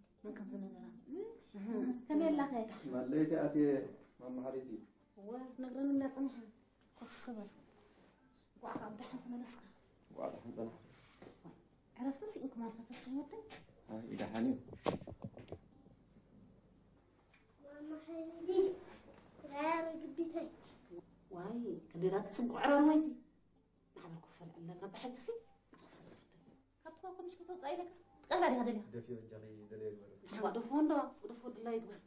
من كم زنغرا كم يلا خير؟ ماليتي أتي ماما حريتي هو نقرن من صنحه قص خبر وعخا بدحن تملسك وعلى حنزنا عرفت سي انك مالك تسفاي ودي هاي إذا حنيو. ماما حريتي لا رجبتي واي كديرات تصبق عرار ويتي نعمل كفر علنا بحجسي كفر صرت كتوكم مش كتو صايلك تقال عليها دليها دفي وجهي دليل حوا دفون دو دفون لا يقبل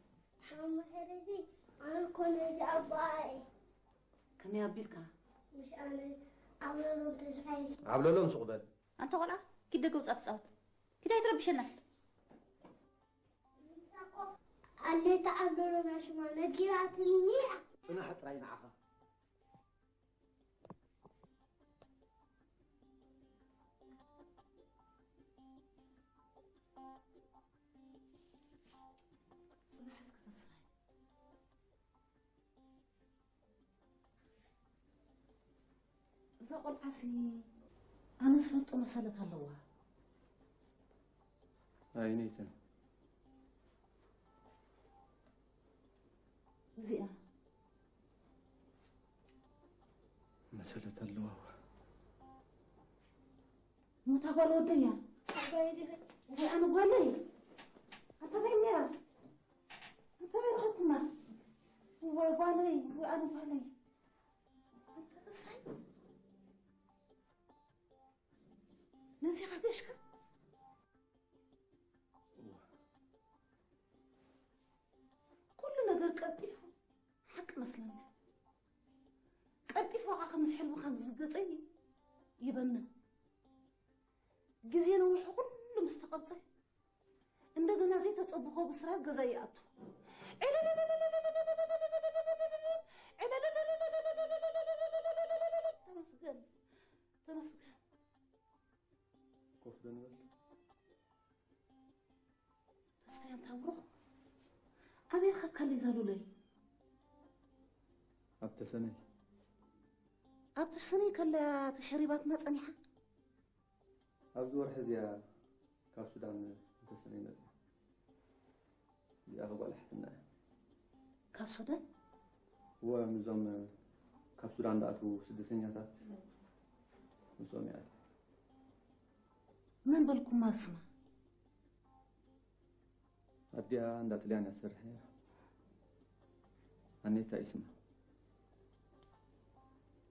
ماما حريتي أنا كنت أباي كم يا بيلكا؟ مش أنا أعمل تسعيش عبلو لهم سقبل أنت قلع كده جوز أتصوت. كده يتربشنا اللي تعملوا نشما نجيرات الميع صناحة راي نعخا إذا قل عسي أنا سفلت مسألة هلوها هاي نيتن زيئة مسألة الله مو تقول وديا هي أنا بغالي أنت بين ميرا أنت بين حكمة هو نسي غبشك كل ነገር ቀጢፉ ሓቂ መስለኒ ቀጢፉ ኻ ከም ዝሕልቡ ከም ዝገፀ ይበና ግዜ ነዊሑ ኩሉ ምስ ተቐብፀ እንደገና ዘይተፀብኾ ብስራት ገዛ ይኣቱ ተመስገን ተመስገን تبان ولا تصفي انت امرخ ابير خاك اللي زالو لي ابت سنه ابت سنه كلا تشريباتنا صنيحه ابزور ورح زيا كاف السودان انت سنه نزا يا هو لحتنا كاف السودان هو مزوم كاف السودان داتو سدسنيات نصوم يعني من بالكم ما سمع أبدي عندها تلاني أسرحي أنيتا اسمها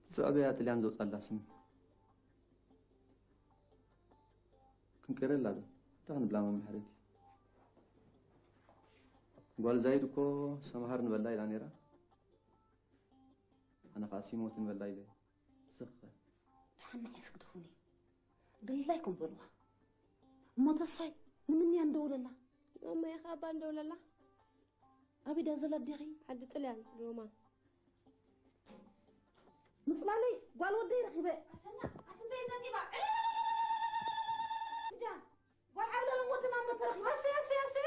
سأبيها تلان زوج الله سمي كن كيرا دو تغن بلا ما محرتي قول زايدو كو سمهر نبلاي لانيرا أنا قاسي موت نبلاي لي. سخة تحنا عيسك دخوني. بالله لا يكون بلوها እሞ ተስፋይ ንምንያ እንደውለላ እማይ ኸ ኣባ እንደውለላ ኣበዳ ዘላ ዲኺ ሓዲ ጥልያን ሮማ ምፅላለይ ጓል ወደይ ረኺበ ጓል ዓብለለን ወድና መተረኺበ ኣሰይ ኣሰይ ኣሰይ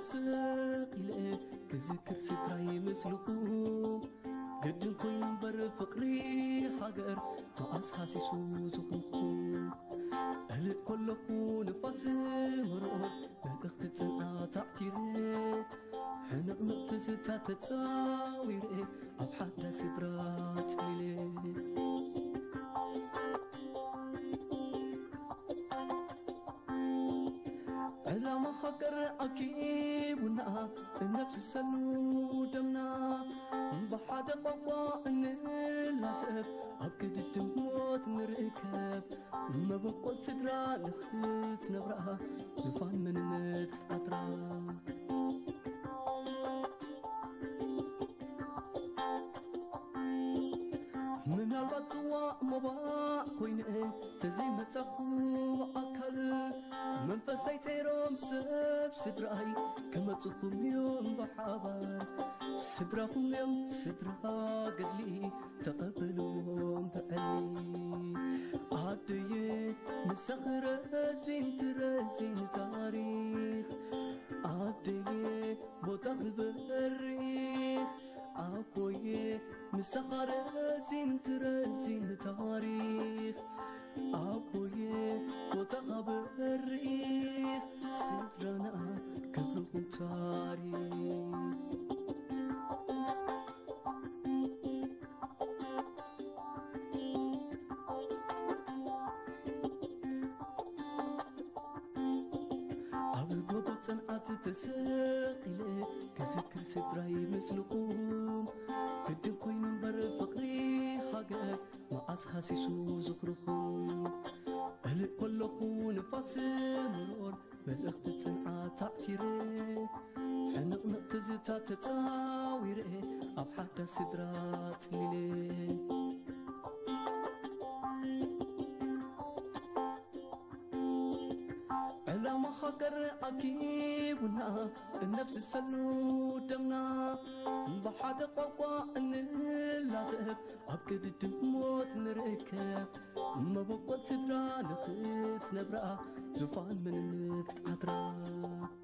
ፀንዓቲ ተሰቂለ ክዝክር ስድራይ ምስልኹ ግድን ኮይኑ እምበር ፍቕሪ ሃገር መዓስ ሃሲሱ ዝኽንኹ እልእ ከለኹ ንፋስ መርኦ መልእኽቲ ፅንዓት ኣዕቲረ ሕንቕንቕ ትዝታ ተፃዊረ ኣብ ሓደ ስድራ ፅሊለ ዕላማ ሃገር ኣኪቡና ነፍሲ ሰኑ ደምና ብሓደ ቋንቋ እንላሰብ ኣብ ግድድም ሞት ንርከብ መበቆል ስድራ ንኽትነብራ ዙፋን መንነት ክትዓጥራ ምናልባት ጽዋእ መባእ ኮይነ ተዘይመጸኹ ኣካል መንፈሰይ ጸይሮም ሰብ ስድራይ ከመጽኹም እዮም ብሓባር ስድራኹም እዮም ስድራ ገድሊ ተቐበልዎም ብዕሊ ኣደየ ንሳኺ ረዚን ትረዚን ታሪኽ ኣደየ ቦታ ክበሪኽ ኣቦየ ንሳኻ ረዚን ትረዚን ታሪኽ ኣቦየ ቦታኻ በሪኽ ስድራና ክብልኹም ታሪኽ ፀንዓት ተሰቂለ ክዝክር ስድራይ ምስልኹም ግድን ኮይኑ እምበር ፍቕሪ ሃገር መዓስ ሃሲሱ ዝኽርኹም እልእ ከለኹ ንፋስ መርኦር መልእኽቲ ፅንዓት ኣዕቲረ ሕንቕንቕ ትዝታ ተፃዊረ ኣብ ሓደ ስድራ ፅሊለ كر أكيبنا النفس سلو دمنا بحد قوقا أن اللازب أبكد تموت نركب ما بقوت سدرا نخيت نبرا زفان من نتك عطرا.